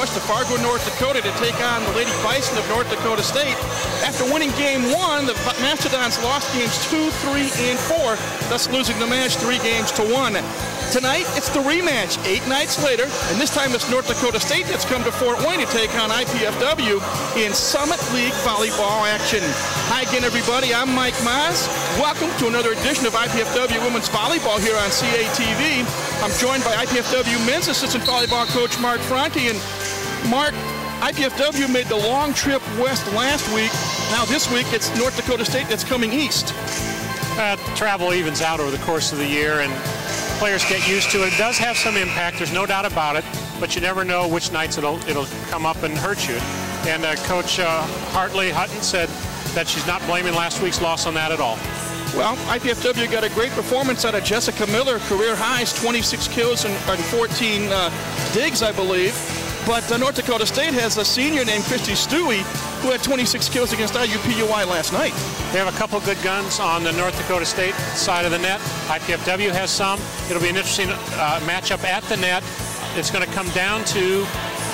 Northwest to Fargo, North Dakota to take on the Lady Bison of North Dakota State. After winning game one, the Mastodons lost games two, three, and four, thus losing the match three games to one. Tonight, it's the rematch, eight nights later, and this time it's North Dakota State that's come to Fort Wayne to take on IPFW in Summit League volleyball action. Hi again, everybody. I'm Mike Maz. Welcome to another edition of IPFW Women's Volleyball here on CATV. I'm joined by IPFW Men's Assistant Volleyball Coach Mark Franke. And Mark, IPFW made the long trip west last week. Now this week, it's North Dakota State that's coming east. Uh, travel evens out over the course of the year, and players get used to it. It does have some impact, there's no doubt about it, but you never know which nights it'll it'll come up and hurt you. And uh, Coach uh, Hartley Hutton said that she's not blaming last week's loss on that at all. Well, IPFW got a great performance out of Jessica Miller, career highs, 26 kills and, and 14 uh, digs, I believe. But uh, North Dakota State has a senior named Christy Stewie who had 26 kills against IUPUI last night. They have a couple good guns on the North Dakota State side of the net. IPFW has some. It'll be an interesting uh, matchup at the net. It's going to come down to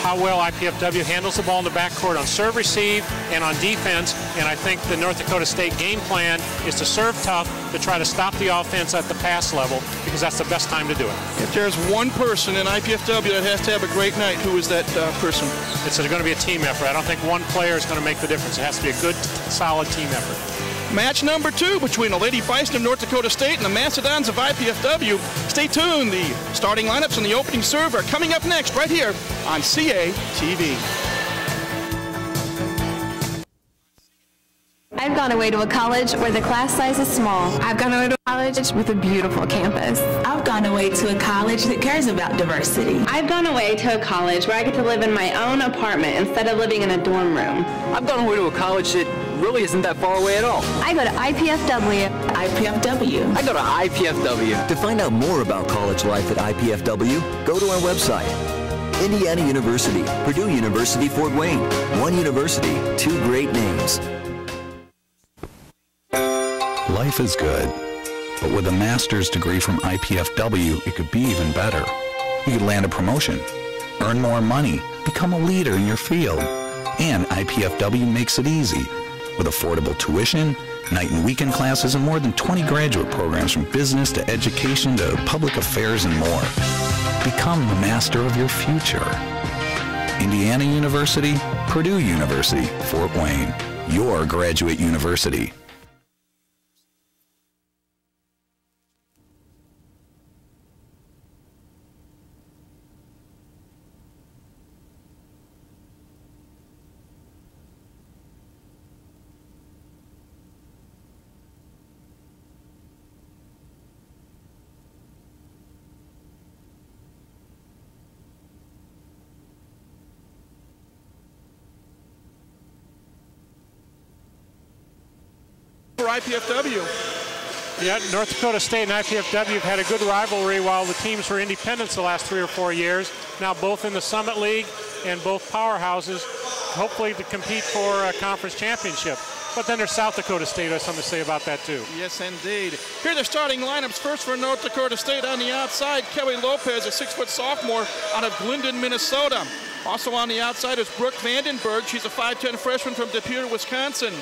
how well IPFW handles the ball in the backcourt on serve receive and on defense. And I think the North Dakota State game plan is to serve tough to try to stop the offense at the pass level because that's the best time to do it. If there's one person in IPFW that has to have a great night, who is that uh, person? It's going to be a team effort. I don't think one player is going to make the difference. It has to be a good, solid team effort. Match number two between the Lady Bison of North Dakota State and the Mastodons of IPFW. Stay tuned. The starting lineups and the opening serve are coming up next right here on CA TV. I've gone away to a college where the class size is small. I've gone away to a college with a beautiful campus. I've gone away to a college that cares about diversity. I've gone away to a college where I get to live in my own apartment instead of living in a dorm room. I've gone away to a college that really isn't that far away at all. I go to IPFW. IPFW. I go to IPFW. To find out more about college life at IPFW, go to our website. Indiana University, Purdue University Fort Wayne. One university, two great names. Life is good, but with a master's degree from IPFW, it could be even better. You could land a promotion, earn more money, become a leader in your field. And IPFW makes it easy with affordable tuition, night and weekend classes, and more than 20 graduate programs from business to education to public affairs and more. Become the master of your future. Indiana University, Purdue University, Fort Wayne, your graduate university. IPFW. Yeah, North Dakota State and IPFW have had a good rivalry while the teams were independents the last three or four years. Now both in the Summit League and both powerhouses, hopefully to compete for a conference championship. But then there's South Dakota State has something to say about that too. Yes, indeed. Here are the starting lineups. First for North Dakota State on the outside, Kelly Lopez, a six-foot sophomore out of Glyndon, Minnesota. Also on the outside is Brooke Vandenberg. She's a 5'10 freshman from De Pere, Wisconsin.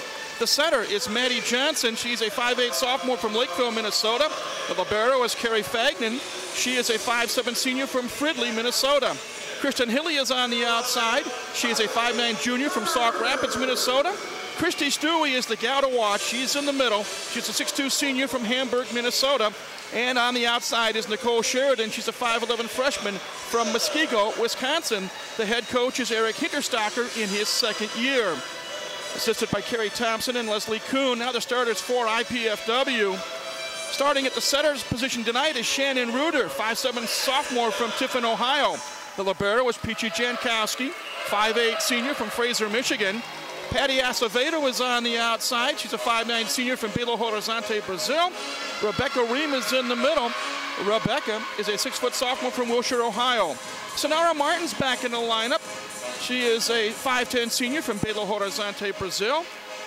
The center is Maddie Johnson. She's a 5'8 sophomore from Lakeville, Minnesota. The libero is Carrie Fagnan. She is a 5'7 senior from Fridley, Minnesota. Kristen Hilly is on the outside. She is a 5'9 junior from Sauk Rapids, Minnesota. Christy Stewie is the gal to watch. She's in the middle. She's a 6'2 senior from Hamburg, Minnesota. And on the outside is Nicole Sheridan. She's a 5'11 freshman from Muskego, Wisconsin. The head coach is Eric Hinterstocker in his second year. Assisted by Kerry Thompson and Leslie Kuhn. Now the starters for IPFW. Starting at the setter's position tonight is Shannon Reuter, 5'7 sophomore from Tiffin, Ohio. The libero is Peachy Jankowski, 5'8 senior from Fraser, Michigan. Patty Acevedo is on the outside. She's a 5'9 senior from Belo Horizonte, Brazil. Rebecca Ream is in the middle. Rebecca is a six-foot sophomore from Willshire, Ohio. Sonara Martin's back in the lineup. She is a 5'10 senior from Belo Horizonte, Brazil.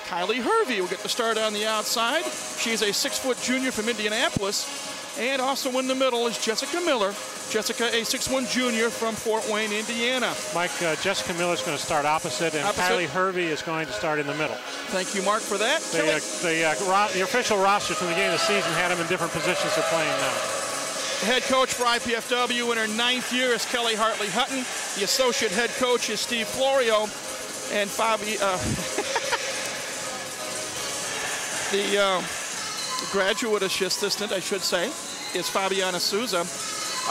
Kylie Hervey will get the start on the outside. She's a six-foot junior from Indianapolis. And also in the middle is Jessica Miller. Jessica, a 6'1 junior from Fort Wayne, Indiana. Mike, uh, Jessica Miller is going to start opposite, and Opposite. Kylie Hervey is going to start in the middle. Thank you, Mark, for that. The, uh, the, uh, the official roster from the beginning of the season had them in different positions they're playing now. Head coach for IPFW in her ninth year is Kelly Hartley Hutton. The associate head coach is Steve Florio. And Fabi, uh, the uh, graduate assistant, I should say, is Fabiana Souza.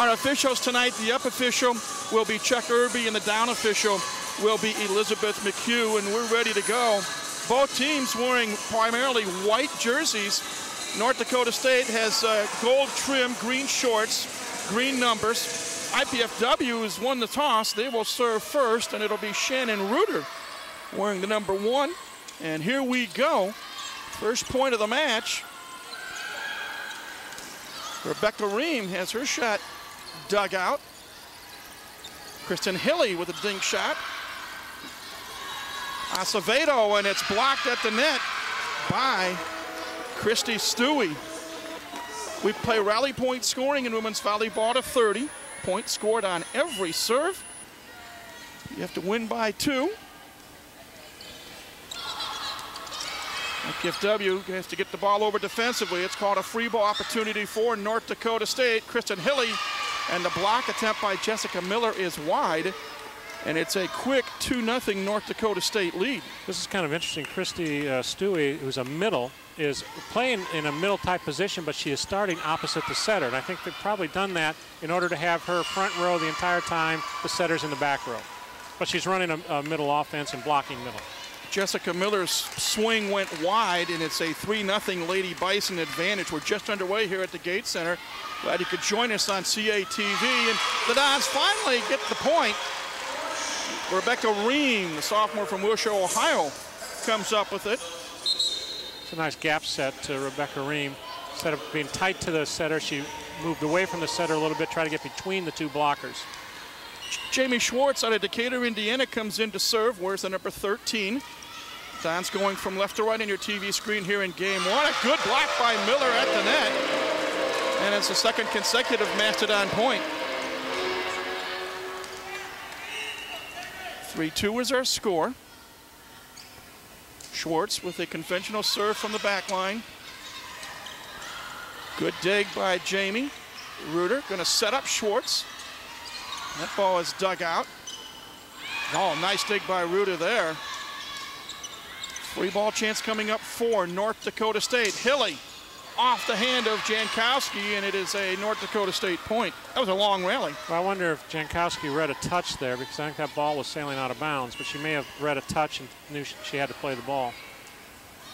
Our officials tonight, the up official will be Chuck Irby, and the down official will be Elizabeth McHugh, and we're ready to go. Both teams wearing primarily white jerseys. North Dakota State has uh, gold trim, green shorts, green numbers. IPFW has won the toss. They will serve first, and it'll be Shannon Reuter wearing the number one. And here we go. First point of the match. Rebecca Ream has her shot dug out. Kristen Hilly with a dink shot. Acevedo, and it's blocked at the net by Christy Stewie. We play rally point scoring in women's volleyball to 30. Points scored on every serve. You have to win by two. KFW has to get the ball over defensively. It's called a free ball opportunity for North Dakota State. Kristen Hilly and the block attempt by Jessica Miller is wide. And it's a quick 2-0 North Dakota State lead. This is kind of interesting. Christy uh, Stewie, who's a middle, is playing in a middle type position, but she is starting opposite the setter. And I think they've probably done that in order to have her front row the entire time, the setter's in the back row. But she's running a, a middle offense and blocking middle. Jessica Miller's swing went wide, and it's a 3-0 Lady Bison advantage. We're just underway here at the Gates Center. Glad you could join us on CATV. And the Dons finally get the point. Rebecca Ream, the sophomore from Willshire, Ohio, comes up with it. It's a nice gap set to Rebecca Ream. Instead of being tight to the setter, she moved away from the setter a little bit, trying to get between the two blockers. Jamie Schwartz out of Decatur, Indiana comes in to serve. Where's the number 13? Don's going from left to right on your TV screen here in game one. A good block by Miller at the net. And it's the second consecutive Mastodon point. 3-2 is our score. Schwartz with a conventional serve from the back line. Good dig by Jamie. Reuter going to set up Schwartz. That ball is dug out. Oh, nice dig by Reuter there. Free ball chance coming up for North Dakota State. Hilly off the hand of Jankowski, and it is a North Dakota State point. That was a long rally. Well, I wonder if Jankowski read a touch there because I think that ball was sailing out of bounds, but she may have read a touch and knew she had to play the ball.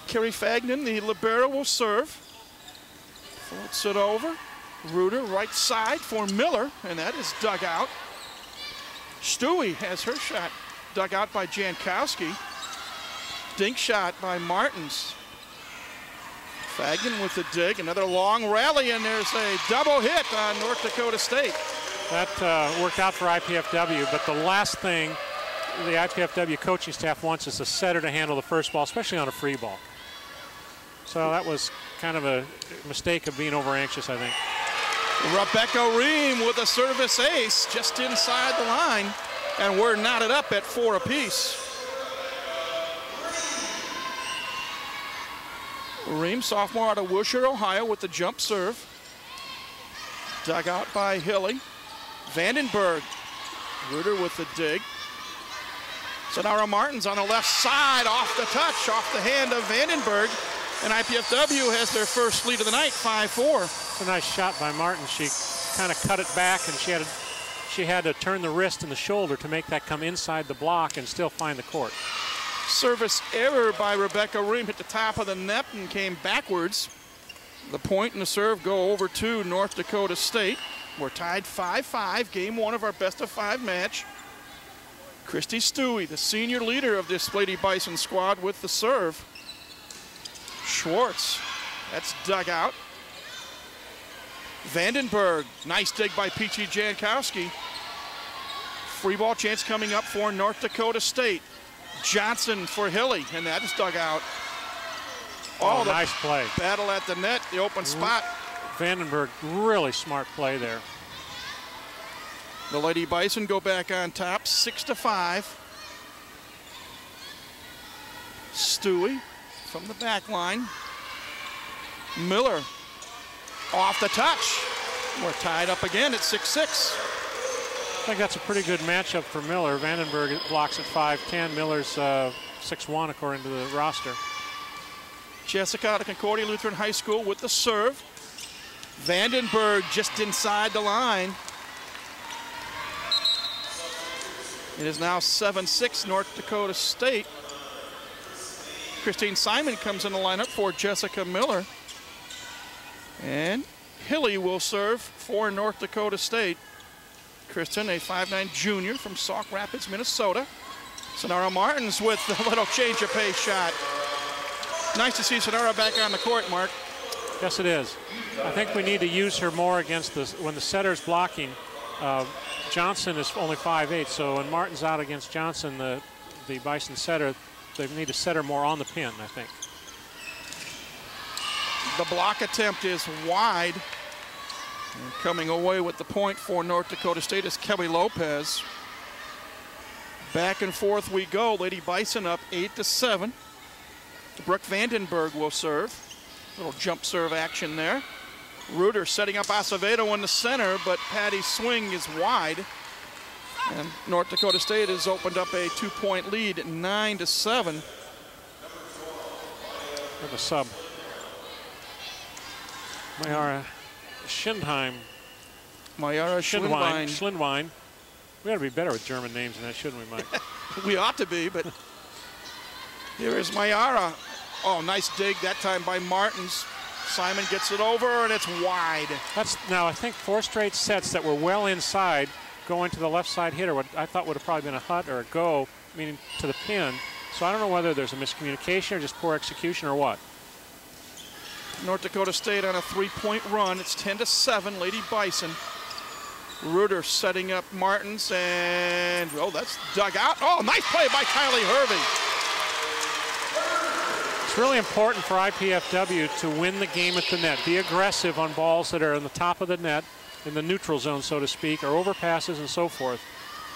Kerry Fagnan, the libero, will serve. Floats it over. Reuter right side for Miller, and that is dug out. Stewie has her shot dug out by Jankowski. Dink shot by Martins. Fagnan with the dig, another long rally, and there's a double hit on North Dakota State. That uh, worked out for IPFW, but the last thing the IPFW coaching staff wants is a setter to handle the first ball, especially on a free ball. So that was kind of a mistake of being over anxious, I think. Rebecca Ream with a service ace just inside the line, and we're knotted up at four apiece. Ream, sophomore out of Willshire, Ohio, with the jump serve. Dug out by Hilly. Vandenberg. Reuter with the dig. Sonara Martins on the left side, off the touch, off the hand of Vandenberg. And IPFW has their first lead of the night, 5-4. It's a nice shot by Martin. She kind of cut it back, and she had to, she had to turn the wrist and the shoulder to make that come inside the block and still find the court. Service error by Rebecca Ream hit the top of the net and came backwards. The point and the serve go over to North Dakota State. We're tied 5-5, game one of our best of five match. Christy Stewie, the senior leader of this Lady Bison squad with the serve. Schwartz, that's dug out. Vandenberg, nice dig by Peachy Jankowski. Free ball chance coming up for North Dakota State. Johnson for Hilly, and that is dug out. Oh, nice play. Battle at the net, the open spot. Vandenberg, really smart play there. The Lady Bison go back on top, six to five. Stewie from the back line. Miller off the touch. We're tied up again at 6-6. I think that's a pretty good matchup for Miller. Vandenberg blocks at 5'10". Miller's uh, 6'1", according to the roster. Jessica out of Concordia Lutheran High School with the serve. Vandenberg just inside the line. It is now 7-6 North Dakota State. Christine Simon comes in the lineup for Jessica Miller. And Hilly will serve for North Dakota State. Kristen, a 5'9 junior from Sauk Rapids, Minnesota. Sonara Martins with a little change of pace shot. Nice to see Sonara back on the court, Mark. Yes, it is. I think we need to use her more against the when the setter's blocking. Uh, Johnson is only 5'8", so when Martin's out against Johnson, the the Bison setter, they need to set her more on the pin, I think. The block attempt is wide. And coming away with the point for North Dakota State is Kelly Lopez. Back and forth we go. Lady Bison up 8 to 7. Brooke Vandenberg will serve. Little jump serve action there. Reuter setting up Acevedo in the center, but Patty's swing is wide. And North Dakota State has opened up a two-point lead at 9 to 7. With a sub. Mayara Schindheim. Mayara Schlindwein. Schlindwein. We ought to be better with German names than that, shouldn't we, Mike? we ought to be, but here is Mayara. Oh, nice dig that time by Martins. Simon gets it over, and it's wide. That's now, I think, four straight sets that were well inside going to the left side hitter. What I thought would have probably been a hut or a go, meaning to the pin. So I don't know whether there's a miscommunication or just poor execution or what. North Dakota State on a three-point run. It's 10 to 7, Lady Bison. Reuter setting up Martins, and oh, that's dug out. Oh, nice play by Kylie Hervey. It's really important for IPFW to win the game at the net. Be aggressive on balls that are in the top of the net, in the neutral zone, so to speak, or overpasses and so forth.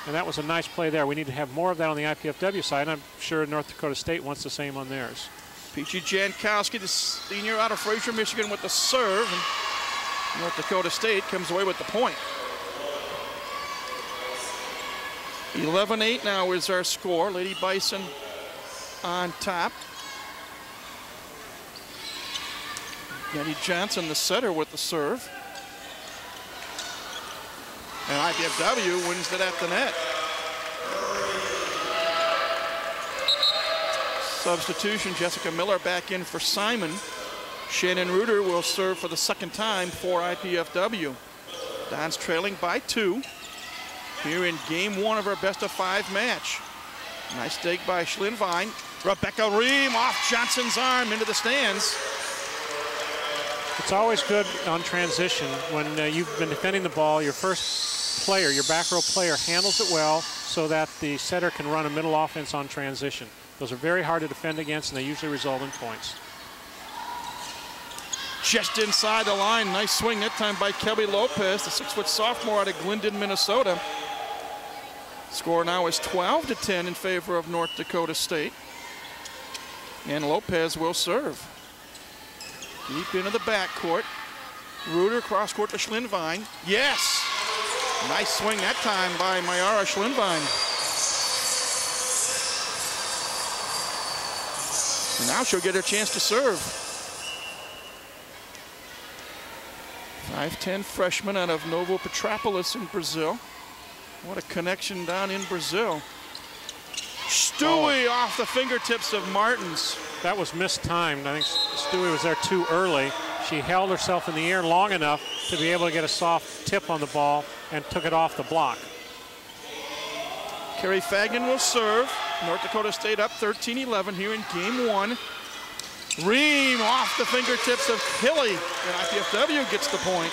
And that was a nice play there. We need to have more of that on the IPFW side. I'm sure North Dakota State wants the same on theirs. Peachy Jankowski, the senior out of Fraser, Michigan, with the serve. And North Dakota State comes away with the point. 11-8 now is our score. Lady Bison on top. Jenny Johnson, the setter, with the serve. And IPFW wins it at the net. Substitution, Jessica Miller back in for Simon. Shannon Reuter will serve for the second time for IPFW. Don's trailing by two here in game one of our best of five match. Nice dig by Schlindwein. Rebecca Ream off Johnson's arm into the stands. It's always good on transition when uh, you've been defending the ball, your first player, your back row player handles it well so that the setter can run a middle offense on transition. Those are very hard to defend against, and they usually result in points. Just inside the line. Nice swing that time by Kelby Lopez, the six-foot sophomore out of Glyndon, Minnesota. Score now is 12 to 10 in favor of North Dakota State. And Lopez will serve. Deep into the backcourt. Reuter cross court to Schlindwein. Yes! Nice swing that time by Mayara Schlindwein. And now she'll get her chance to serve. 5'10 freshman out of Nova Petropolis in Brazil. What a connection down in Brazil. Stewie oh. off the fingertips of Martins. That was mistimed. I think Stewie was there too early. She held herself in the air long enough to be able to get a soft tip on the ball and took it off the block. Kerry Fagnan will serve. North Dakota State up 13-11 here in game one. Ream off the fingertips of Hilly, and IPFW gets the point.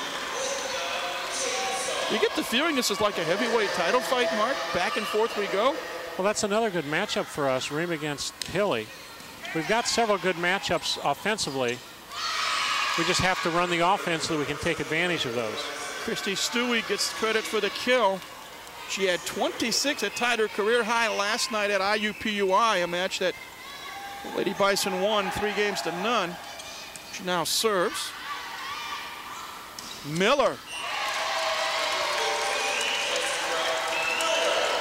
You get the feeling this is like a heavyweight title fight, Mark? Back and forth we go. Well, that's another good matchup for us, Ream against Hilly. we've got several good matchups offensively. We just have to run the offense so that we can take advantage of those. Christy Stewie gets credit for the kill. She had 26. It tied her career high last night at IUPUI, a match that Lady Bison won three games to none. She now serves. Miller.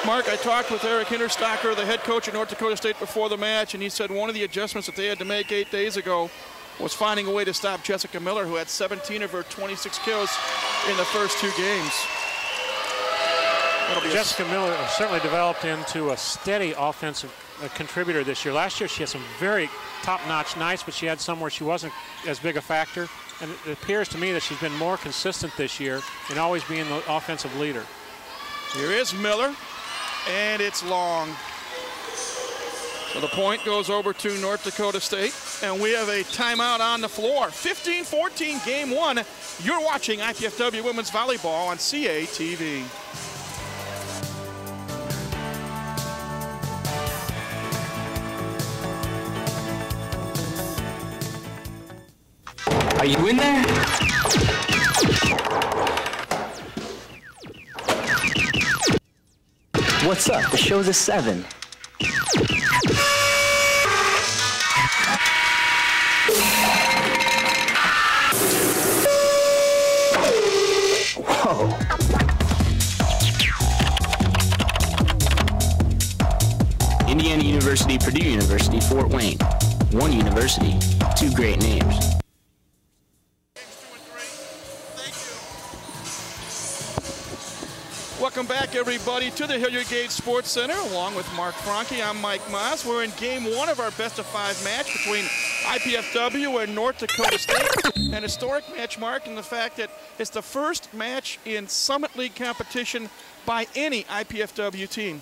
Mark, I talked with Eric Hinterstocker, the head coach at North Dakota State, before the match, and he said one of the adjustments that they had to make eight days ago was finding a way to stop Jessica Miller, who had 17 of her 26 kills in the first two games. Jessica Miller certainly developed into a steady offensive uh, contributor this year. Last year she had some very top-notch nights, but she had some where she wasn't as big a factor. And it appears to me that she's been more consistent this year in always being the offensive leader. Here is Miller, and it's long. So the point goes over to North Dakota State, and we have a timeout on the floor. 15-14, game one. You're watching IPFW Women's Volleyball on CATV. Are you in there? What's up? The show's a 7. Whoa. Indiana University, Purdue University, Fort Wayne. One university, two great names. Back, everybody, to the Hilliard Gates Sports Center. Along with Mark Franke, I'm Mike Moss. We're in game one of our best of five match between IPFW and North Dakota State. An historic match, Mark, in the fact that it's the first match in Summit League competition by any IPFW team.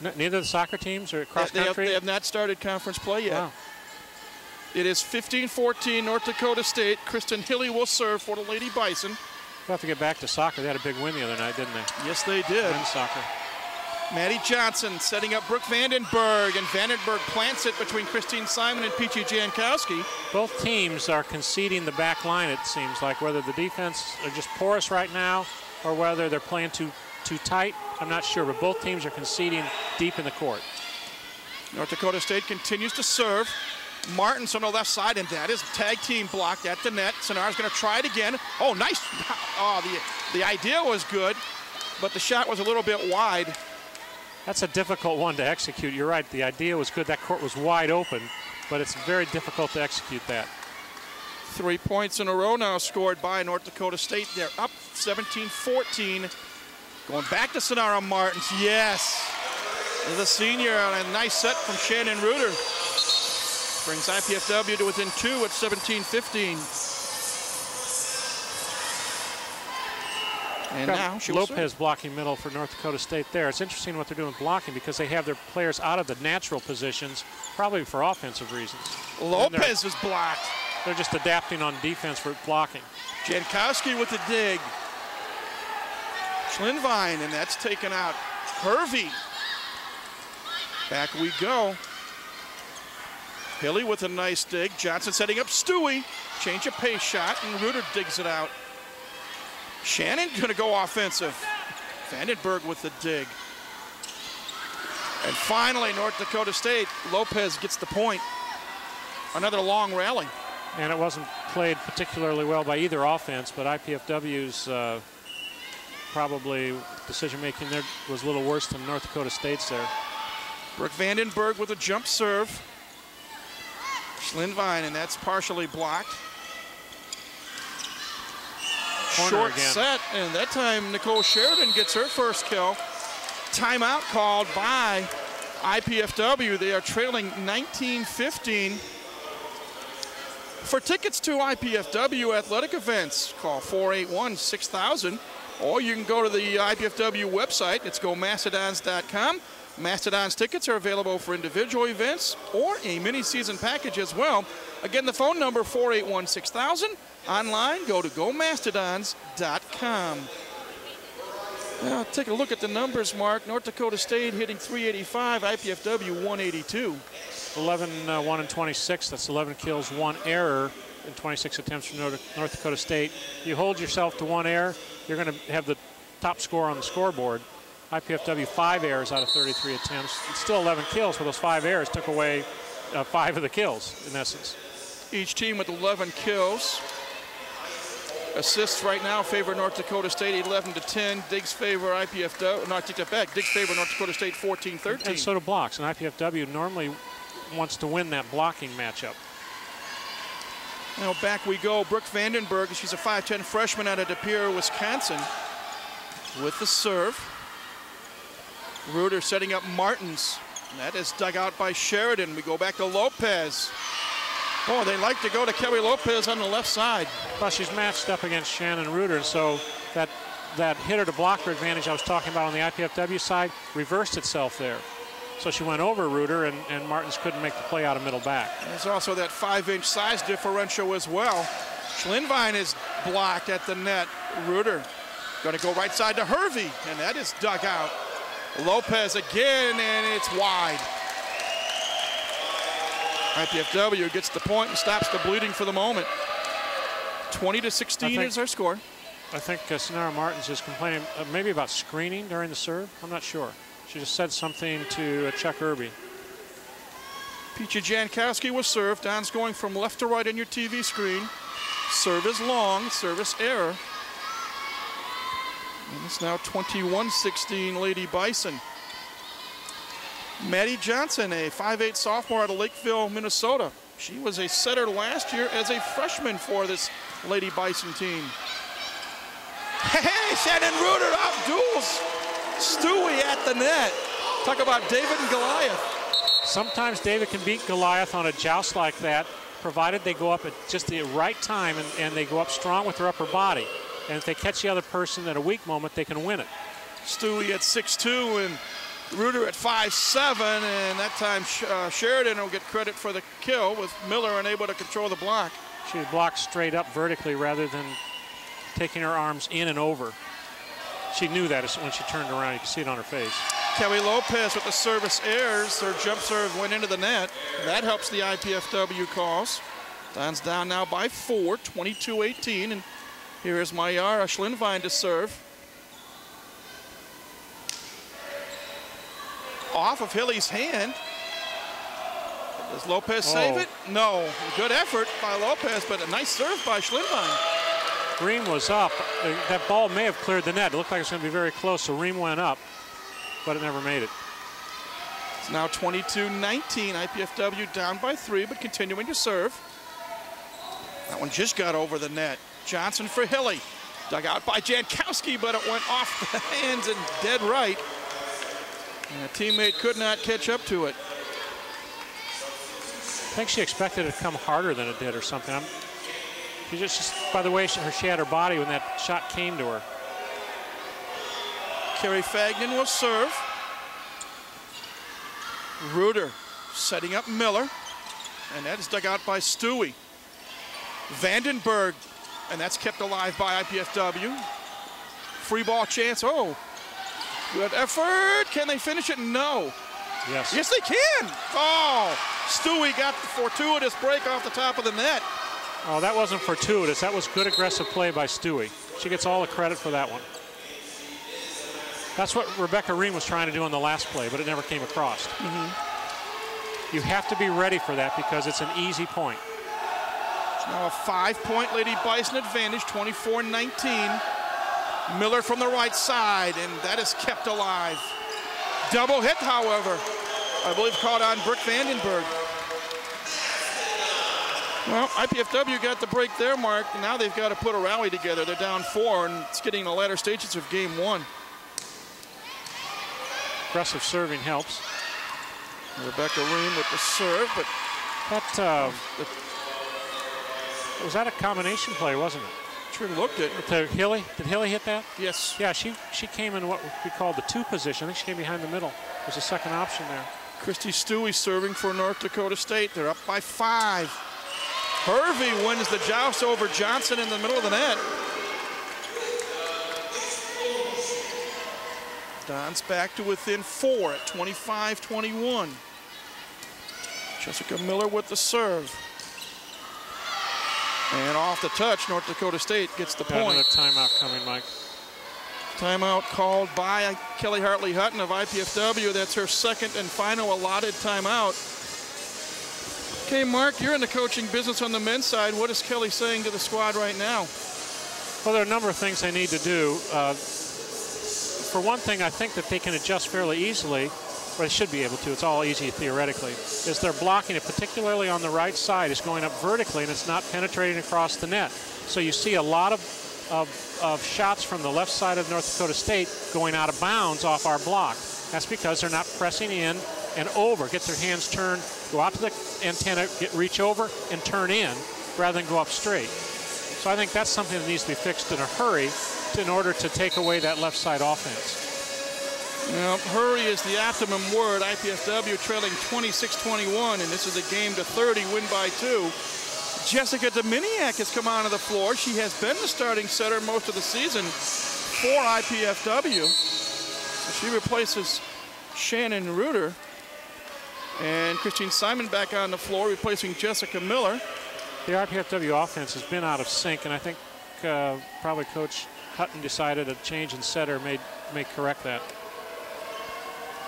Neither the soccer teams or cross They have, country? they have not started conference play yet. Wow. It is 15-14 North Dakota State. Kristen Hilly will serve for the Lady Bison. We'll have to get back to soccer. They had a big win the other night, didn't they? Yes, they did. Men's soccer. Maddie Johnson setting up Brooke Vandenberg, and Vandenberg plants it between Christine Simon and Peachy Jankowski. Both teams are conceding the back line, it seems like, whether the defense are just porous right now or whether they're playing too, too tight. I'm not sure, but both teams are conceding deep in the court. North Dakota State continues to serve. Martins on the left side, and that is tag team blocked at the net. Sonara's going to try it again. Oh, nice. Oh, the, the idea was good, but the shot was a little bit wide. That's a difficult one to execute. You're right. The idea was good. That court was wide open, but it's very difficult to execute that. Three points in a row now scored by North Dakota State. They're up 17-14. Going back to Sonara Martins. Yes. The senior on a nice set from Shannon Reuter. Brings IPFW to within two at 17-15. And now she Lopez blocking middle for North Dakota State there. It's interesting what they're doing blocking because they have their players out of the natural positions, probably for offensive reasons. Lopez is blocked. They're just adapting on defense for blocking. Jankowski with the dig. Schlindwein, and that's taken out. Hervey. Back we go. Hilly with a nice dig. Johnson setting up Stewie. Change of pace shot, and Reuter digs it out. Shannon gonna go offensive. Vandenberg with the dig. And finally, North Dakota State, Lopez gets the point. Another long rally. And it wasn't played particularly well by either offense, but IPFW's uh, probably decision making there was a little worse than North Dakota State's there. Brooke Vandenberg with a jump serve. Schlindwein, and that's partially blocked. Corner Short again. set, and that time Nicole Sheridan gets her first kill. Timeout called by IPFW. They are trailing 19-15. For tickets to IPFW athletic events, call 481-6000, or you can go to the IPFW website. It's gomastodons.com. Mastodons tickets are available for individual events or a mini-season package as well. Again, the phone number 481-6000. Online, go to gomastodons.com. Now, take a look at the numbers, Mark. North Dakota State hitting 385, IPFW 182. 11, uh, 1 and 26. That's 11 kills, one error in 26 attempts from North Dakota State. You hold yourself to one error, you're going to have the top score on the scoreboard. IPFW five errors out of 33 attempts. It's still 11 kills, but those five errors took away uh, five of the kills, in essence. Each team with 11 kills. Assists right now favor North Dakota State 11 to 10. Digs favor IPFW. Not take that back. Digs favor North Dakota State 14 13. And so do blocks. And IPFW normally wants to win that blocking matchup. Now back we go. Brooke Vandenberg, she's a 5'10 freshman out of De Pere, Wisconsin, with the serve. Reuter setting up Martins. That is dug out by Sheridan. We go back to Lopez. Oh, they like to go to Kelly Lopez on the left side. Plus, she's matched up against Shannon Reuter, so that that hitter to blocker advantage I was talking about on the IPFW side reversed itself there. So she went over Reuter, and, and Martins couldn't make the play out of middle back. There's also that five-inch size differential as well. Schlindwein is blocked at the net. Reuter going to go right side to Hervey, and that is dug out. Lopez again, and it's wide. IPFW gets the point and stops the bleeding for the moment. 20 to 16 think, is our score. I think uh, Sonara Martins is complaining uh, maybe about screening during the serve. I'm not sure. She just said something to uh, Chuck Irby. Peachy Jankowski was served. Don's going from left to right on your TV screen. Serve is long, service error. And it's now 21-16 Lady Bison. Maddie Johnson, a 5'8 sophomore out of Lakeville, Minnesota. She was a setter last year as a freshman for this Lady Bison team. Hey, Shannon Reuter off duels. Stewie at the net. Talk about David and Goliath. Sometimes David can beat Goliath on a joust like that, provided they go up at just the right time and, and they go up strong with their upper body. And if they catch the other person at a weak moment, they can win it. Stewie at 6'2 and Reuter at 5'7", and that time uh, Sheridan will get credit for the kill with Miller unable to control the block. She blocked straight up vertically rather than taking her arms in and over. She knew that when she turned around. You can see it on her face. Kelly Lopez with the service airs. Her jump serve went into the net. That helps the IPFW cause. Don's down now by four, 22-18. And here is Mayara Schlindwein to serve. off of Hilly's hand. Does Lopez oh. save it? No. Good effort by Lopez, but a nice serve by Schlindwein. Ream was up. That ball may have cleared the net. It looked like it was going to be very close, so Ream went up, but it never made it. It's now 22-19. IPFW down by three, but continuing to serve. That one just got over the net. Johnson for Hilly. Dug out by Jankowski, but it went off the hands and dead right. And a teammate could not catch up to it. I think she expected it to come harder than it did or something. I'm, she just, just, by the way she, she had her body when that shot came to her. Kerry Fagnan will serve. Reuter setting up Miller. And that is dug out by Stewie. Vandenberg, and that's kept alive by IPFW. Free ball chance. Oh, Good effort. Can they finish it? No. Yes. Yes, they can. Oh, Stewie got the fortuitous break off the top of the net. Oh, that wasn't fortuitous. That was good aggressive play by Stewie. She gets all the credit for that one. That's what Rebecca Ream was trying to do on the last play, but it never came across. Mm -hmm. You have to be ready for that because it's an easy point. It's now a five-point Lady Bison advantage, 24-19. Miller from the right side, and that is kept alive. Double hit, however. I believe caught on Brooke Vandenberg. Well, IPFW got the break there, Mark. Now they've got to put a rally together. They're down four, and it's getting the latter stages of game one. Aggressive serving helps. Rebecca Ream with the serve, but that uh, was that a combination play, wasn't it? Sure looked it. To Hilly? Did Hilly hit that? Yes. Yeah, she she came in what we call the two position. I think she came behind the middle. There's a second option there. Christy Stewie serving for North Dakota State. They're up by five. Hervey wins the joust over Johnson in the middle of the net. Don's back to within four at 25-21. Jessica Miller with the serve. And off the touch, North Dakota State gets the Got point. another timeout coming, Mike. Timeout called by Kelly Hartley Hutton of IPFW. That's her second and final allotted timeout. Okay, Mark, you're in the coaching business on the men's side. What is Kelly saying to the squad right now? Well, there are a number of things they need to do. Uh, for one thing, I think that they can adjust fairly easily, or they should be able to. It's all easy theoretically. Is they're blocking it, particularly on the right side, is going up vertically and it's not penetrating across the net. So you see a lot of, of, of shots from the left side of North Dakota State going out of bounds off our block. That's because they're not pressing in and over. Get their hands turned, go out to the antenna, get reach over and turn in rather than go up straight. So I think that's something that needs to be fixed in a hurry in order to take away that left side offense. Well, hurry is the optimum word. IPFW trailing 26-21, and this is a game to 30, win by two. Jessica Dominiak has come onto the floor. She has been the starting setter most of the season for IPFW. So she replaces Shannon Reuter. And Christine Simon back on the floor, replacing Jessica Miller. The IPFW offense has been out of sync, and I think uh, probably Coach Hutton decided a change in setter may, may correct that.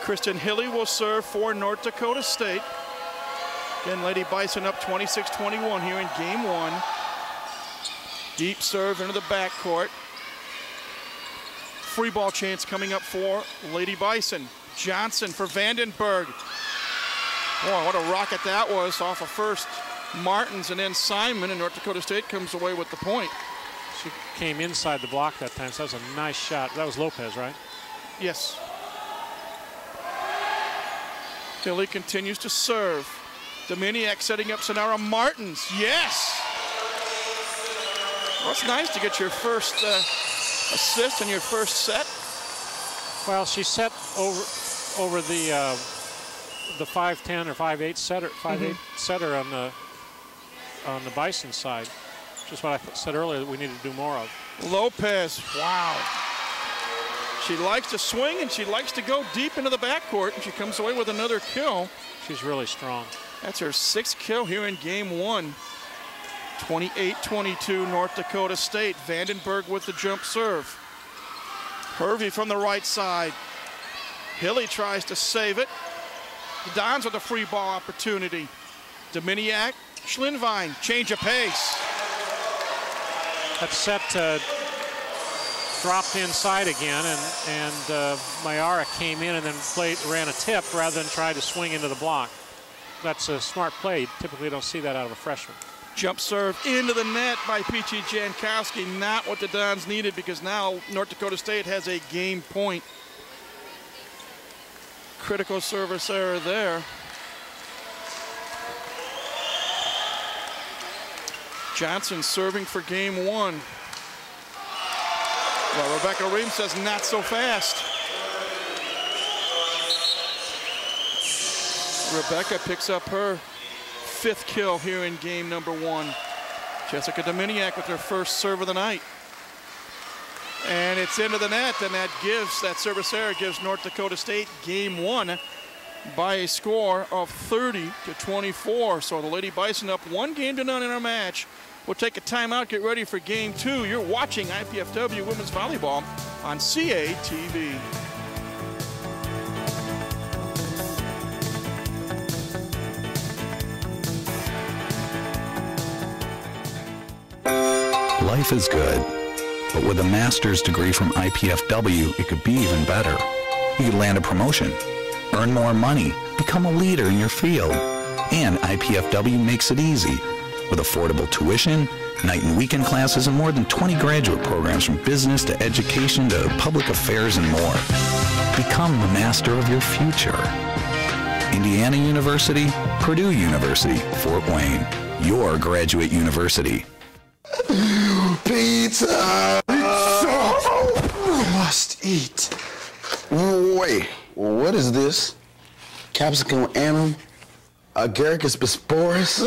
Kristen Hilly will serve for North Dakota State. Again, Lady Bison up 26-21 here in game one. Deep serve into the backcourt. Free ball chance coming up for Lady Bison. Johnson for Vandenberg. Boy, what a rocket that was off of first Martins and then Simon, and North Dakota State comes away with the point. She came inside the block that time, so that was a nice shot. That was Lopez, right? Yes. Hilly continues to serve. Dominiak setting up Sonara Martins. Yes! Well, it's nice to get your first uh, assist in your first set. Well, she set over over the uh, the 5'10 or 5'8 setter, 5'8 Mhm. setter on the on the Bison side. Just what I said earlier that we need to do more of. Lopez, wow. She likes to swing and she likes to go deep into the backcourt, and she comes away with another kill. She's really strong. That's her sixth kill here in game one. 28-22 North Dakota State. Vandenberg with the jump serve. Hervey from the right side. Hilly tries to save it. The Dons with a free ball opportunity. Dominiak, Schlindwein, change of pace. Set uh, dropped inside again, and and uh, Mayara came in and then played, ran a tip rather than try to swing into the block. That's a smart play. You typically don't see that out of a freshman. Jump serve into the net by Peachy Jankowski. Not what the Dons needed because now North Dakota State has a game point. Critical service error there. Johnson serving for game one. Well, Rebecca Ream says not so fast. Rebecca picks up her fifth kill here in game number one. Jessica Dominiak with her first serve of the night. And it's into the net, and that gives, that service error gives North Dakota State game one by a score of 30 to 24. So the Lady Bison up one game to none in our match. We'll take a timeout, get ready for game two. You're watching IPFW Women's Volleyball on CATV. Life is good, but with a master's degree from IPFW, it could be even better. You could land a promotion, earn more money, become a leader in your field. And IPFW makes it easy with affordable tuition, night and weekend classes, and more than 20 graduate programs from business to education to public affairs and more. Become the master of your future. Indiana University, Purdue University, Fort Wayne, your graduate university. Pizza! Pizza! Must eat. Wait, what is this? Capsicum annuum? Agaricus bisporus?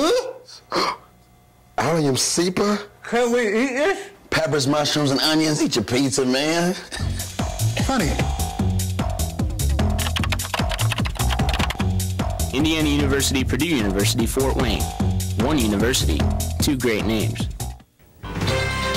Allium cepa? Can we eat this? Peppers, mushrooms, and onions. Eat your pizza, man. Honey. Indiana University, Purdue University, Fort Wayne. One university, two great names.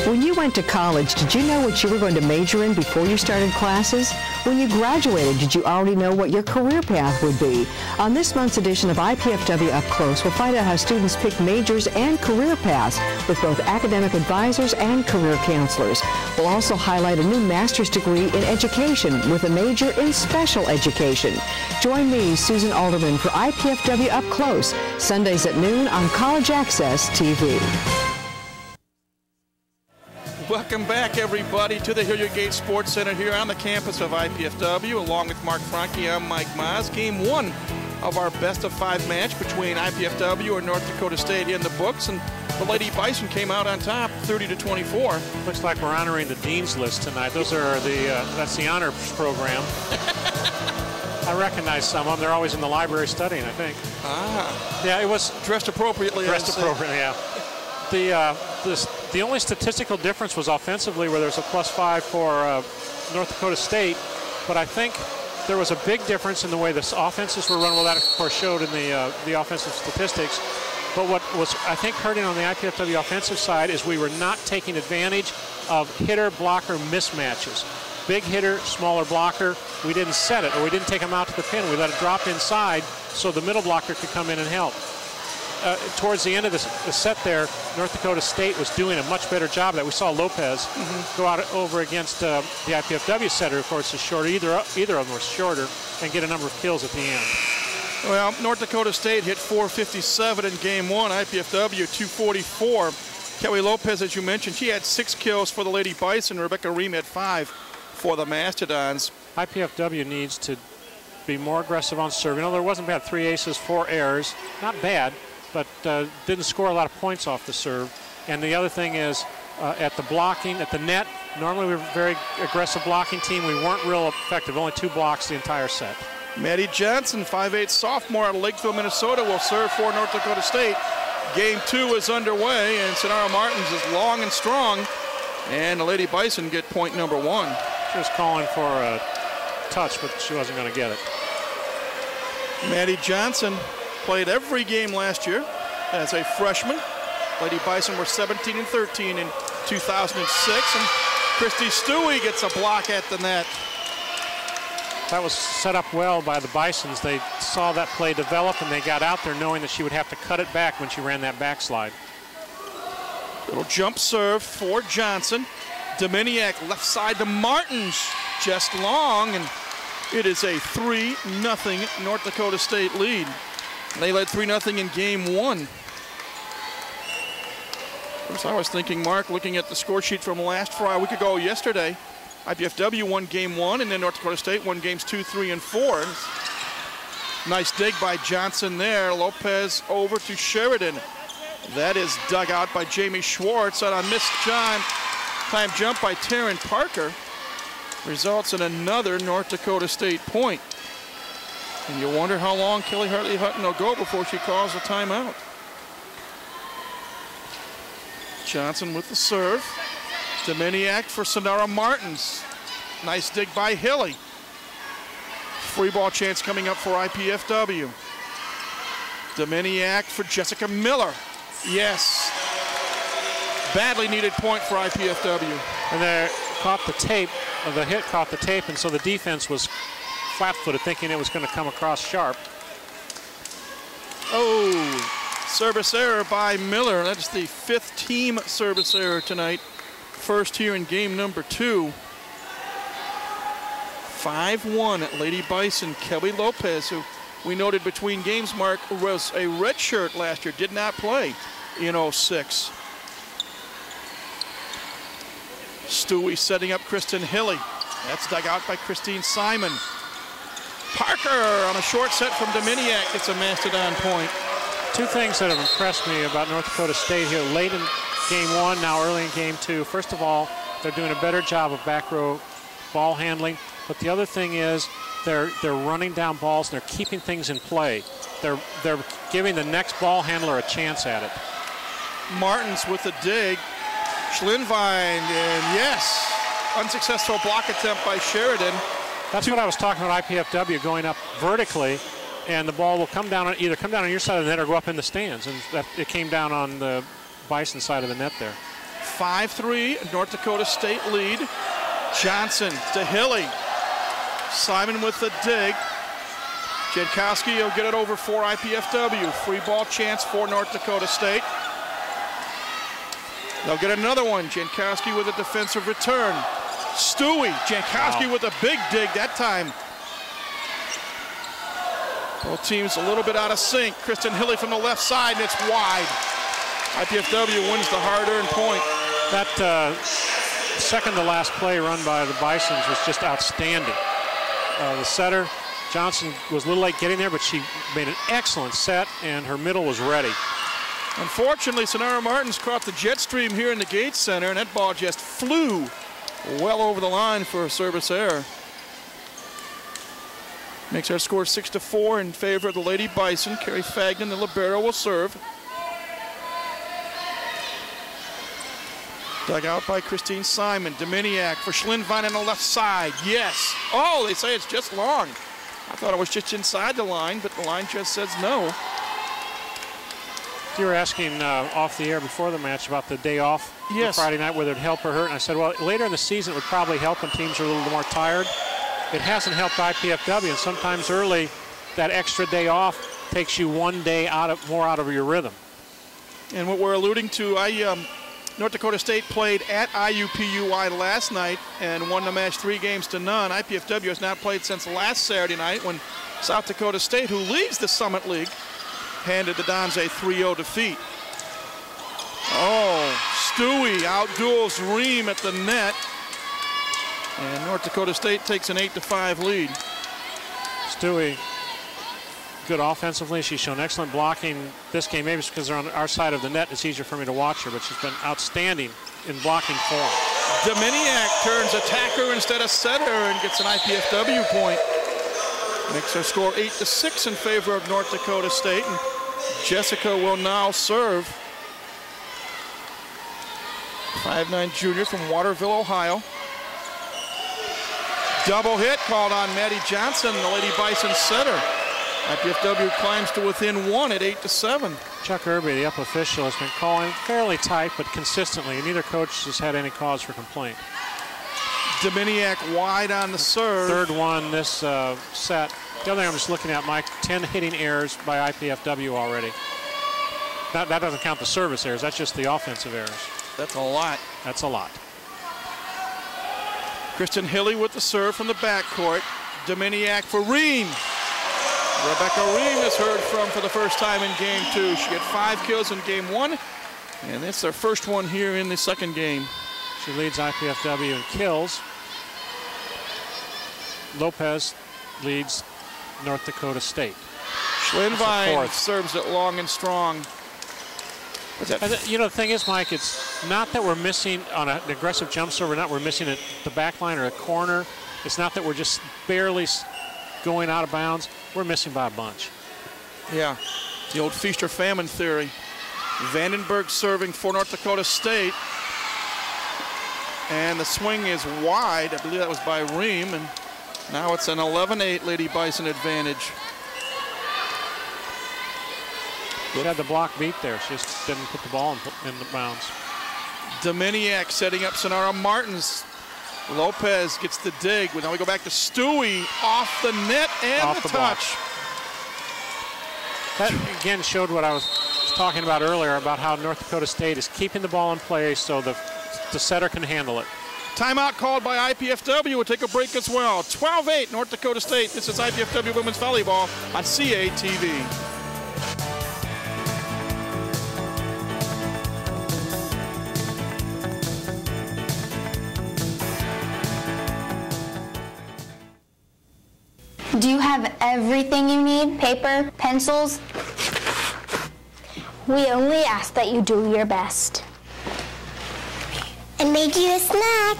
When you went to college, did you know what you were going to major in before you started classes? When you graduated, did you already know what your career path would be? On this month's edition of IPFW Up Close, we'll find out how students pick majors and career paths with both academic advisors and career counselors. We'll also highlight a new master's degree in education with a major in special education. Join me, Susan Alderman, for IPFW Up Close, Sundays at noon on College Access TV. Welcome back, everybody, to the Hilliard Gates Sports Center here on the campus of IPFW. Along with Mark Franke, I'm Mike Maz. Game one of our best of five match between IPFW and North Dakota State in the books, and the Lady Bison came out on top, 30 to 24. Looks like we're honoring the dean's list tonight. Those are the uh, that's the honors program. I recognize some of them. They're always in the library studying, I think. Ah. Yeah, it was dressed appropriately. Dressed appropriately, yeah. The uh, the only statistical difference was offensively, where there's a plus five for uh, North Dakota State, but I think there was a big difference in the way the offenses were run. Well, that of course showed in the uh, the offensive statistics. But what was I think hurting on the IPFW offensive side is we were not taking advantage of hitter blocker mismatches. Big hitter, smaller blocker. We didn't set it, or we didn't take them out to the pin. We let it drop inside so the middle blocker could come in and help uh, towards the end of this, the set there, North Dakota State was doing a much better job of that. We saw Lopez mm-hmm. go out over against uh, the IPFW setter, of course, is shorter. Either, either of them was shorter and get a number of kills at the end. Well, North Dakota State hit 457 in game one, IPFW 244. Kelly Lopez, as you mentioned, she had six kills for the Lady Bison. Rebecca Ream had five for the Mastodons. IPFW needs to be more aggressive on serve. You know, there wasn't bad. Three aces, four errors. Not bad but uh, didn't score a lot of points off the serve. And the other thing is, uh, at the blocking, at the net, normally we are a very aggressive blocking team. We weren't real effective, only two blocks the entire set. Maddie Johnson, 5'8 sophomore out of Lakeville, Minnesota, will serve for North Dakota State. Game two is underway, and Sonara Martins is long and strong. And the Lady Bison get point number one. She was calling for a touch, but she wasn't going to get it. Maddie Johnson Played every game last year as a freshman. Lady Bison were 17 and 13 in 2006. And Christy Stewie gets a block at the net. That was set up well by the Bisons. They saw that play develop and they got out there knowing that she would have to cut it back when she ran that backslide. Little jump serve for Johnson. Dominiak left side to Martins, just long, and it is a 3 0 North Dakota State lead. They led 3 0 in game one. I was thinking, Mark, looking at the score sheet from last Friday, a week ago yesterday, IPFW won game one, and then North Dakota State won games two, three, and four. Nice dig by Johnson there. Lopez over to Sheridan. That is dug out by Jamie Schwartz on a missed time, time jump by Taryn Parker. Results in another North Dakota State point. And you wonder how long Kelly Hartley Hutton will go before she calls a timeout. Johnson with the serve. Dominiak for Sonara Martins. Nice dig by Hilly. Free ball chance coming up for IPFW. Dominiak for Jessica Miller. Yes. Badly needed point for IPFW. And they caught the tape, the hit caught the tape, and so the defense was flat-footed, thinking it was going to come across sharp. Oh, service error by Miller. That's the fifth team service error tonight. First here in game number two. 5-1 at Lady Bison. Kelly Lopez, who we noted between games, Mark, was a red shirt last year, did not play in 06. Stewie setting up Kristen Hilly. That's dug out by Christine Simon. Parker on a short set from Dominiak gets a Mastodon point. Two things that have impressed me about North Dakota State here late in game one, now early in game two. First of all, they're doing a better job of back row ball handling. But the other thing is they're they're running down balls and they're keeping things in play. They're they're giving the next ball handler a chance at it. Martins with a dig. Schlindwein, and yes, unsuccessful block attempt by Sheridan. That's what I was talking about IPFW going up vertically and the ball will come down on either come down on your side of the net or go up in the stands. And that, it came down on the Bison side of the net there. 5-3, North Dakota State lead. Johnson to Hilly. Simon with the dig. Jankowski will get it over for IPFW. Free ball chance for North Dakota State. They'll get another one. Jankowski with a defensive return. Stewie. Jankowski wow. with a big dig that time. Both teams a little bit out of sync. Kristen Hilly from the left side, and it's wide. IPFW wins the hard-earned point. That uh, second to last play run by the Bisons was just outstanding. Uh, the setter, Johnson, was a little late getting there, but she made an excellent set, and her middle was ready. Unfortunately, Sonara Martins caught the jet stream here in the Gates Center, and that ball just flew well over the line for a service error. Makes our score 6 to 4 in favor of the Lady Bison. Carrie Fagnan, the libero, will serve. Dug out by Christine Simon. Dominiak for Schlindwein on the left side. Yes. Oh, they say it's just long. I thought it was just inside the line, but the line just says no. You were asking uh, off the air before the match about the day off yes. Friday night, whether it help or hurt. And I said, well, later in the season, it would probably help when teams are a little more tired it hasn't helped IPFW, and sometimes early, that extra day off takes you one day out of more out of your rhythm. And what we're alluding to, I um, North Dakota State played at IUPUI last night and won the match three games to none. IPFW has not played since last Saturday night when South Dakota State, who leads the Summit League, handed the Dons a 3-0 defeat. Oh, Stewie outduels Ream at the net. And North Dakota State takes an 8-5 lead. Stewie, good offensively. She's shown excellent blocking this game. Maybe it's because they're on our side of the net. It's easier for me to watch her, but she's been outstanding in blocking form. Dominiak turns attacker instead of setter and gets an IPFW point. Makes her score 8 to 6 in favor of North Dakota State. And Jessica will now serve. 5'9 junior from Waterville, Ohio. Double hit called on Maddie Johnson, the Lady Bison center. IPFW climbs to within one at 8 to 7. Chuck Irby, the up official, has been calling fairly tight but consistently, neither coach has had any cause for complaint. Dominiak wide on the serve. Third one this uh, set. The other thing I'm just looking at, Mike, 10 hitting errors by IPFW already. That, that doesn't count the service errors. That's just the offensive errors. That's a lot. That's a lot. Kristen Hilly with the serve from the backcourt. Dominiak for Ream. Rebecca Ream is heard from for the first time in game two. She had five kills in game one, and it's their first one here in the second game. She leads IPFW in kills. Lopez leads North Dakota State. Schlindwein serves it long and strong. Uh, you know, the thing is, Mike, it's not that we're missing on an aggressive jump serve, not we're missing at the back line or a corner. It's not that we're just barely going out of bounds. We're missing by a bunch. Yeah, the old feast or famine theory. Vandenberg serving for North Dakota State. And the swing is wide. I believe that was by Ream. And now it's an 11-8 Lady Bison advantage. She had the block beat there. She just didn't put the ball in, in the bounds. Dominiak setting up Sonara Martins. Lopez gets the dig. Now we go back to Stewie off the net and off the, the touch. That again showed what I was talking about earlier about how North Dakota State is keeping the ball in play so the, the setter can handle it. Timeout called by IPFW. We'll take a break as well. 12-8 North Dakota State. This is IPFW Women's Volleyball on CATV. Do you have everything you need? Paper, pencils? We only ask that you do your best. And make you a snack.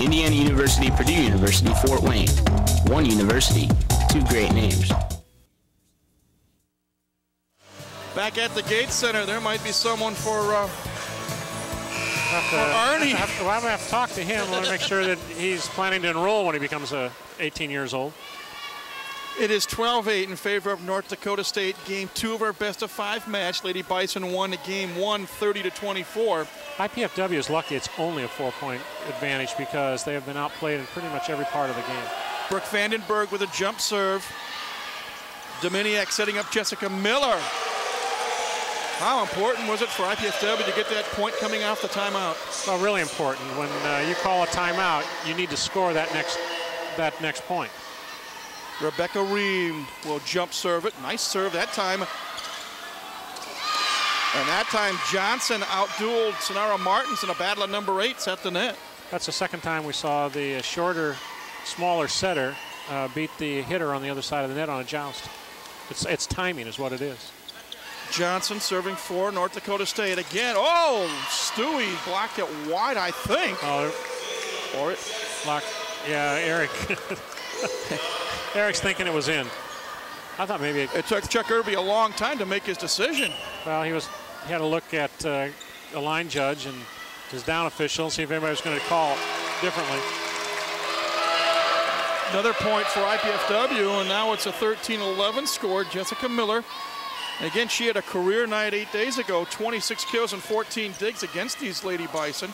Indiana University, Purdue University, Fort Wayne. One university, two great names. Back at the Gates Center, there might be someone for, uh, have to, Arnie. Have to, well, I'm gonna have to talk to him. I want to make sure that he's planning to enroll when he becomes uh, 18 years old. It is 12-8 in favor of North Dakota State. Game two of our best of five match. Lady Bison won game one, 30 to 24. IPFW is lucky it's only a four-point advantage because they have been outplayed in pretty much every part of the game. Brooke Vandenberg with a jump serve. Dominiak setting up Jessica Miller. How important was it for IPFW to get that point coming off the timeout? Well, really important. When uh, you call a timeout, you need to score that next that next point. Rebecca Ream will jump serve it. Nice serve that time. And that time Johnson outdueled Sonara Martins in a battle of number eights at the net. That's the second time we saw the shorter, smaller setter uh, beat the hitter on the other side of the net on a joust. It's, it's timing is what it is. Johnson serving for North Dakota State again. Oh, Stewie blocked it wide, I think. Oh, or it blocked. Yeah, Eric. Eric's thinking it was in. I thought maybe it, it, took Chuck Irby a long time to make his decision. Well, he was he had a look at uh, a line judge and his down official and see if anybody was going to call differently. Another point for IPFW, and now it's a 13-11 score. Jessica Miller. And again, she had a career night eight days ago, 26 kills and 14 digs against these Lady Bison.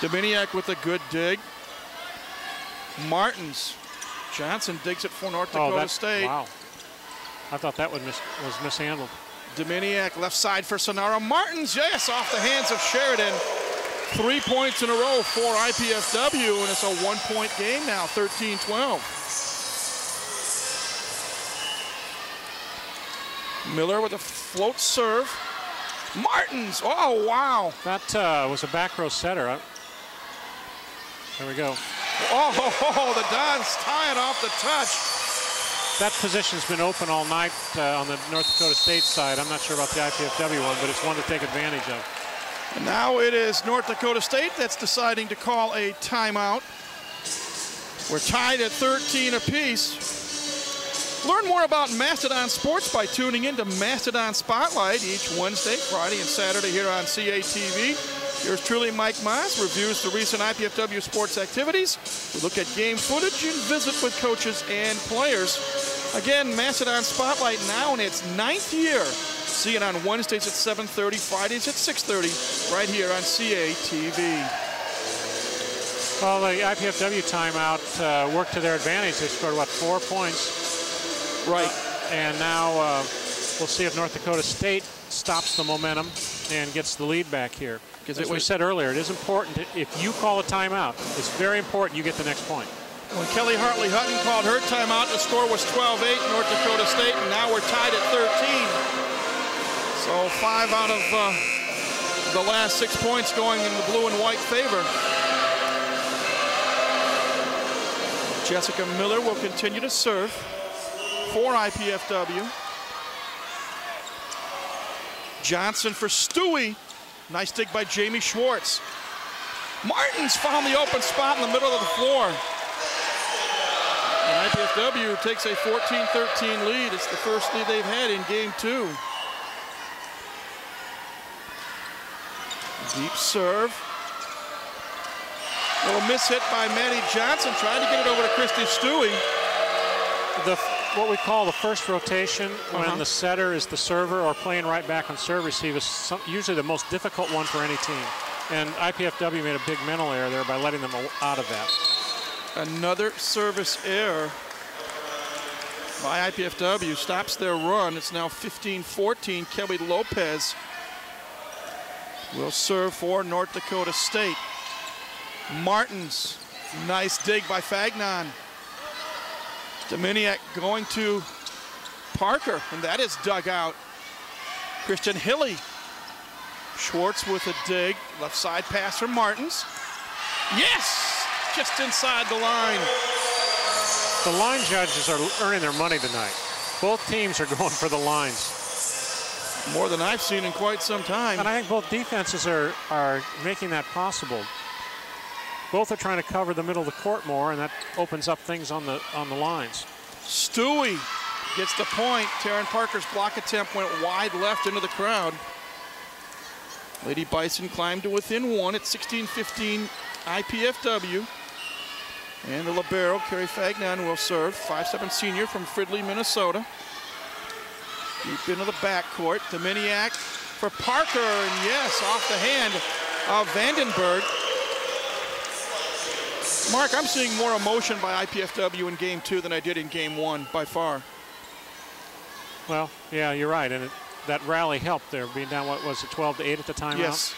Dominiak with a good dig. Martins. Johnson digs it for North oh, Dakota State. Wow. I thought that was, mis was mishandled. Dominiak left side for Sonara Martins. Yes, off the hands of Sheridan. Three points in a row for IPFW, and it's a one-point game now, 13-12. Miller with a float serve. Martins, oh, wow. That uh, was a back row setter. There we go. Oh, the Dons it off the touch. That position's been open all night uh, on the North Dakota State side. I'm not sure about the IPFW one, but it's one to take advantage of. And now it is North Dakota State that's deciding to call a timeout. We're tied at 13 apiece. Learn more about Mastodon Sports by tuning in to Mastodon Spotlight each Wednesday, Friday, and Saturday here on CATV. Here's truly Mike Moss, reviews the recent IPFW sports activities. We look at game footage and visit with coaches and players. Again, Mastodon Spotlight now in its ninth year. See it on Wednesdays at 7.30, Fridays at 6.30, right here on CATV. Well, the IPFW timeout uh, worked to their advantage. They scored, what, four points? Right. And now uh, we'll see if North Dakota State stops the momentum and gets the lead back here. Because as we said earlier, it is important to, if you call a timeout, it's very important you get the next point. When Kelly Hartley Hutton called her timeout, the score was 12-8 North Dakota State, and now we're tied at 13. So five out of uh, the last six points going in the blue and white favor. Jessica Miller will continue to serve for IPFW. Johnson for Stewie. Nice dig by Jamie Schwartz. Martins found the open spot in the middle of the floor. And IPFW takes a 14-13 lead. It's the first lead they've had in game two. Deep serve. Little miss hit by Maddie Johnson, trying to get it over to Christy Stewie. The what we call the first rotation when uh -huh. the setter is the server or playing right back on serve receive is some, usually the most difficult one for any team. And IPFW made a big mental error there by letting them out of that. Another service error by IPFW stops their run. It's now 15-14. Kelly Lopez will serve for North Dakota State. Martins, nice dig by Fagnan. Dominiak going to Parker, and that is dug out. Kristen Hilly. Schwartz with a dig. Left side pass from Martins. Yes! Just inside the line. The line judges are earning their money tonight. Both teams are going for the lines. More than I've seen in quite some time. And I think both defenses are, are making that possible. Both are trying to cover the middle of the court more, and that opens up things on the on the lines. Stewie gets the point. Taryn Parker's block attempt went wide left into the crowd. Lady Bison climbed to within one at 16-15 IPFW. And the libero, Carrie Fagnan, will serve. 5'7 senior from Fridley, Minnesota. Deep into the backcourt. Dominiak for Parker, and yes, off the hand of Vandenberg. Mark, I'm seeing more emotion by IPFW in game two than I did in game one, by far. Well, yeah, you're right. And it, that rally helped there, being down, what was it, 12 to 8 at the time? Yes.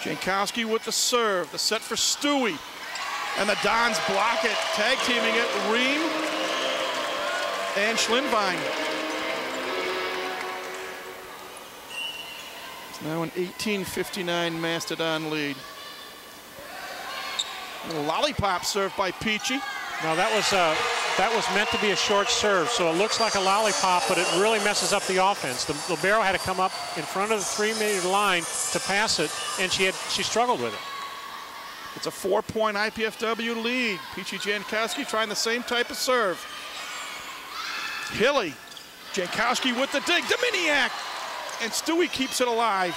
Jankowski with the serve. The set for Stewie. And the Dons block it. Tag teaming it. Ream and Schlindwein. It's now an 1859 Mastodon lead. A lollipop serve by Peachy. Now that was uh, that was meant to be a short serve, so it looks like a lollipop, but it really messes up the offense. The libero had to come up in front of the three-meter line to pass it, and she had she struggled with it. It's a four-point IPFW lead. Peachy Jankowski trying the same type of serve. Hilly, Jankowski with the dig. Dominiak, and Stewie keeps it alive.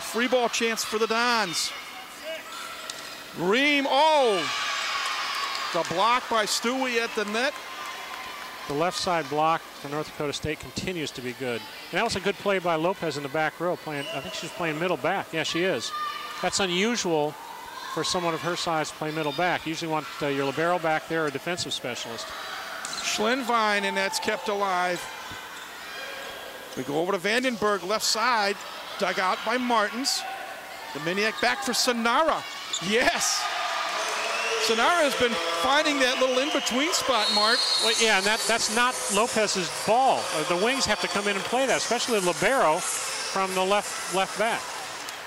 Free ball chance for the Dons. Ream, oh, the block by Stewie at the net. The left side block for North Dakota State continues to be good. And that was a good play by Lopez in the back row. Playing, I think she's playing middle back. Yeah, she is. That's unusual for someone of her size to play middle back. You usually want uh, your libero back there or a defensive specialist. Schlindwein, and that's kept alive. We go over to Vandenberg, left side, dug out by Martins. Dominiak back for Sonara. Yes. Sonara has been finding that little in-between spot, Mark. Well, yeah, and that, that's not Lopez's ball. Uh, the wings have to come in and play that, especially Libero from the left left back.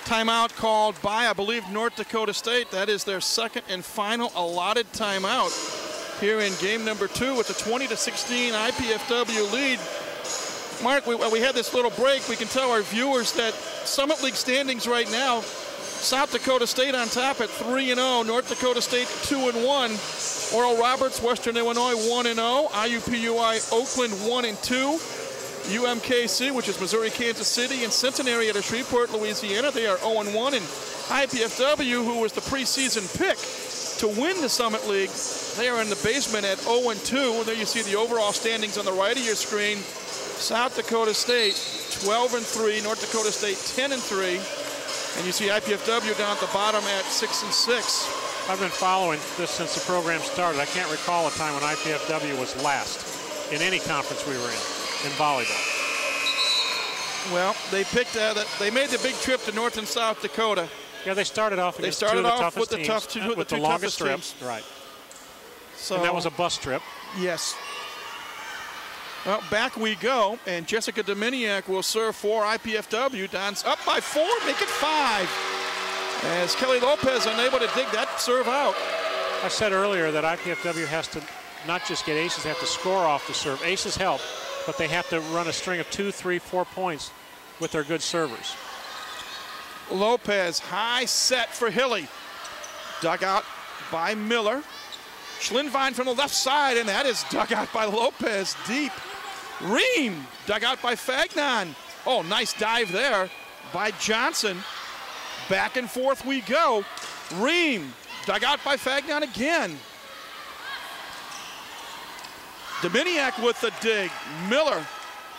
Timeout called by, I believe, North Dakota State. That is their second and final allotted timeout here in game number two with a 20 to 16 IPFW lead. Mark, we, we had this little break. We can tell our viewers that Summit League standings right now South Dakota State on top at 3 0. North Dakota State 2 1. Oral Roberts, Western Illinois 1 0. IUPUI Oakland 1 2. UMKC, which is Missouri, Kansas City, and Centenary at Shreveport, Louisiana. They are 0 1. And IPFW, who was the preseason pick to win the Summit League, they are in the basement at 0 2. There you see the overall standings on the right of your screen. South Dakota State 12 and 3, North Dakota State 10 and 3. And you see IPFW down at the bottom at six and six. I've been following this since the program started. I can't recall a time when IPFW was last in any conference we were in, in volleyball. Well, they picked, uh, they made the big trip to North and South Dakota. Yeah, they started off they started off the with the teams, tough, two, with, with the, two longest trips. trips. Right. So and that was a bus trip. Yes. Well, back we go, and Jessica Dominiak will serve for IPFW. Don's up by four, make it five. As Kelly Lopez unable to dig that serve out. I said earlier that IPFW has to not just get aces, they have to score off the serve. Aces help, but they have to run a string of two, three, four points with their good servers. Lopez, high set for Hilly. Dug out by Miller. Schlindwein from the left side, and that is dug out by Lopez deep. Ream dug out by Fagnan. Oh, nice dive there by Johnson. Back and forth we go. Ream dug out by Fagnan again. Dominiak with the dig. Miller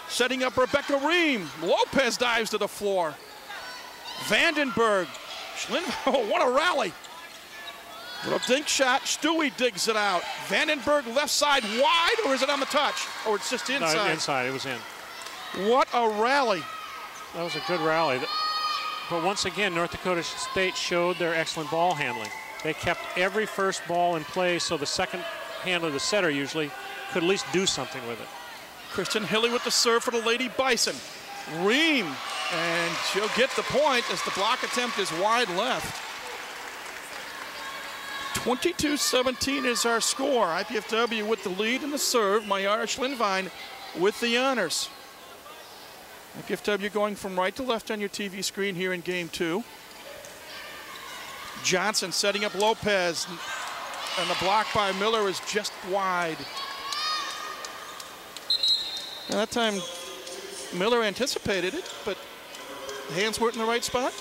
setting up Rebecca Ream. Lopez dives to the floor. Vandenberg. Schlin oh, what a rally. Little dink shot. Stewie digs it out. Vandenberg left side wide, or is it on the touch? Or it's just inside? No, inside. It was in. What a rally. That was a good rally. But once again, North Dakota State showed their excellent ball handling. They kept every first ball in play, so the second handler, the setter usually, could at least do something with it. Kristen Hilly with the serve for the Lady Bison. Ream, and she'll get the point as the block attempt is wide left. 22-17 is our score. IPFW with the lead in the serve. Mayara Schlindwein with the honors. IPFW going from right to left on your TV screen here in game two. Johnson setting up Lopez. And the block by Miller is just wide. And that time, Miller anticipated it, but hands weren't in the right spot.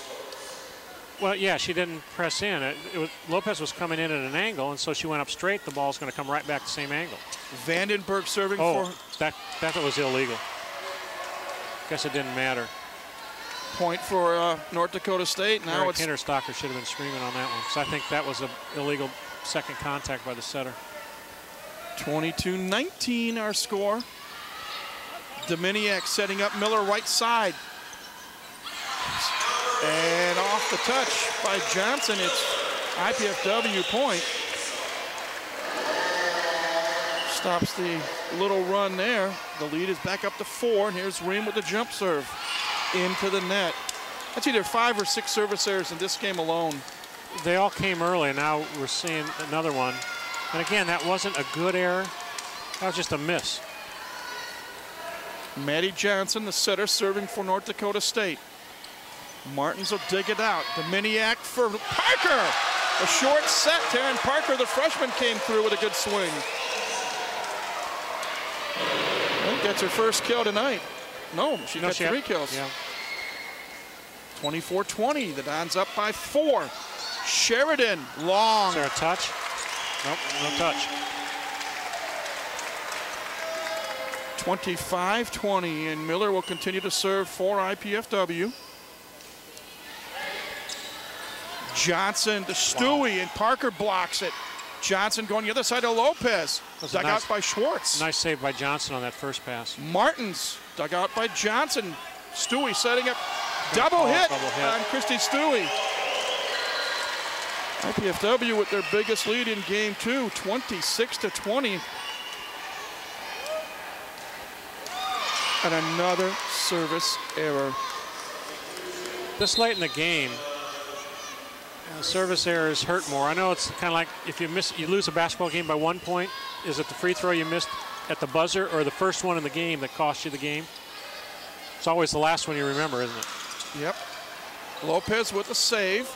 Well, yeah, she didn't press in. It, it was, Lopez was coming in at an angle, and so she went up straight. The ball's going to come right back the same angle. Vandenberg serving oh, for. that that was illegal. Guess it didn't matter. Point for uh, North Dakota State. Now Mary it's Kinderstocker should have been screaming on that one because I think that was an illegal second contact by the setter. 22-19 our score. Dominiak setting up Miller right side. And off the touch by Johnson, it's IPFW point. Stops the little run there. The lead is back up to four, and here's Ream with the jump serve into the net. That's either five or six service errors in this game alone. They all came early, and now we're seeing another one. And again, that wasn't a good error. That was just a miss. Maddie Johnson, the setter, serving for North Dakota State. Martins will dig it out. Dominiak for Parker. A short set. Taryn Parker, the freshman, came through with a good swing. I think that's her first kill tonight. No, she No, got she three had- kills. yeah. 24-20. The Dons up by four. Sheridan, long. Is there a touch? Nope, no touch. 25-20, and Miller will continue to serve for IPFW. Johnson to Stewie, and Parker blocks it. Johnson going the other side to Lopez. Dug nice- out by Schwartz. Nice save by Johnson on that first pass. Martins dug out by Johnson. Stewie setting up double hit, double hit. on Christy Stewie. IPFW with their biggest lead in game two, 26 to 20. And another service error. This late in the game, uh, service errors hurt more. I know it's kind of like if you miss, you lose a basketball game by one point. Is it the free throw you missed at the buzzer or the first one in the game that cost you the game? It's always the last one you remember, isn't it? Yep. Lopez with the save.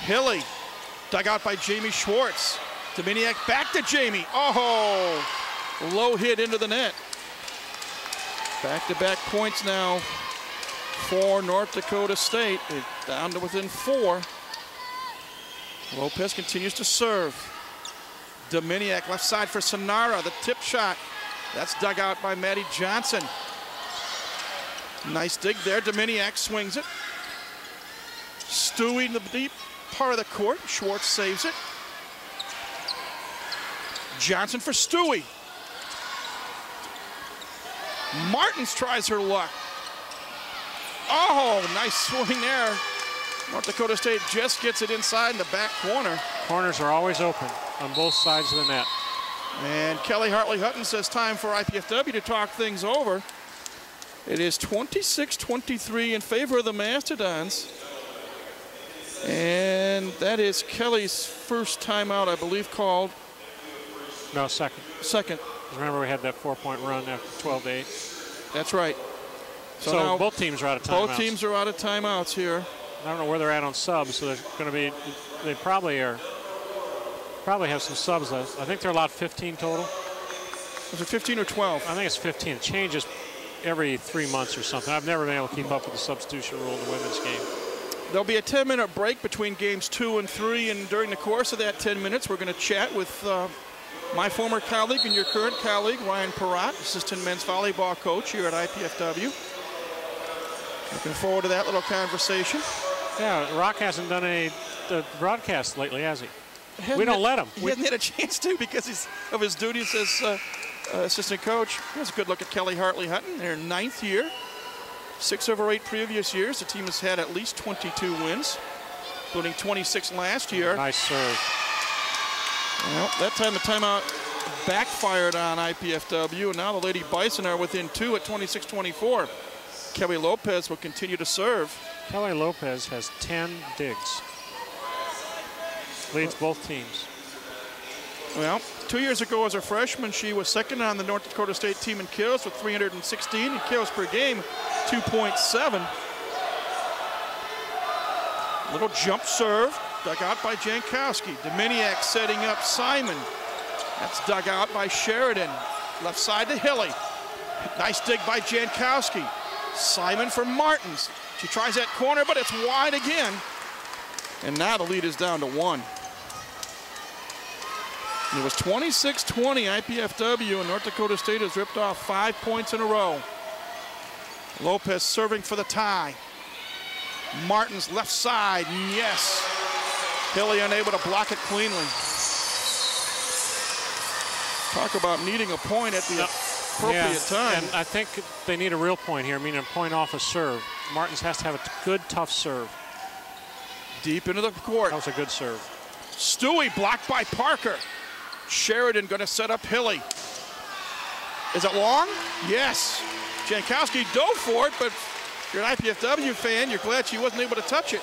Hilly dug out by Jamie Schwartz. Dominiak back to Jamie. Oh, low hit into the net. Back-to-back points now for North Dakota State. They're down to within four. Lopez continues to serve. Dominiak left side for Sonara. The tip shot. That's dug out by Maddie Johnson. Nice dig there. Dominiak swings it. Stewie in the deep part of the court. Schwartz saves it. Johnson for Stewie. Martins tries her luck. Oh, nice swing there. North Dakota State just gets it inside in the back corner. Corners are always open on both sides of the net. And Kelly Hartley Hutton says time for IPFW to talk things over. It is 26-23 in favor of the Mastodons. And that is Kelly's first timeout, I believe, called. No, second. Second. Remember we had that four-point run after 12 to 8. That's right. So, now both teams are out of timeouts. Both teams are out of timeouts here. I don't know where they're at on subs, so they're going to be, they probably are, probably have some subs. left. I think they're allowed 15 total. Was it 15 or 12? I think it's 15. It changes every three months or something. I've never been able to keep up with the substitution rule in the women's game. There'll be a 10-minute break between games two and three, and during the course of that 10 minutes, we're going to chat with uh, my former colleague and your current colleague, Ryan Perrott, assistant men's volleyball coach here at IPFW. Looking forward to that little conversation. Yeah, Rock hasn't done any uh, broadcast lately, has he? We don't had- let him. He hasn't had a chance to because he's, of his duties as uh, uh, assistant coach. Here's a good look at Kelly Hartley Hutton, their ninth year. Six over eight previous years. The team has had at least 22 wins, including 26 last year. Nice serve. Well, that time the timeout backfired on IPFW, and now the Lady Bison are within two at 26-24. Kelly Lopez will continue to serve. Kelly Lopez has 10 digs. Leads both teams. Well, two years ago as a freshman, she was second on the North Dakota State team in kills with 316 and kills per game, 2.7. Little jump serve, dug out by Jankowski. Dominiak setting up Simon. That's dug out by Sheridan. Left side to Hilly. Nice dig by Jankowski. Simon for Martins. She tries that corner, but it's wide again. And now the lead is down to one. It was 26-20 IPFW, and North Dakota State has ripped off five points in a row. Lopez serving for the tie. Martins left side, yes. Hilly unable to block it cleanly. Talk about needing a point at the appropriate yeah, time. And I think they need a real point here, meaning a point off a serve. Martins has to have a good, tough serve. Deep into the court. That was a good serve. Stewie blocked by Parker. Sheridan going to set up Hilly. Is it long? Yes. Jankowski dove for it, but if you're an IPFW fan, you're glad she wasn't able to touch it.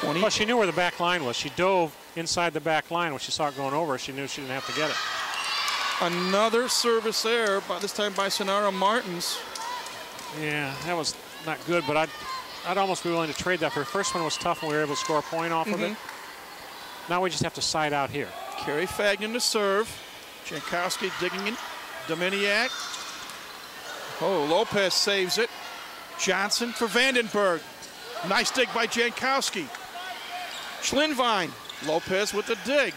20. Well, she knew where the back line was. She dove inside the back line when she saw it going over. She knew she didn't have to get it. Another service error, by this time by Sonara Martins. Yeah, that was not good, but I'd, I'd almost be willing to trade that. For her first one was tough, and we were able to score a point off mm -hmm. of it. Mm-hmm. Now we just have to side out here. Kerry Fagnan to serve. Jankowski digging in. Dominiak. Oh, Lopez saves it. Johnson for Vandenberg. Nice dig by Jankowski. Schlindwein. Lopez with the dig.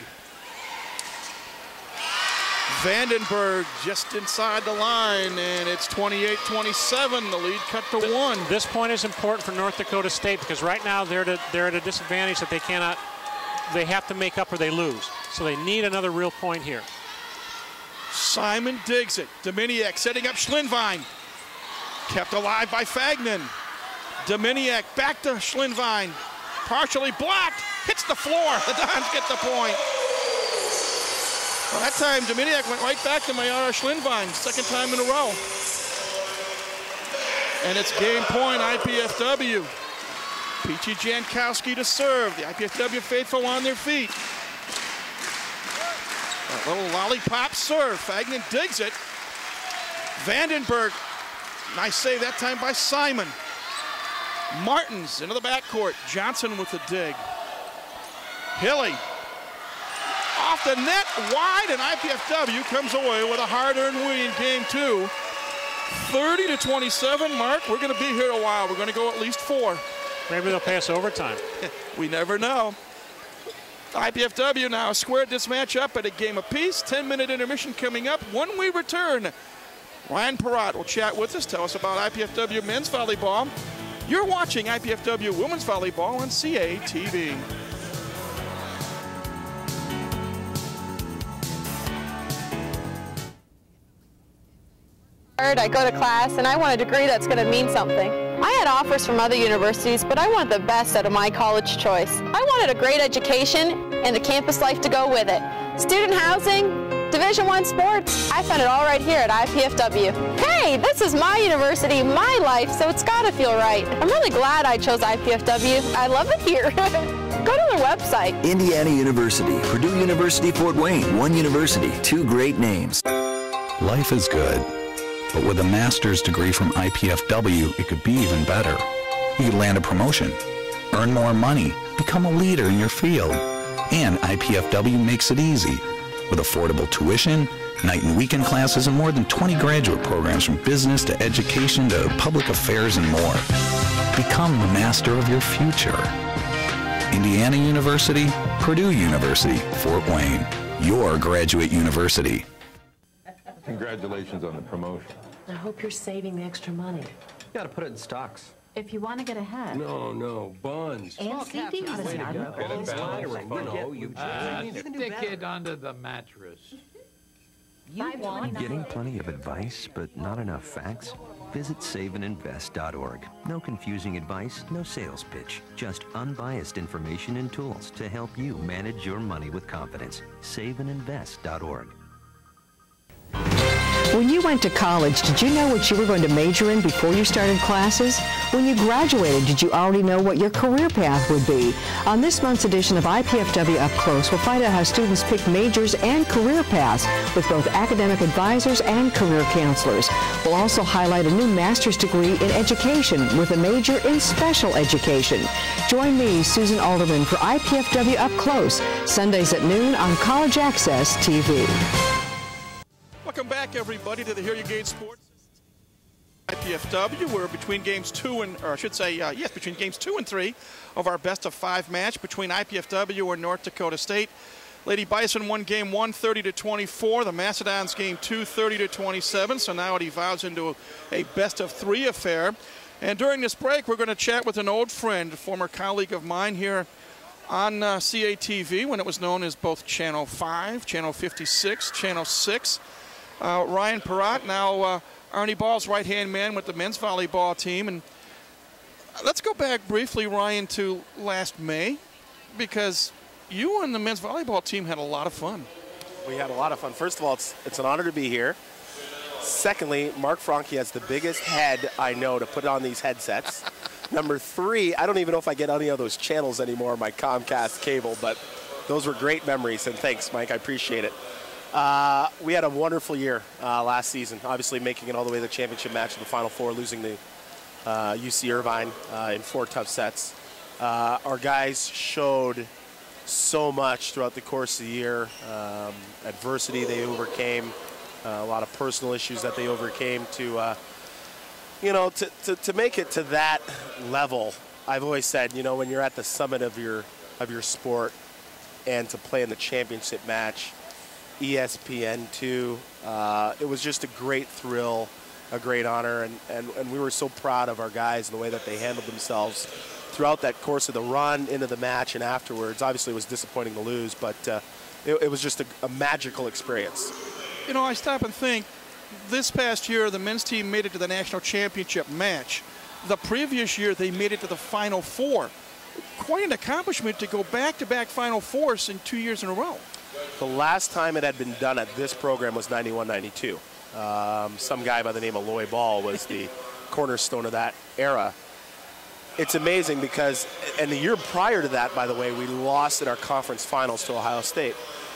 Vandenberg just inside the line, and it's 28-27. The lead cut to the, one. This point is important for North Dakota State because right now they're, to, they're at a disadvantage that they cannot, they have to make up or they lose. So they need another real point here. Simon digs it. Dominiak setting up Schlindwein. Kept alive by Fagnan. Dominiak back to Schlindwein. Partially blocked. Hits the floor. The Dons get the point. Well, that time, Dominiak went right back to Mayara Schlindwein. Second time in a row. And it's game point, IPFW. Peachy Jankowski to serve. The IPFW faithful on their feet. A little lollipop serve. Fagnan digs it. Vandenberg. Nice save that time by Simon. Martins into the backcourt. Johnson with the dig. Hilly off the net wide, and IPFW comes away with a hard-earned win in game two. 30 to 27, Mark. We're going to be here a while. We're going to go at least four. Maybe they'll pass overtime. we never know. IPFW now squared this match up at a game apiece. 10-minute intermission coming up. When we return, Ryan Perrott will chat with us, tell us about IPFW men's volleyball. You're watching IPFW women's volleyball on CATV. I go to class and I want a degree that's going to mean something. I had offers from other universities, but I wanted the best out of my college choice. I wanted a great education and the campus life to go with it. Student housing, Division One sports, I found it all right here at IPFW. Hey, this is my university, my life, so it's got to feel right. I'm really glad I chose IPFW. I love it here. Go to their website. Indiana University, Purdue University, Fort Wayne, one university, two great names. Life is good but with a master's degree from IPFW, it could be even better. You could land a promotion, earn more money, become a leader in your field. And IPFW makes it easy. With affordable tuition, night and weekend classes, and more than 20 graduate programs from business to education to public affairs and more. Become the master of your future. Indiana University, Purdue University, Fort Wayne, your graduate university. Congratulations on the promotion. I hope you're saving the extra money. You got to put it in stocks. If you want to get ahead. No, no, bonds. And CDs. No, you just uh, stick it under the mattress. You want Getting plenty of advice, but not enough facts? Visit saveandinvest.org. No confusing advice, no sales pitch. Just unbiased information and tools to help you manage your money with confidence. Saveandinvest.org. When you went to college, did you know what you were going to major in before you started classes? When you graduated, did you already know what your career path would be? On this month's edition of IPFW Up Close, we'll find out how students pick majors and career paths with both academic advisors and career counselors. We'll also highlight a new master's degree in education with a major in special education. Join me, Susan Alderman, for IPFW Up Close, Sundays at noon on College Access TV. Back, everybody, to the Hilliard Gates Sports. IPFW. We're between games two and, or I should say, uh, yes, between games two and three of our best of five match between IPFW and North Dakota State. Lady Bison won game one, 30 to 24. The Mastodons game two, 30 to 27. So now it evolves into a best of three affair. And during this break, we're going to chat with an old friend, a former colleague of mine here on uh, CATV when it was known as both Channel 5, Channel 56, Channel 6. Uh, Ryan Perrott, now uh, Arnie Ball's right hand man with the men's volleyball team. And let's go back briefly, Ryan, to last May because you and the men's volleyball team had a lot of fun. We had a lot of fun. First of all, it's, it's an honor to be here. Secondly, Mark Franke has the biggest head I know to put on these headsets. Number three, I don't even know if I get any of those channels anymore on my Comcast cable, but those were great memories, and thanks, Mike. I appreciate it. Uh, we had a wonderful year uh, last season, obviously making it all the way to the championship match of the Final Four, losing to uh, UC Irvine uh, in four tough sets. Uh, our guys showed so much throughout the course of the year. Um, adversity they overcame, uh, a lot of personal issues that they overcame to, you know, to, to, to make it to that level. I've always said, you know, when you're at the summit of your of your sport and to play in the championship match, ESPN2, uh, it was just a great thrill, a great honor, and, and, and we were so proud of our guys and the way that they handled themselves throughout that course of the run into the match and afterwards. Obviously, it was disappointing to lose, but uh, it, it, was just a, a magical experience. You know, I stop and think this past year, the men's team made it to the national championship match. The previous year, they made it to the Final Four. Quite an accomplishment to go back to back Final Fours in two years in a row. The last time it had been done at this program was 91 92. Um, some guy by the name of Loy Ball was the cornerstone of that era. It's amazing because, and the year prior to that, by the way, we lost in our conference finals to Ohio State.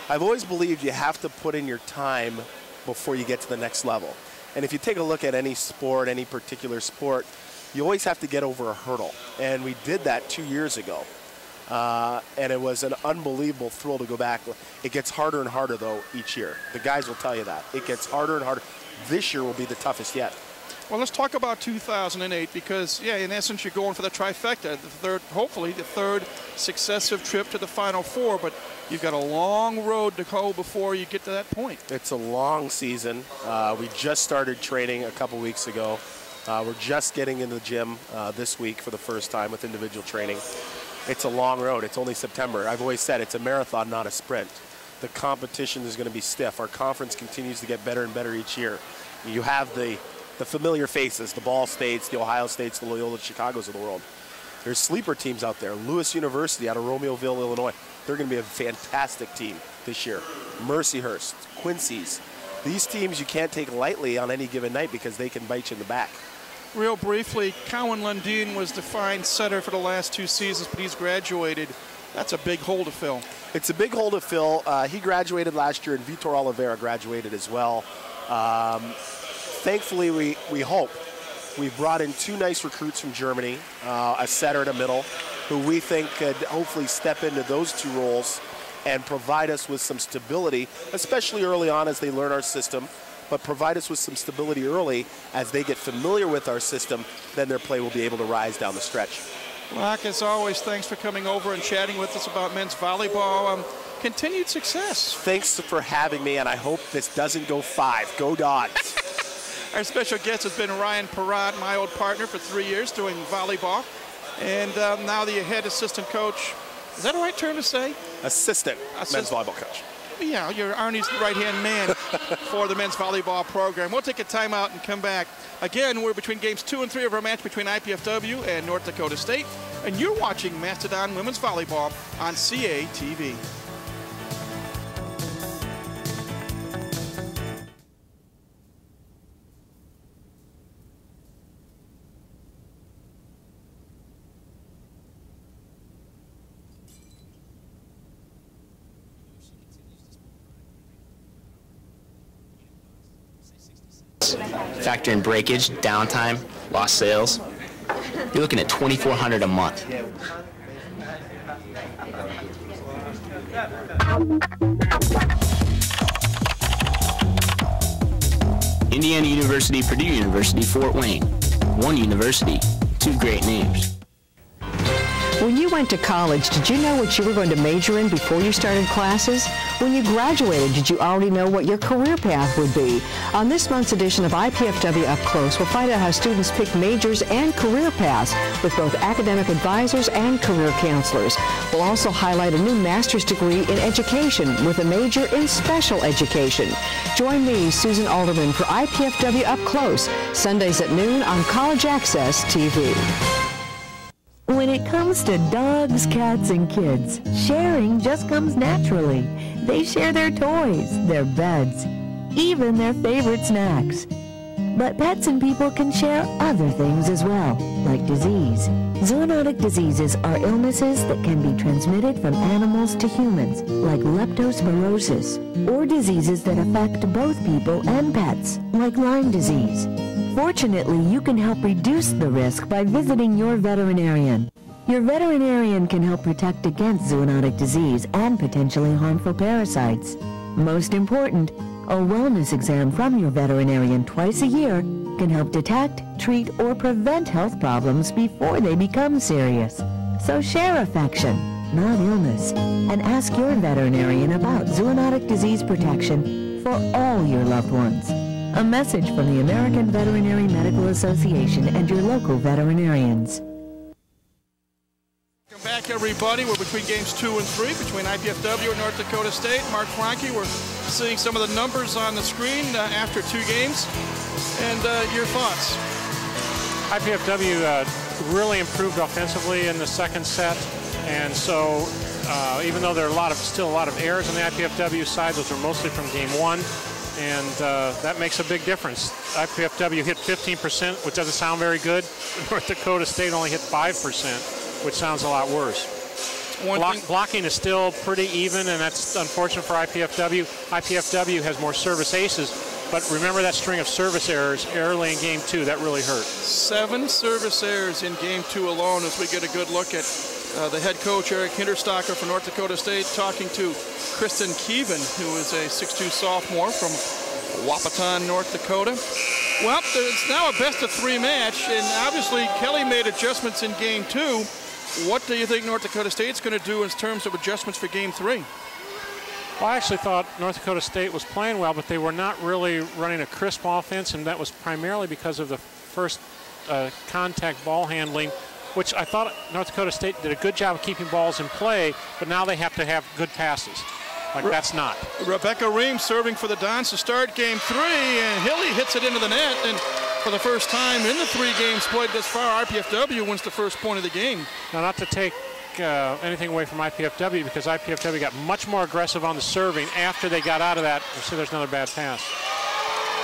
I've always believed you have to put in your time before you get to the next level. And if you take a look at any sport, any particular sport, you always have to get over a hurdle. And we did that two years ago. Uh, and it was an unbelievable thrill to go back. It gets harder and harder, though, each year. The guys will tell you that. It gets harder and harder. This year will be the toughest yet. Well, let's talk about 2008 because, yeah, in essence, you're going for the trifecta, the third, hopefully, the third successive trip to the Final Four. But you've got a long road to go before you get to that point. It's a long season. Uh, we just started training a couple weeks ago. Uh, we're just getting in the gym uh, this week for the first time with individual training. It's a long road. It's only September. I've always said it's a marathon, not a sprint. The competition is going to be stiff. Our conference continues to get better and better each year. You have the, the familiar faces, the Ball States, the Ohio States, the Loyola Chicagos of the world. There's sleeper teams out there. Lewis University out of Romeoville, Illinois. They're going to be a fantastic team this year. Mercyhurst, Quincy's. These teams you can't take lightly on any given night because they can bite you in the back real briefly, Cowan Lundin was the fine setter for the last two seasons, but he's graduated. That's a big hole to fill. It's a big hole to fill. Uh, he graduated last year, and Vitor Oliveira graduated as well. Um, thankfully, we, we hope. We've brought in two nice recruits from Germany, uh, a setter and a middle, who we think could hopefully step into those two roles and provide us with some stability, especially early on as they learn our system but provide us with some stability early as they get familiar with our system, then their play will be able to rise down the stretch. Mark, as always, thanks for coming over and chatting with us about men's volleyball. Um, continued success. Thanks for having me, and I hope this doesn't go five. Go Dogs. Our special guest has been Ryan Perrott, my old partner for three years doing volleyball, and um, now the head assistant coach. Is that a right term to say? Assistant, Assist- men's volleyball coach yeah, you're Arnie's right-hand man for the men's volleyball program. We'll take a timeout and come back. Again, we're between games two and three of our match between IPFW and North Dakota State, and you're watching Mastodon Women's Volleyball on CATV. Factor in breakage, downtime, lost sales. You're looking at 2400 a month. Indiana University, Purdue University, Fort Wayne. One university, two great names. Went to college, did you know what you were going to major in before you started classes? When you graduated, did you already know what your career path would be? On this month's edition of IPFW Up Close, we'll find out how students pick majors and career paths with both academic advisors and career counselors. We'll also highlight a new master's degree in education with a major in special education. Join me, Susan Alderman, for IPFW Up Close, Sundays at noon on College Access TV. When it comes to dogs, cats, and kids, sharing just comes naturally. They share their toys, their beds, even their favorite snacks. But pets and people can share other things as well, like disease. Zoonotic diseases are illnesses that can be transmitted from animals to humans, like leptospirosis, or diseases that affect both people and pets, like Lyme disease. Fortunately, you can help reduce the risk by visiting your veterinarian. Your veterinarian can help protect against zoonotic disease and potentially harmful parasites. Most important, a wellness exam from your veterinarian twice a year can help detect, treat, or prevent health problems before they become serious. So share affection, not illness, and ask your veterinarian about zoonotic disease protection for all your loved ones. A message from the American Veterinary Medical Association and your local veterinarians. Welcome back, everybody. We're between games two and three, between IPFW and North Dakota State. Mark Franke, we're seeing some of the numbers on the screen uh, after two games. And uh, your thoughts? IPFW uh, really improved offensively in the second set. And so uh, even though there are a lot of still a lot of errors on the IPFW side, those are mostly from game one and uh, that makes a big difference. IPFW hit 15%, which doesn't sound very good. North Dakota State only hit 5%, which sounds a lot worse. Block, blocking is still pretty even, and that's unfortunate for IPFW. IPFW has more service aces, but remember that string of service errors early in game two. That really hurt. Seven service errors in game two alone as we get a good look at uh, the head coach, Eric Hinterstocker from North Dakota State, talking to Kristen Keevan, who is a 6'2 sophomore from Wahpeton, North Dakota. Well, it's now a best of three match, and obviously Kelly made adjustments in game two. What do you think North Dakota State's going to do in terms of adjustments for game three? Well, I actually thought North Dakota State was playing well, but they were not really running a crisp offense, and that was primarily because of the first uh, contact ball handling which I thought North Dakota State did a good job of keeping balls in play, but now they have to have good passes. Like Re that's not. Rebecca Ream serving for the Dons to start game three, and Hilly hits it into the net, and for the first time in the three games played thus far, IPFW wins the first point of the game. Now, not to take uh, anything away from IPFW because IPFW got much more aggressive on the serving after they got out of that. So there's another bad pass.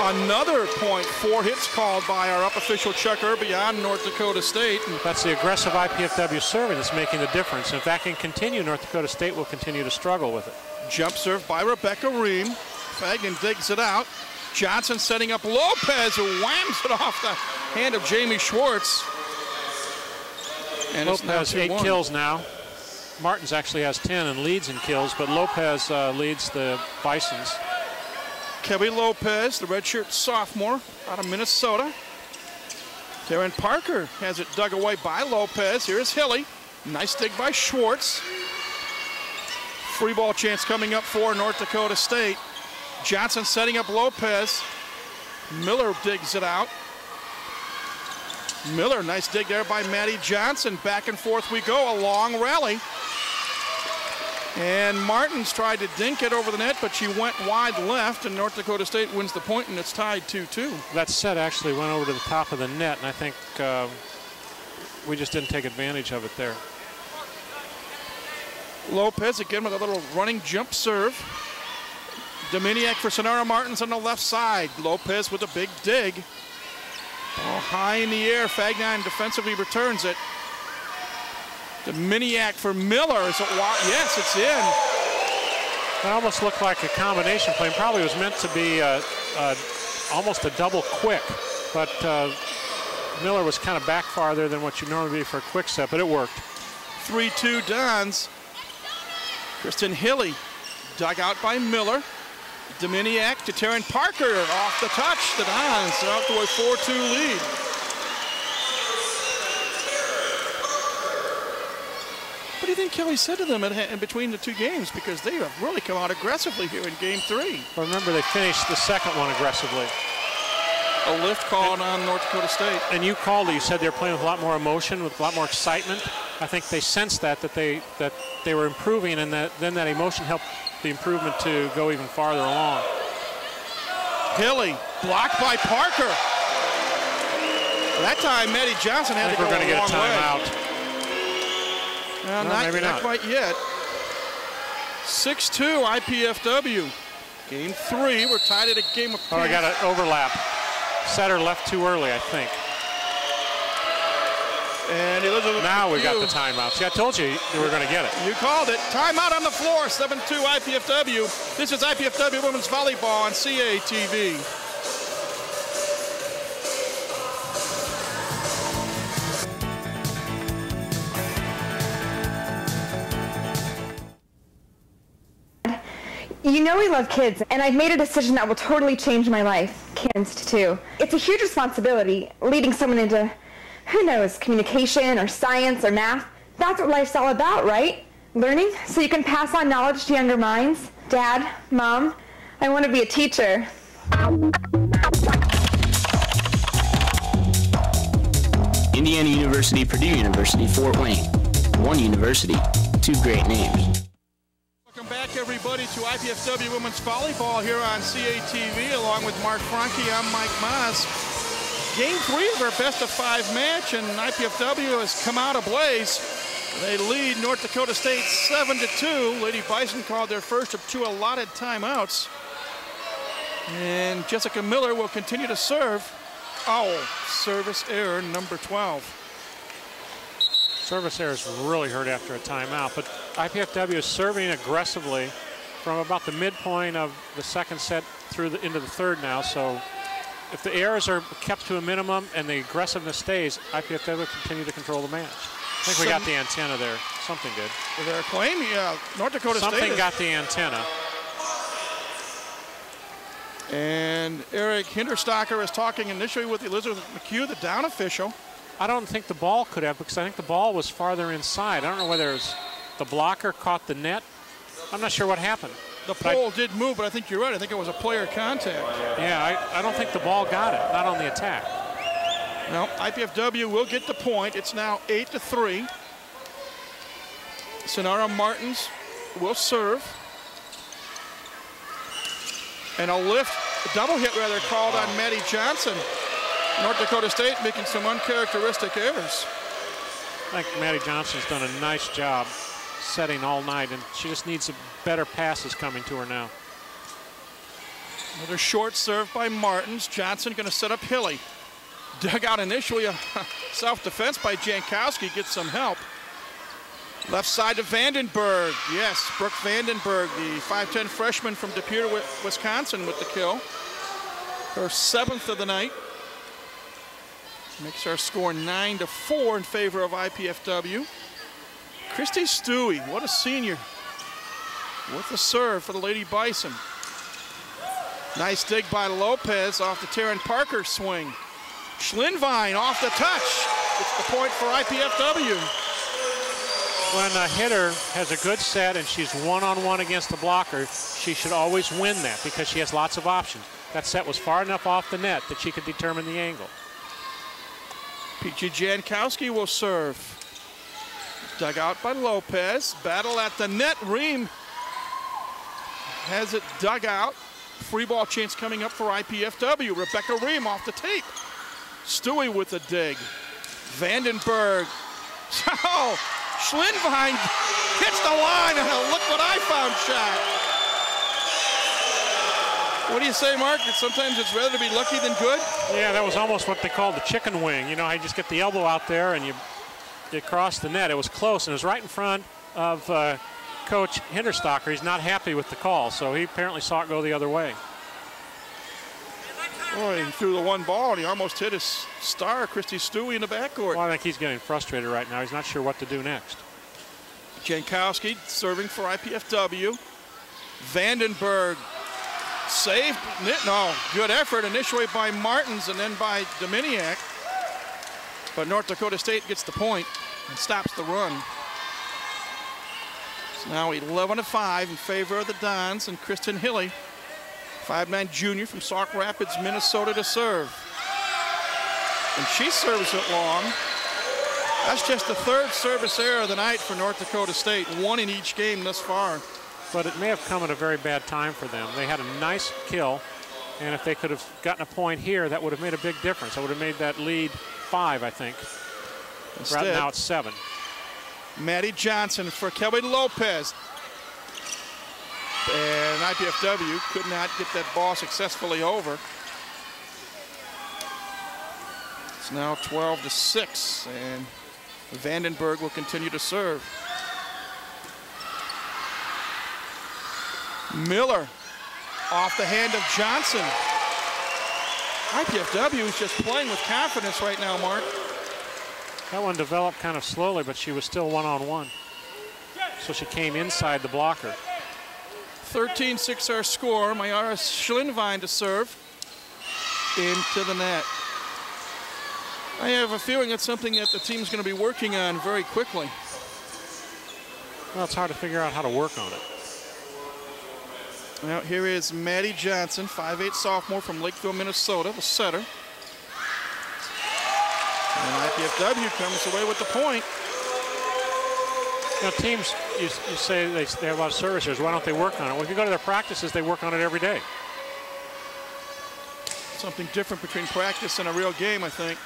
Another point, four hits called by our up official Chuck Irby on North Dakota State. And that's the aggressive IPFW serving that's making the difference. And if that can continue, North Dakota State will continue to struggle with it. Jump serve by Rebecca Ream. Fagnan digs it out. Johnson setting up Lopez, who whams it off the hand of Jamie Schwartz. And Lopez eight kills now. Martins actually has 10 and leads in kills, but Lopez uh, leads the Bisons. Kelly Lopez, the redshirt sophomore out of Minnesota. Taryn Parker has it dug away by Lopez. Here's Hilly. Nice dig by Schwartz. Free ball chance coming up for North Dakota State. Johnson setting up Lopez. Miller digs it out. Miller, nice dig there by Maddie Johnson. Back and forth we go, a long rally. And Martins tried to dink it over the net, but she went wide left, and North Dakota State wins the point, and it's tied 2-2. That set actually went over to the top of the net, and I think uh, we just didn't take advantage of it there. Lopez again with a little running jump serve. Dominiak for Sonara Martins on the left side. Lopez with a big dig. Ball high in the air. Fagnan defensively returns it. Dominiak for Miller. Is it yes, it's in. It almost looked like a combination play. Probably was meant to be a, a, almost a double quick, but uh, Miller was kind of back farther than what you normally be for a quick set, but it worked. 3-2 Dons. Kristen Hilly dug out by Miller. Dominiak to Taryn Parker off the touch. The Dons are out to a 4-2 lead. What do you think Kelly said to them in, in between the two games? Because they have really come out aggressively here in game three. Well, remember, they finished the second one aggressively. A lift called on North Dakota State. And you called it. You said they were playing with a lot more emotion, with a lot more excitement. I think they sensed that that they that they were improving, and that then that emotion helped the improvement to go even farther along. Hilly blocked by Parker. That time, Maddie Johnson had I to think go we're going to get a long way. timeout. Well, No, not, maybe not not. quite yet. 6-2 IPFW. Game three, we're tied at a game of Oh, I got an overlap. Setter left too early, I think. And Elizabeth Now we've got the timeout. See, I told you we were going to get it. You called it. Timeout on the floor, 7-2 IPFW. This is IPFW Women's Volleyball on CATV. You know we love kids, and I've made a decision that will totally change my life. Kids, too. It's a huge responsibility, leading someone into, who knows, communication or science or math. That's what life's all about, right? Learning so you can pass on knowledge to younger minds. Dad, Mom, I want to be a teacher. Indiana University, Purdue University, Fort Wayne. One university, two great names. Back, everybody, to IPFW Women's Volleyball here on CATV, along with Mark Franke. I'm Mike Moss. Game three of our best of five match, and IPFW has come out ablaze. They lead North Dakota State 7 to 2. Lady Bison called their first of two allotted timeouts. And Jessica Miller will continue to serve. Oh, service error number 12. Service errors really hurt after a timeout, but IPFW is serving aggressively from about the midpoint of the second set through the, into the third now. So if the errors are kept to a minimum and the aggressiveness stays, IPFW will continue to control the match. I think we got the antenna there. Something did. They're claiming, yeah, North Dakota State. Something is- got the antenna. And Eric Hinterstocker is talking initially with Elizabeth McHugh, the down official. I don't think the ball could have because I think the ball was farther inside. I don't know whether it was the blocker caught the net. I'm not sure what happened. The But I- pole did move, but I think you're right. I think it was a player contact. Yeah, I, I don't think the ball got it, not on the attack. Now, IPFW will get the point. It's now 8 to 3. Sonara Martins will serve. And a lift, a double hit rather, called on Maddie Johnson. North Dakota State making some uncharacteristic errors. I think Maddie Johnson's done a nice job setting all night, and she just needs some better passes coming to her now. Another short serve by Martins. Johnson going to set up Hilly. Dug out initially a self-defense by Jankowski. Gets some help. Left side to Vandenberg. Yes, Brooke Vandenberg, the 5'10 freshman from De Pere, Wisconsin, with the kill. Her seventh of the night. Makes our score 9 to 4 in favor of IPFW. Christy Stewie, what a senior. With the serve for the Lady Bison. Nice dig by Lopez off the Taryn Parker swing. Schlindwein off the touch. It's the point for IPFW. When a hitter has a good set and she's one-on-one against the blocker, she should always win that because she has lots of options. That set was far enough off the net that she could determine the angle. PG Jankowski will serve. Dug out by Lopez. Battle at the net. Ream has it dug out. Free ball chance coming up for IPFW. Rebecca Ream off the tape. Stewie with a dig. Vandenberg. Oh, Schlindwein hits the line and look what I found shot. What do you say, Mark? That sometimes it's rather to be lucky than good? Yeah, that was almost what they called the chicken wing. You know, how you just get the elbow out there and you, you cross the net. It was close, and it was right in front of uh, Coach Hinterstocker. He's not happy with the call, so he apparently saw it go the other way. Boy, he threw the one ball and he almost hit his star, Christy Stewie, in the backcourt. Well, I think he's getting frustrated right now. He's not sure what to do next. Jankowski serving for IPFW. Vandenberg Saved, no, good effort initially by Martins and then by Dominiak. But North Dakota State gets the point and stops the run. It's now 11 to 5 in favor of the Dons and Kristen Hilly, 5'9 junior from Sauk Rapids, Minnesota to serve. And she serves it long. That's just the third service error of the night for North Dakota State, one in each game thus far. But it may have come at a very bad time for them. They had a nice kill, and if they could have gotten a point here, that would have made a big difference. That would have made that lead five, I think. Instead, right now it's seven. Maddie Johnson for Kelly Lopez. And IPFW could not get that ball successfully over. It's now 12 to 6, and Vandenberg will continue to serve. Miller off the hand of Johnson. IPFW is just playing with confidence right now, Mark. That one developed kind of slowly, but she was still one-on-one. -on -one. So she came inside the blocker. 13-6 our score. Mayara Schlindwein to serve into the net. I have a feeling it's something that the team's going to be working on very quickly. Well, it's hard to figure out how to work on it. Now here is Maddie Johnson, 5'8 sophomore from Lakeville, Minnesota, the setter. And IPFW comes away with the point. You know, teams, you, you say they, they have a lot of servicers. Why don't they work on it? Well, if you go to their practices, they work on it every day. Something different between practice and a real game, I think.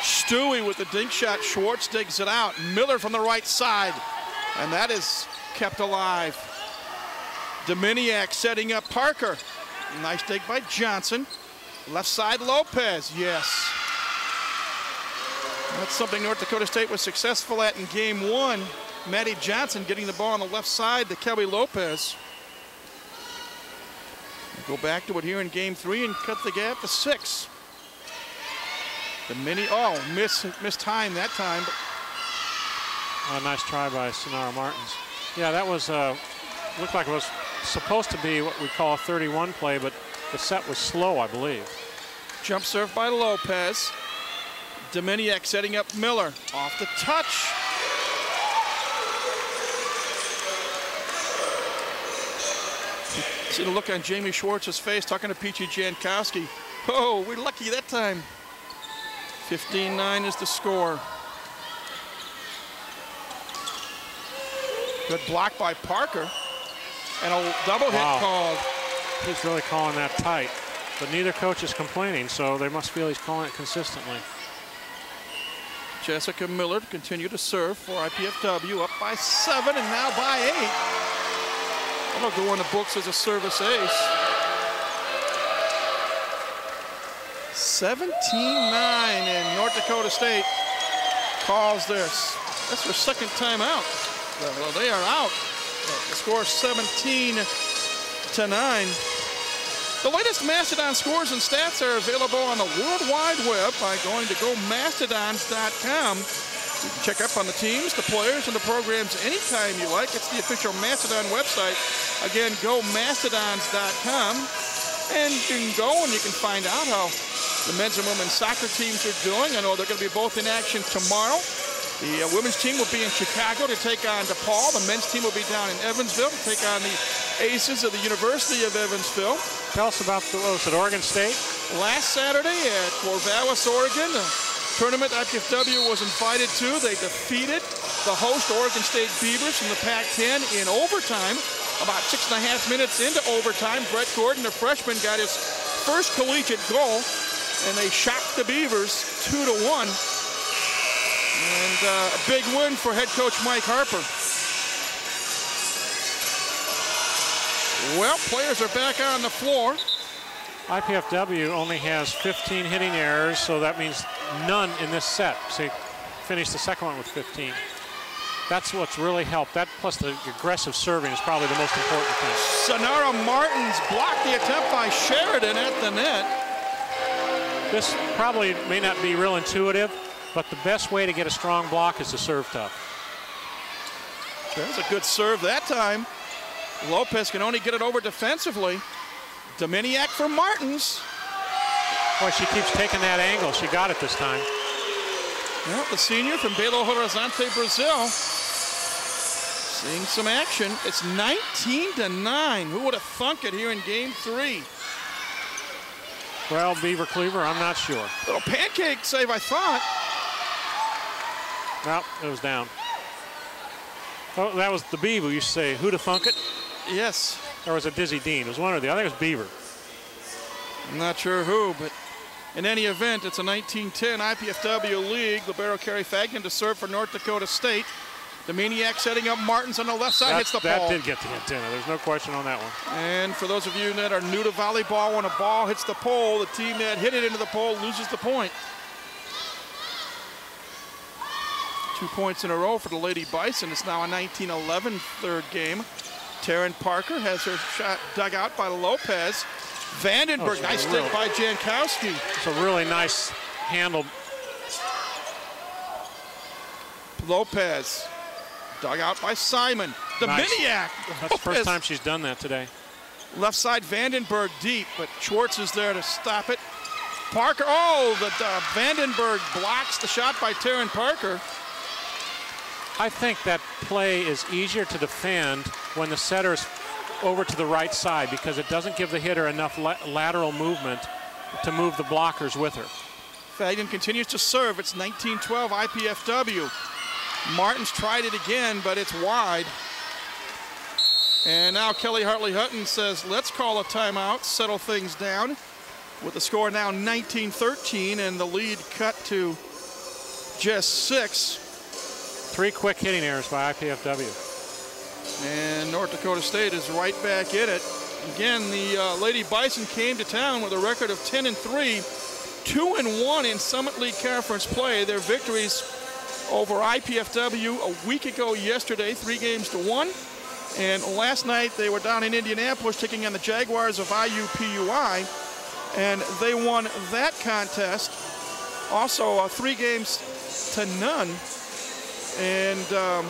Stewie with the dink shot. Schwartz digs it out. Miller from the right side. And that is kept alive. Dominiak setting up Parker. Nice dig by Johnson. Left side Lopez, yes. That's something North Dakota State was successful at in game one. Maddie Johnson getting the ball on the left side to Kelly Lopez. Go back to it here in game three and cut the gap to six. The mini, oh, miss, missed time that time. A nice try by Sonara Martins. Yeah, that was, uh, looked like it was supposed to be what we call a 31 play, but the set was slow, I believe. Jump serve by Lopez. Dominiak setting up Miller. Off the touch. See the look on Jamie Schwartz's face talking to Peachy Jankowski. Oh, we're lucky that time. 15-9 is the score. Good block by Parker. And a double hit wow. called. He's really calling that tight. But neither coach is complaining, so they must feel he's calling it consistently. Jessica Miller to continue to serve for IPFW, up by seven and now by eight. That'll go in the books as a service ace. 17-9 and North Dakota State calls this. That's their second time out. Well, they are out. Score 17 to 9. The latest Mastodon scores and stats are available on the World Wide Web by going to gomastodons.com. You can check up on the teams, the players, and the programs anytime you like. It's the official Mastodon website. Again, gomastodons.com. And you can go and you can find out how the men's and women's soccer teams are doing. I know they're going to be both in action tomorrow. The uh, women's team will be in Chicago to take on DePaul. The men's team will be down in Evansville to take on the Aces of the University of Evansville. Tell us about the, was it, Oregon State? Last Saturday at Corvallis, Oregon, the tournament IPFW was invited to. They defeated the host Oregon State Beavers from the Pac-10 in overtime. About six and a half minutes into overtime, Brett Gordon, a freshman, got his first collegiate goal, and they shocked the Beavers two to one. And uh, a big win for head coach Mike Harper. Well, players are back on the floor. IPFW only has 15 hitting errors, so that means none in this set. So they finished the second one with 15. That's what's really helped. That plus the aggressive serving is probably the most important thing. Sonara Martins blocked the attempt by Sheridan at the net. This probably may not be real intuitive, but the best way to get a strong block is to serve tough. There's a good serve that time. Lopez can only get it over defensively. Dominiak for Martins. Boy, she keeps taking that angle. She got it this time. Well, the senior from Belo Horizonte, Brazil. Seeing some action. It's 19 to 9. Who would have thunk it here in game three? Well, Beaver Cleaver, I'm not sure. Little pancake save, I thought. Well, it was down. Oh, that was the Beaver. You say, who to thunk it? Yes. Or was it Dizzy Dean? It was one or the other. I think it was Beaver. I'm not sure who, but in any event, it's a 1910 IPFW League. Libero Carrie Fagnan to serve for North Dakota State. Dominiak setting up Martins on the left side, that, hits the that ball. did get the antenna. There's no question on that one. And for those of you that are new to volleyball, when a ball hits the pole, the team that hit it into the pole loses the point. Two points in a row for the Lady Bison. It's now a 19-11 third game. Taryn Parker has her shot dug out by Lopez. Vandenberg, Oh, nice real- stick by Jankowski. It's a really nice handle. Lopez, dug out by Simon. Nice. Dominiak. That's the first time she's done that today. Left side, Vandenberg deep, but Schwartz is there to stop it. Parker, oh, the uh, Vandenberg blocks the shot by Taryn Parker. I think that play is easier to defend when the setter's over to the right side because it doesn't give the hitter enough la- lateral movement to move the blockers with her. Fagnan continues to serve. It's 19-12 IPFW. Martins tried it again, but it's wide. And now Kelly Hartley Hutton says, let's call a timeout, settle things down. With the score now 19-13 and the lead cut to just six. Three quick hitting errors by IPFW. And North Dakota State is right back in it. Again, the uh, Lady Bison came to town with a record of 10 and 3, 2 and 1 in Summit League Conference play. Their victories over IPFW a week ago yesterday, three games to one. And last night they were down in Indianapolis taking on the Jaguars of IUPUI, and they won that contest. Also, uh, three games to none. And um,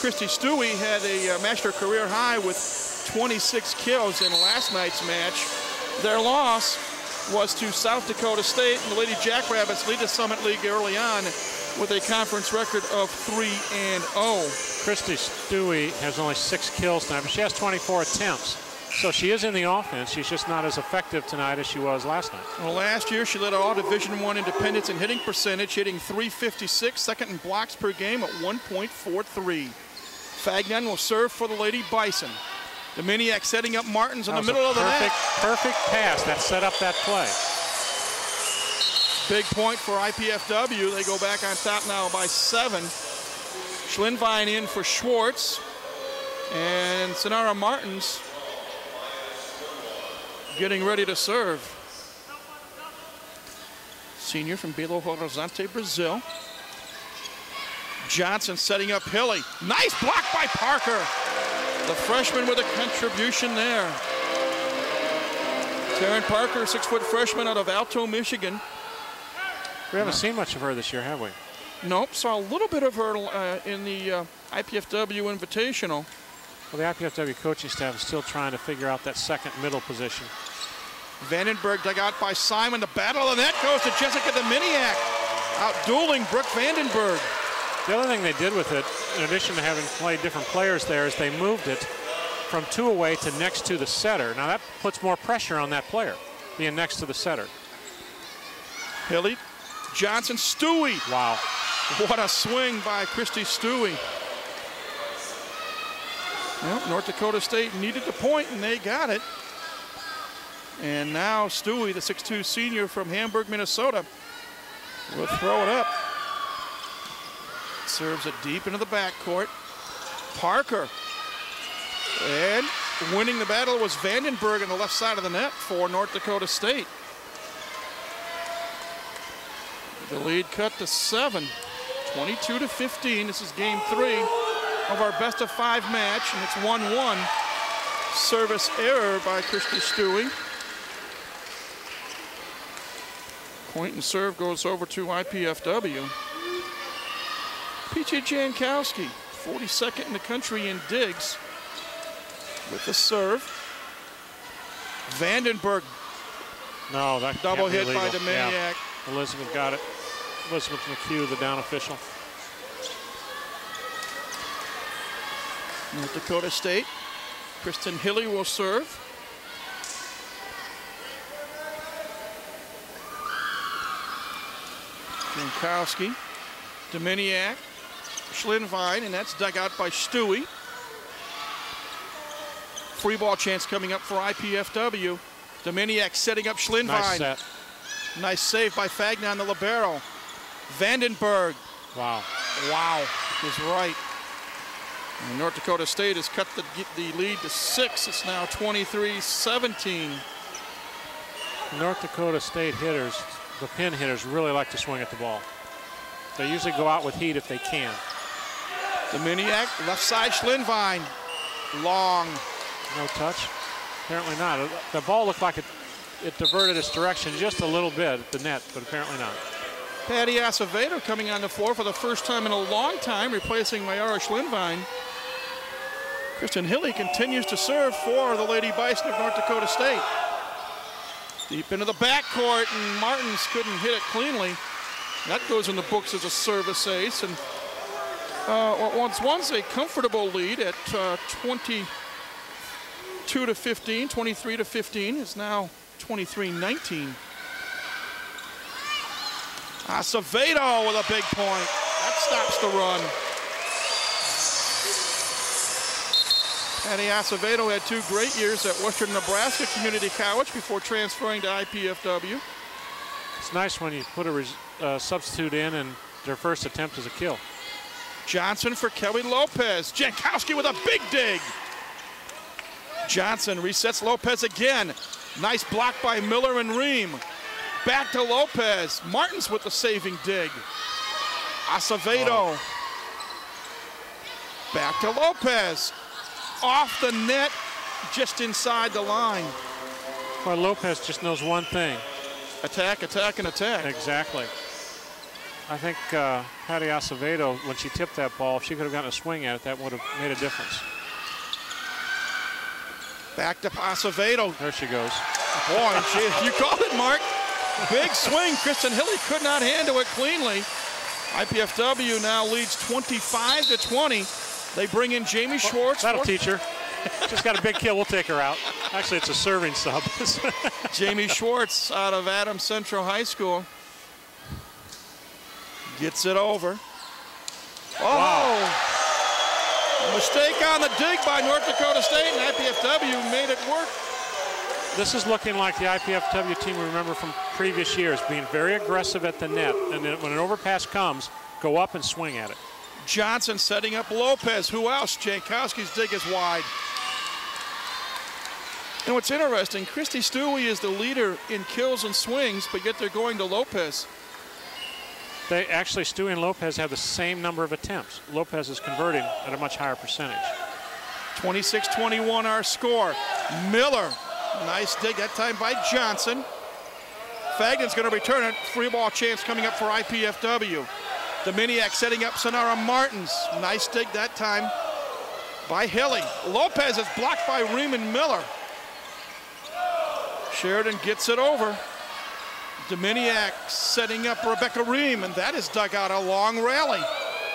Christy Stewie had a uh, matched career high with 26 kills in last night's match. Their loss was to South Dakota State, and the Lady Jackrabbits lead the Summit League early on with a conference record of 3 and 0. Christy Stewie has only six kills tonight, but she has 24 attempts. So she is in the offense. She's just not as effective tonight as she was last night. Well, last year she led all Division One independents in hitting percentage, hitting 356, second in blocks per game at 1.43. Fagnan will serve for the Lady Bison. Dominiak setting up Martins in the middle of the perfect, net. Perfect pass that set up that play. Big point for IPFW. They go back on top now by seven. Schlindwein in for Schwartz. And Sonara Martins getting ready to serve. Senior from Belo Horizonte, Brazil. Johnson setting up Hilly. Nice block by Parker. The freshman with a contribution there. Taryn Parker, six foot freshman out of Alto, Michigan. We haven't seen much of her this year, have we? Nope, saw a little bit of her uh, in the uh, IPFW Invitational. Well, the IPFW coaching staff is still trying to figure out that second middle position. Vandenberg dug out by Simon. The battle of the net goes to Jessica Dominiak. Outdueling Brooke Vandenberg. The other thing they did with it, in addition to having played different players there, is they moved it from two away to next to the setter. Now that puts more pressure on that player, being next to the setter. Hilly, Johnson, Stewie. Wow. What a swing by Christy Stewie. Well, North Dakota State needed the point, and they got it. And now Stewie, the 6'2 senior from Hamburg, Minnesota, will throw it up. Serves it deep into the backcourt. Parker. And winning the battle was Vandenberg on the left side of the net for North Dakota State. The lead cut to seven, 22 to 15. This is game three of our best of five match, and it's 1-1. Service error by Christy Stewie. Point and serve goes over to IPFW. PJ Jankowski, 42nd in the country in digs with the serve. Vandenberg. No, that Double hit by. Dominiak. Yeah. Elizabeth got it. Elizabeth McHugh, the down official. North Dakota State. Kristen Hilly will serve. Jankowski, Dominiak, Schlindwein, and that's dug out by Stewie. Free ball chance coming up for IPFW. Dominiak setting up Schlindwein. Nice set. Nice save by Fagnan, the libero. Vandenberg. Wow. Wow, is right. And North Dakota State has cut the, the lead to six. It's now 23-17. North Dakota State hitters, the pin hitters, really like to swing at the ball. They usually go out with heat if they can. Dominiak, left side, Schlindwein. Long. No touch? Apparently not. The ball looked like it, it diverted its direction just a little bit at the net, but apparently not. Patty Acevedo coming on the floor for the first time in a long time, replacing Mayara Schlindwein. Kristen Hilly continues to serve for the Lady Bison of North Dakota State. Deep into the backcourt, and Martins couldn't hit it cleanly. That goes in the books as a service ace. And uh, once, once a comfortable lead at uh, 22 to 15, 23 to 15, is now 23-19. Acevedo with a big point. That stops the run. Patty Acevedo had two great years at Western Nebraska Community College before transferring to IPFW. It's nice when you put a uh, substitute in and their first attempt is a kill. Johnson for Kelly Lopez. Jankowski with a big dig. Johnson resets Lopez again. Nice block by Miller and Ream. Back to Lopez. Martins with the saving dig. Acevedo. Oh. Back to Lopez. Off the net, just inside the line. Well, Lopez just knows one thing. Attack, attack, and attack. Exactly. I think uh, Patty Acevedo, when she tipped that ball, if she could have gotten a swing at it, that would have made a difference. Back to Acevedo. There she goes. Boy, she, you called it, Mark. Big swing. Kristen Hilly could not handle it cleanly. IPFW now leads 25 to 20. They bring in Jamie Schwartz. That'll teach her. Just got a big kill. We'll take her out. Actually, it's a serving sub. Jamie Schwartz out of Adams Central High School. Gets it over. Oh! Wow. Mistake on the dig by North Dakota State, and IPFW made it work. This is looking like the IPFW team we remember from previous years, being very aggressive at the net. And then when an overpass comes, go up and swing at it. Johnson setting up Lopez. Who else? Jankowski's dig is wide. And what's interesting, Christy Stewie is the leader in kills and swings, but yet they're going to Lopez. They actually, Stewie and Lopez have the same number of attempts. Lopez is converting at a much higher percentage. 26-21 our score. Miller, nice dig that time by Johnson. Fagnan's going to return it. Free ball chance coming up for IPFW. Dominiak setting up Sonara Martins. Nice dig that time by Hilly. Lopez is blocked by Reeman Miller. Sheridan gets it over. Dominiak setting up Rebecca Ream, and that is dug out a long rally.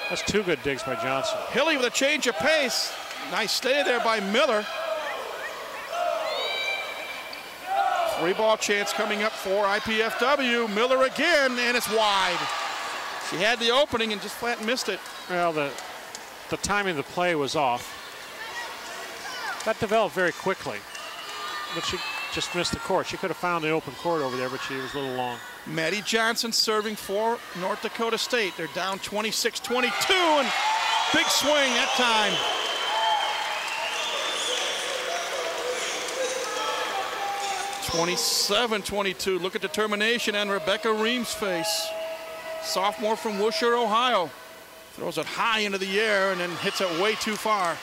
That's two good digs by Johnson. Hilly with a change of pace. Nice stay there by Miller. Three ball chance coming up for IPFW. Miller again, and it's wide. She had the opening and just flat missed it. Well, the, the timing of the play was off. That developed very quickly, but she just missed the court. She could have found the open court over there, but she was a little long. Maddie Johnson serving for North Dakota State. They're down 26-22, and big swing that time. Twenty-seven, twenty-two. Look at determination on Rebecca Ream's face. Sophomore from Wooster, Ohio. Throws it high into the air and then hits it way too far.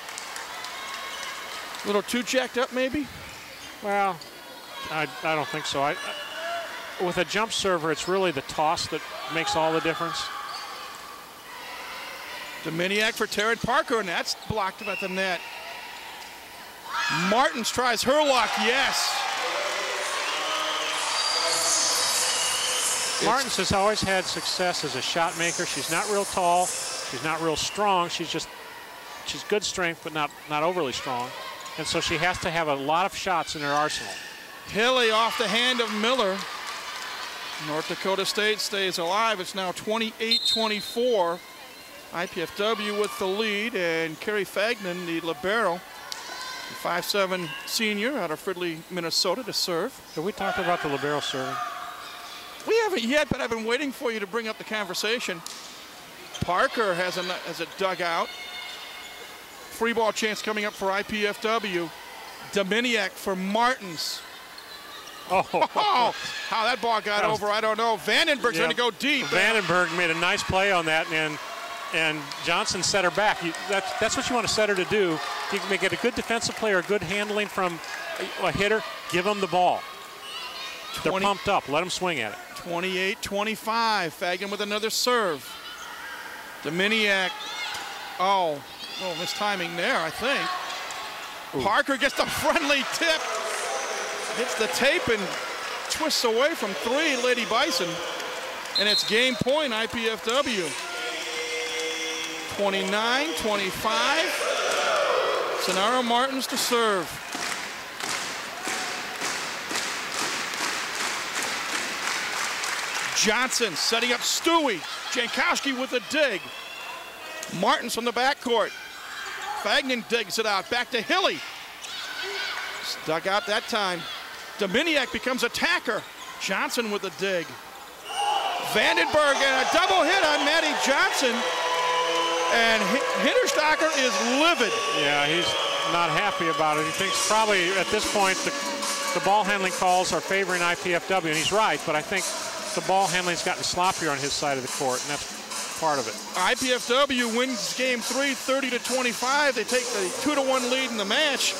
A little too jacked up, maybe? Well, I, I don't think so. I, I, with a jump server, it's really the toss that makes all the difference. Dominiak for Taryn Parker, and that's blocked about the net. Martins tries her luck, yes. Martins has always had success as a shot maker. She's not real tall. She's not real strong. She's just, she's good strength, but not, not overly strong. And so she has to have a lot of shots in her arsenal. Hilly off the hand of Miller. North Dakota State stays alive. It's now 28-24. IPFW with the lead, and Kerry Fagnan, the libero, 5'7 senior out of Fridley, Minnesota, to serve. Have we talked about the libero serving? We haven't yet, but I've been waiting for you to bring up the conversation. Parker has a, has a dugout. Free ball chance coming up for IPFW. Dominiak for Martins. Oh, oh how that ball got that was, over, I don't know. Vandenberg's going to go deep. Vandenberg made a nice play on that, and and Johnson set her back. You, that, that's what you want to set her to do. You can make it a good defensive play or good handling from a, a hitter. Give them the ball. 20, They're pumped up. Let them swing at it. 28-25. Fagnan with another serve. Dominiak. Oh, oh, well, mistiming there, I think. Ooh. Parker gets the friendly tip. Hits the tape and twists away from three, Lady Bison. And it's game point, IPFW. 29, 25. Sonara Martins to serve. Johnson setting up Stewie. Jankowski with a dig. Martins from the backcourt. Fagnan digs it out. Back to Hilly. Stuck out that time. Dominiak becomes attacker. Johnson with a dig. Vandenberg and a double hit on Maddie Johnson. And Hinterstocker is livid. Yeah, he's not happy about it. He thinks probably at this point the, the ball handling calls are favoring IPFW, and he's right, but I think the ball handling's gotten sloppier on his side of the court, and that's part of it. IPFW wins game three, 30 to 25. They take the two to one lead in the match.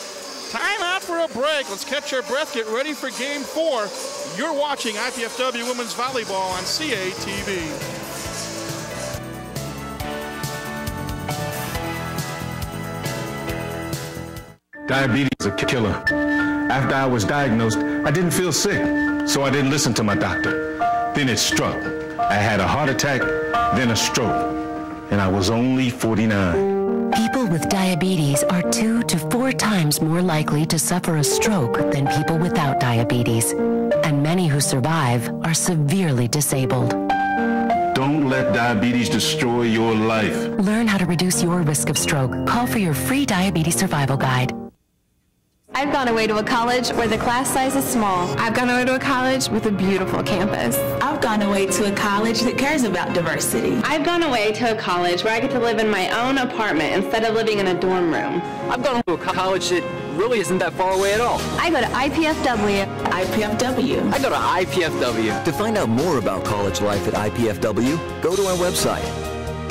Time out for a break. Let's catch our breath. Get ready for game four. You're watching IPFW Women's Volleyball on CATV. Diabetes is a killer. After I was diagnosed, I didn't feel sick, so I didn't listen to my doctor. Then it struck. I had a heart attack, then a stroke, and I was only 49. People with diabetes are two to four times more likely to suffer a stroke than people without diabetes, and many who survive are severely disabled. Don't let diabetes destroy your life. Learn how to reduce your risk of stroke. Call for your free diabetes survival guide. I've gone away to a college where the class size is small. I've gone away to a college with a beautiful campus. I've gone away to a college that cares about diversity. I've gone away to a college where I get to live in my own apartment instead of living in a dorm room. I've gone to a college that really isn't that far away at all. I go to IPFW. IPFW. I go to IPFW. To find out more about college life at IPFW, go to our website.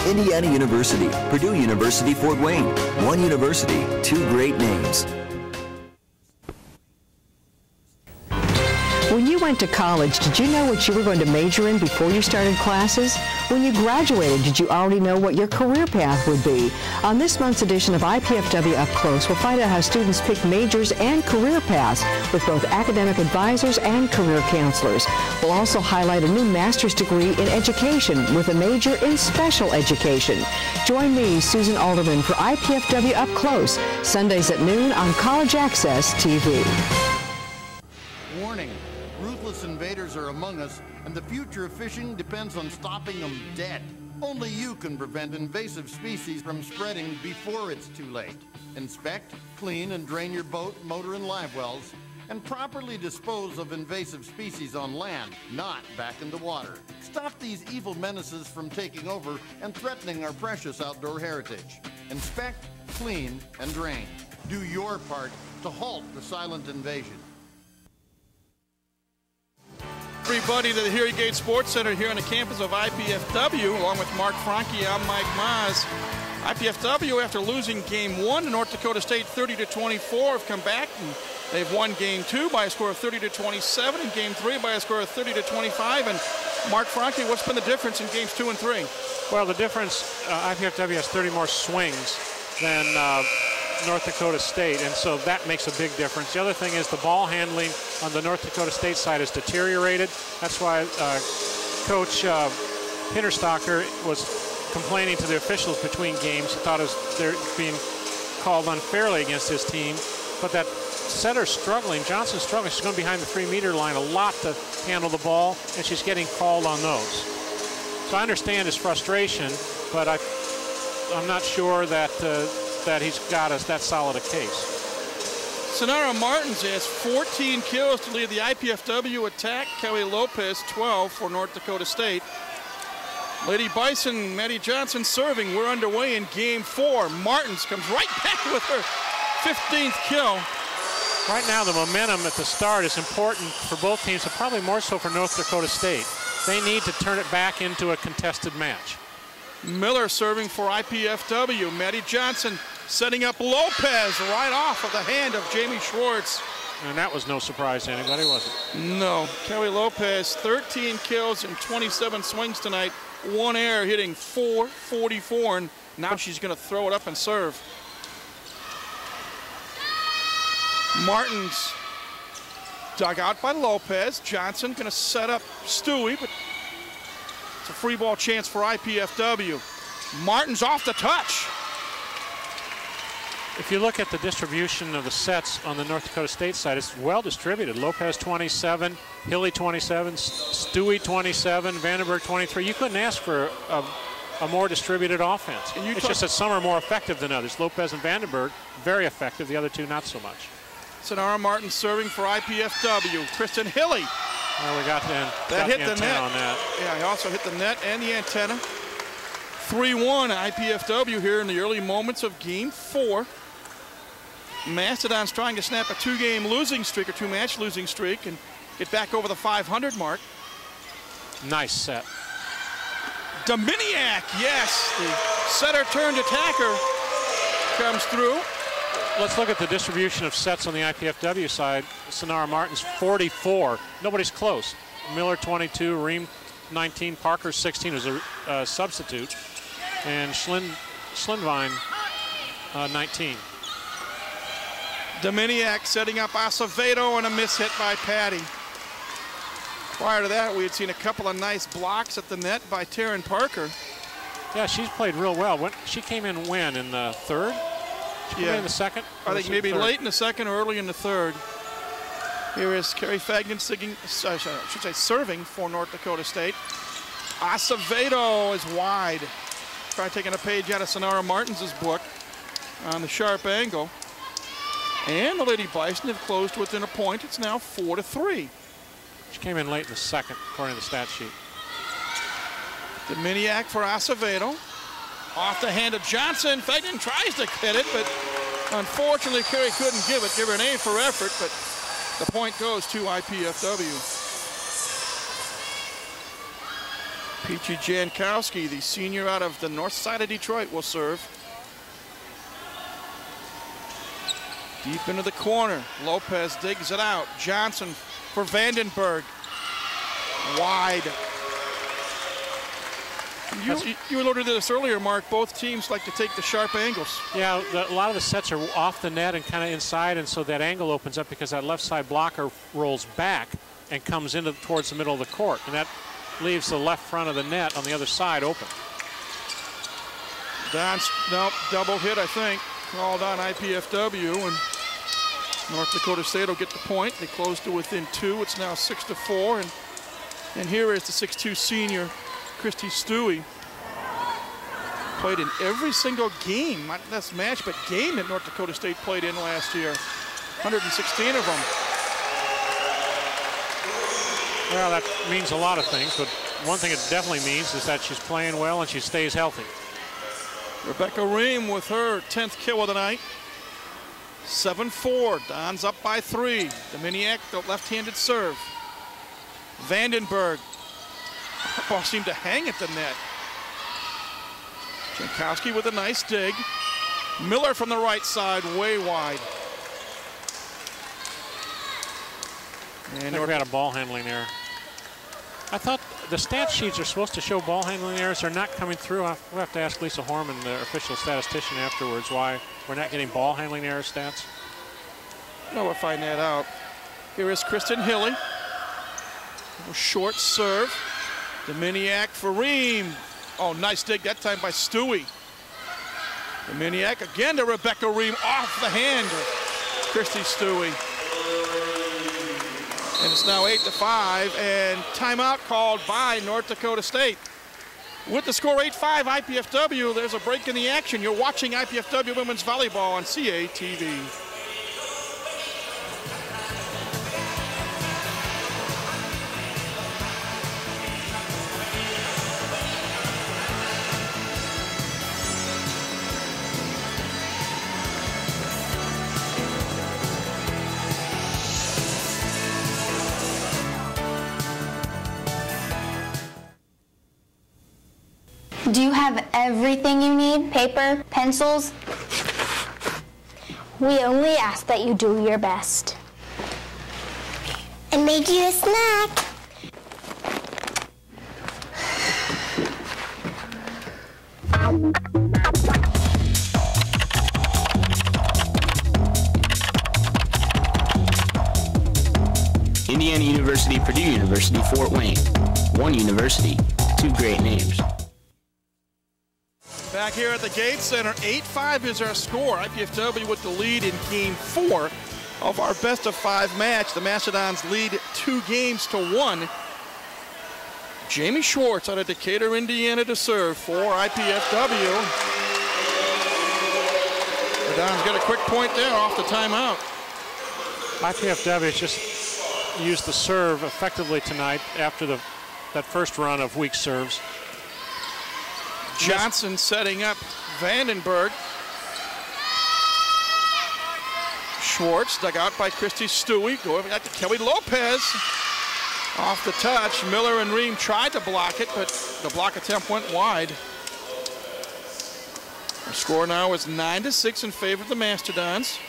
Indiana University, Purdue University, Fort Wayne. One university, two great names. When you went to college, did you know what you were going to major in before you started classes? When you graduated, did you already know what your career path would be? On this month's edition of IPFW Up Close, we'll find out how students pick majors and career paths with both academic advisors and career counselors. We'll also highlight a new master's degree in education with a major in special education. Join me, Susan Alderman, for IPFW Up Close, Sundays at noon on College Access TV. Invaders are among us, and the future of fishing depends on stopping them dead. Only you can prevent invasive species from spreading before it's too late. Inspect, clean, and drain your boat, motor, and live wells, and properly dispose of invasive species on land, not back in the water. Stop these evil menaces from taking over and threatening our precious outdoor heritage. Inspect, clean, and drain. Do your part to halt the silent invasion. Everybody to the Hilliard Gates Sports Center here on the campus of IPFW, along with Mark Franke, I'm Mike Maz. IPFW, after losing game one to North Dakota State 30 to 24, have come back and they've won game two by a score of 30 to 27 and game three by a score of 30 to 25. And Mark Franke, what's been the difference in games two and three? Well, the difference, uh, IPFW has 30 more swings than uh, North Dakota State, and so that makes a big difference. The other thing is the ball handling on the North Dakota State side has deteriorated. That's why uh, Coach uh, Hinterstocker was complaining to the officials between games. He thought it was they're being called unfairly against his team. But that setter's struggling. Johnson's struggling. She's going behind the three-meter line a lot to handle the ball, and she's getting called on those. So I understand his frustration, but I, I'm not sure that uh, that he's got us that solid a case. Sonara Martins has 14 kills to lead the IPFW attack. Kelly Lopez 12 for North Dakota State. Lady Bison, Maddie Johnson serving. We're underway in game four. Martins comes right back with her 15th kill. Right now, the momentum at the start is important for both teams, but probably more so for North Dakota State. They need to turn it back into a contested match. Miller serving for IPFW. Maddie Johnson setting up Lopez right off of the hand of Jamie Schwartz. And that was no surprise to anybody, was it? No. Kelly Lopez, 13 kills and 27 swings tonight. One air hitting 444, and now she's going to throw it up and serve. Martins dug out by Lopez. Johnson going to set up Stewie, but it's a free ball chance for IPFW. Martins off the touch. If you look at the distribution of the sets on the North Dakota State side, it's well distributed. Lopez 27, Hilly 27, Stewie 27, Vandenberg 23. You couldn't ask for a, a more distributed offense. it's just that some are more effective than others. Lopez and Vandenberg, very effective. The other two, not so much. Sonara Martin serving for IPFW. Kristen Hilly. Well, we got the, that got hit the, the net. on that. Yeah, he also hit the net and the antenna. 3-1 IPFW here in the early moments of game four. Mastodon's trying to snap a two-game losing streak or two-match losing streak and get back over the 500 mark. Nice set. Dominiak, yes, the setter turned attacker comes through. Let's look at the distribution of sets on the IPFW side. Sonara Martins 44. Nobody's close. Miller 22, Ream 19, Parker 16 as a uh, substitute, and Schlind, Schlindwein uh, 19. Dominiak setting up Acevedo and a miss hit by Patty. Prior to that, we had seen a couple of nice blocks at the net by Taryn Parker. Yeah, she's played real well. When she came in when in the third? She came yeah. in the second. I think maybe late in the second or early in the third. Here is Kerry Fagnan singing, uh, I should say serving for North Dakota State. Acevedo is wide. Try taking a page out of Sonara Martins' book on the sharp angle. And the Lady Bison have closed within a point. It's now four to three. She came in late in the second, according to the stat sheet. Dominiak for Acevedo. Off the hand of Johnson. Fagnan tries to hit it, but unfortunately Kerry couldn't give it. Give her an A for effort, but the point goes to IPFW. Peachy Jankowski, the senior out of the north side of Detroit, will serve. Deep into the corner. Lopez digs it out. Johnson for Vandenberg. Wide. You, you alluded to this earlier, Mark. Both teams like to take the sharp angles. Yeah, the, a lot of the sets are off the net and kind of inside, and so that angle opens up because that left side blocker rolls back and comes into towards the middle of the court, and that leaves the left front of the net on the other side open. Don's, nope, double hit, I think. Called on IPFW, and North Dakota State will get the point. They closed to within two. It's now six to four, and and here is the 6'2 senior, Christy Stewie. Played in every single game, not this match, but game that North Dakota State played in last year. 116 of them. Well, that means a lot of things, but one thing it definitely means is that she's playing well and she stays healthy. Rebecca Ream with her 10th kill of the night. 7-4, Don's up by three. Dominiak, the left-handed serve. Vandenberg. Ball seemed to hang at the net. Jankowski with a nice dig. Miller from the right side, way wide. And we had a ball handling error. I thought the stat sheets are supposed to show ball handling errors. They're not coming through. We'll have to ask Lisa Horman, the official statistician, afterwards why we're not getting ball handling error stats. No, we'll find that out. Here is Kristen Hilly. Short serve. Dominiak for Ream. Oh, nice dig that time by Stewie. Dominiak again to Rebecca Ream off the hand Christy Stewie. And it's now 8 to 5, and timeout called by North Dakota State. With the score 8-5 IPFW, there's a break in the action. You're watching IPFW Women's Volleyball on CATV. Do you have everything you need? Paper, pencils? We only ask that you do your best. I made you a snack. Indiana University, Purdue University, Fort Wayne. One university, two great names. Back here at the Gates Center, 8-5 is our score. IPFW with the lead in game four of our best of five match. The Mastodons lead two games to one. Jamie Schwartz out of Decatur, Indiana to serve for IPFW. The Dons get a quick point there off the timeout. IPFW just used the serve effectively tonight after the that first run of weak serves. Johnson setting up Vandenberg. Schwartz dug out by Christy Stewie. Going back to Kelly Lopez. Off the touch. Miller and Ream tried to block it, but the block attempt went wide. The score now is 9 to 6 in favor of the Mastodons.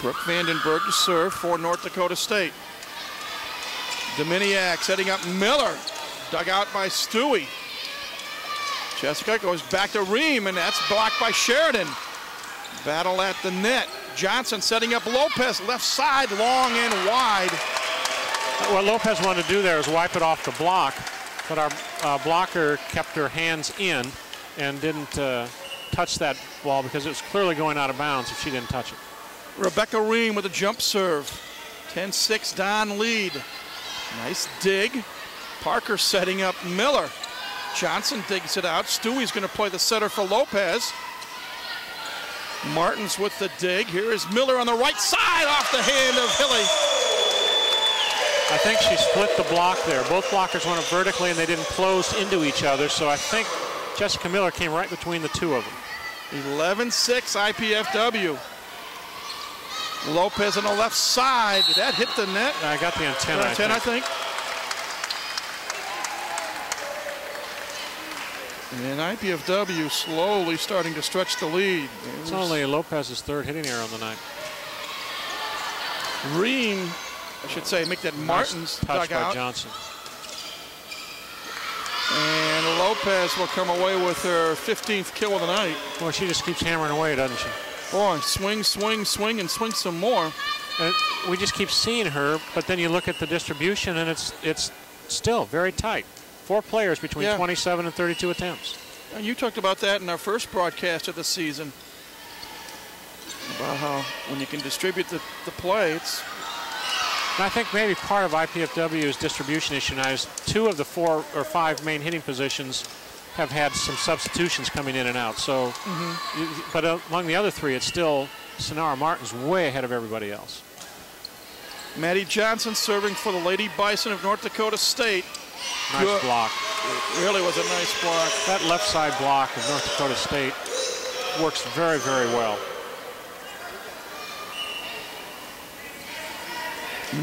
Brooke Vandenberg to serve for North Dakota State. Dominiak setting up Miller. Dug out by Stewie. Jessica goes back to Ream, and that's blocked by Sheridan. Battle at the net. Johnson setting up Lopez, left side, long and wide. What Lopez wanted to do there is wipe it off the block, but our uh, blocker kept her hands in and didn't uh, touch that ball because it was clearly going out of bounds if she didn't touch it. Rebecca Ream with a jump serve. 10-6 Don lead. Nice dig. Parker setting up Miller. Johnson digs it out. Stewie's going to play the setter for Lopez. Martins with the dig. Here is Miller on the right side off the hand of Hilly. I think she split the block there. Both blockers went up vertically and they didn't close into each other. So I think Jessica Miller came right between the two of them. 11-6 IPFW. Lopez on the left side. Did that hit the net? I got the antenna. The antenna, I think. And IPFW slowly starting to stretch the lead. It's only Lopez's third hitting error on the night. Ream, I should say, make that Martins nice touch dug by out. Johnson. And Lopez will come away with her 15th kill of the night. Well, she just keeps hammering away, doesn't she? Boy, swing, swing, swing, and swing some more. And we just keep seeing her, but then you look at the distribution, and it's it's still very tight. Four players between Yeah. 27 and 32 attempts. And you talked about that in our first broadcast of the season. About how when you can distribute the, the play, it's And I think maybe part of IPFW's distribution issue now is two of the four or five main hitting positions have had some substitutions coming in and out. So, Mm-hmm. you- but among the other three, it's still Sonara Martin's way ahead of everybody else. Maddie Johnson serving for the Lady Bison of North Dakota State. Nice Good- block. It really was a nice block. That left side block of North Dakota State works very, very well.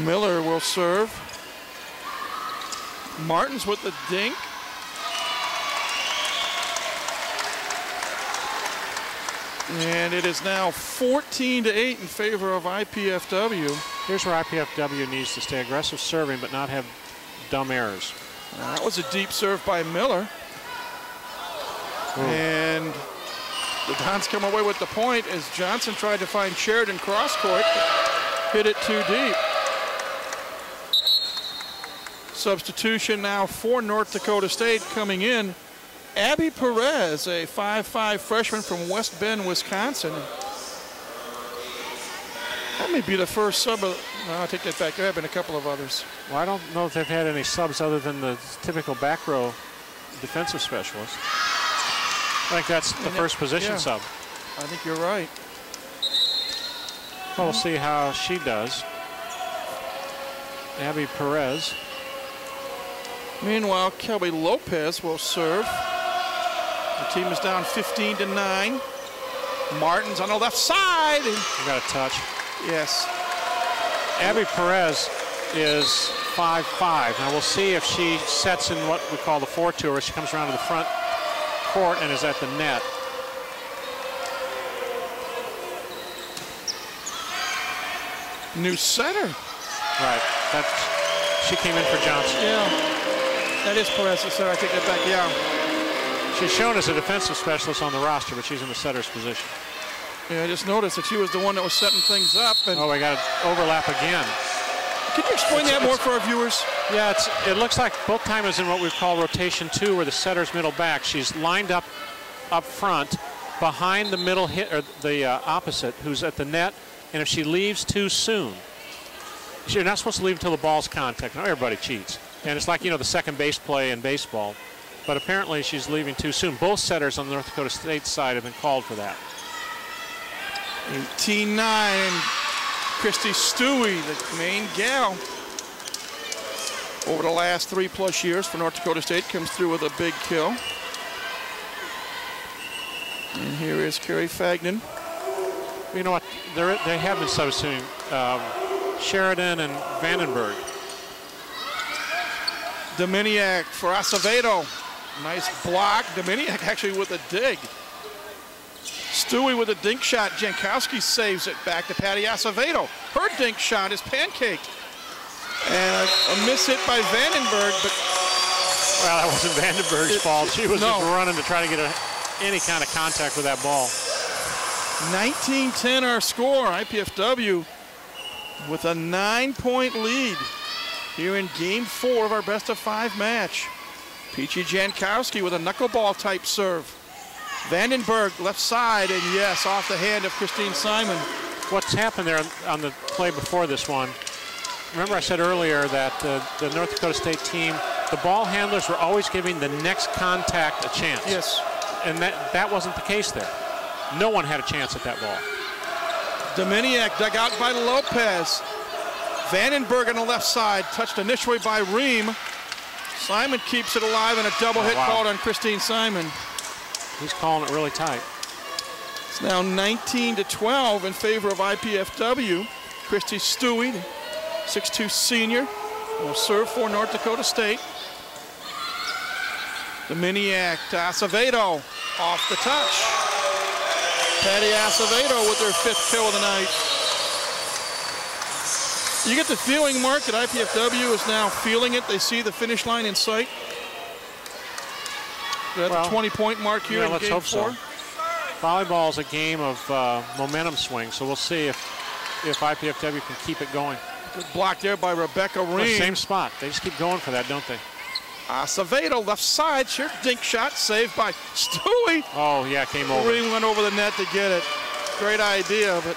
Miller will serve. Martins with the dink. And it is now 14 to 8 in favor of IPFW. Here's where IPFW needs to stay aggressive serving but not have dumb errors. That was a deep serve by Miller. Hmm. And the Dons come away with the point as Johnson tried to find Sheridan cross court. Hit it too deep. Substitution now for North Dakota State coming in. Abby Perez, a 5'5 freshman from West Bend, Wisconsin. That may be the first sub. Of, no, I take that back. There have been a couple of others. Well, I don't know if they've had any subs other than the typical back row defensive specialist. I think that's the And first it- position yeah. sub. I think you're right. Well, we'll see how she does. Abby Perez. Meanwhile, Kelly Lopez will serve. The team is down 15 to 9. Martin's on the left side. You got a touch. yes, Abby Perez is 5'5". Now we'll see if she sets in what we call the four tour. She comes around to the front court and is at the net. new setter. Right. That she came in for Johnson. Yeah, that is Perez. So I take that back. Yeah. She's shown as a defensive specialist on the roster, but she's in the setter's position. Yeah, I just noticed that she was the one that was setting things up. And Oh, we got an overlap again. can you explain that more for our viewers? Yeah, it's, it looks like both time is in what we call rotation two, where the setter's middle back. She's lined up up front behind the middle hit or the uh, opposite, who's at the net. And if she leaves too soon, you're not supposed to leave until the ball's contact. Now everybody cheats, and it's like you know the second base play in baseball. But apparently she's leaving too soon. Both setters on the North Dakota State side have been called for that. 18-9. Christy Stewie, the main gal. Over the last three plus years for North Dakota State, comes through with a big kill. And here is Kerry Fagnan. You know what? They're, they have been substituting um, Sheridan and Vandenberg. Dominiak for Acevedo. Nice block. Dominiak actually with a dig. Stewie with a dink shot. Jankowski saves it back to Patty Acevedo. Her dink shot is pancaked. And a, a miss hit by Vandenberg, but Well, that wasn't Vandenberg's It- fault. She was no. just running to try to get a, any kind of contact with that ball. 19-10 our score. IPFW with a nine-point lead here in game four of our best of five match. Peachy Jankowski with a knuckleball type serve. Vandenberg left side, and yes, off the hand of Christine Simon. What's happened there on the play before this one? Remember I said earlier that uh, the North Dakota State team, the ball handlers were always giving the next contact a chance. Yes. And that, that wasn't the case there. No one had a chance at that ball. Dominiak dug out by Lopez. Vandenberg on the left side, touched initially by Ream. Simon keeps it alive, and a double Oh, hit wow. called on Christine Simon. He's calling it really tight. It's now 19 to 12 in favor of IPFW. Christy Stewie, the 6'2 senior, will serve for North Dakota State. Dominiak to Acevedo off the touch. Patty Acevedo with their fifth kill of the night. You get the feeling, Mark, that IPFW is now feeling it. They see the finish line in sight. At Well, the 20 point mark here yeah, in let's game hope four. so. Volleyball is a game of uh, momentum swing, so we'll see if if IPFW can keep it going. Good block there by Rebecca Ream. same spot. They just keep going for that, don't they? Acevedo left side, sure dink shot saved by Stewie. Oh yeah, came over. Ream went over the net to get it. Great idea, but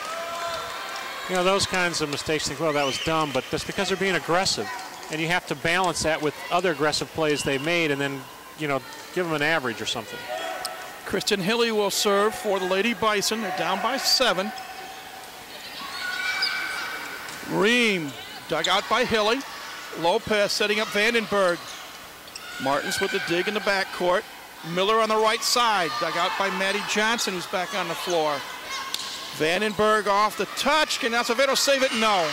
You know, those kinds of mistakes, think, well, that was dumb, but that's because they're being aggressive. And you have to balance that with other aggressive plays they made and then, you know, give them an average or something. Kristen Hilly will serve for the Lady Bison. They're down by seven. Ream dug out by Hilly. Lopez setting up Vandenberg. Martins with the dig in the backcourt. Miller on the right side, dug out by Maddie Johnson, who's back on the floor. Vandenberg off the touch. Can Acevedo save it? No.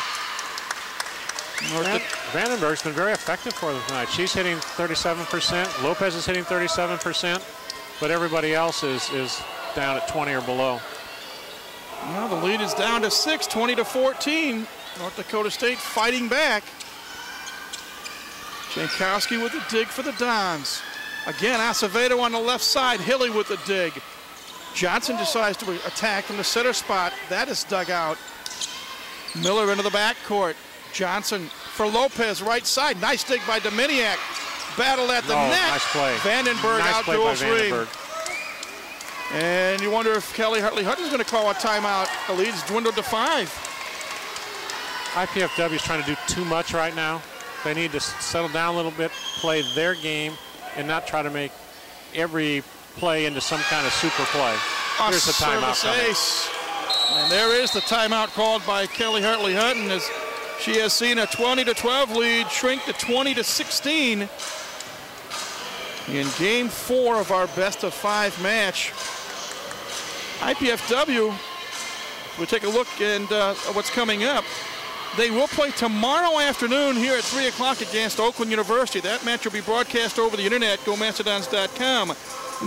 North Van- Vandenberg's been very effective for them tonight. She's hitting 37%. Lopez is hitting 37%, but everybody else is, is down at 20 or below. Now the lead is down to six, 20 to 14. North Dakota State fighting back. Jankowski with the dig for the Dons. Again, Acevedo on the left side, Hilly with the dig. Johnson decides to attack from the center spot. That is dug out. Miller into the backcourt. Johnson for Lopez, right side. Nice dig by Dominiak. Battle at the Oh, net. nice play. Vandenberg Nice by outduels Vandenberg. And you wonder if Kelly Hartley Hutton's going to call a timeout. The lead's dwindled to five. IPFW is trying to do too much right now. They need to settle down a little bit, play their game, and not try to make every play into some kind of super play. A Here's the timeout ace. And there is the timeout called by Kelly Hartley Hutton as she has seen a 20 to 12 lead shrink to 20 to 16 in game four of our best of five match. IPFW, we take a look and uh, what's coming up. They will play tomorrow afternoon here at 3 o'clock against Oakland University. That match will be broadcast over the internet, gomastodons.com.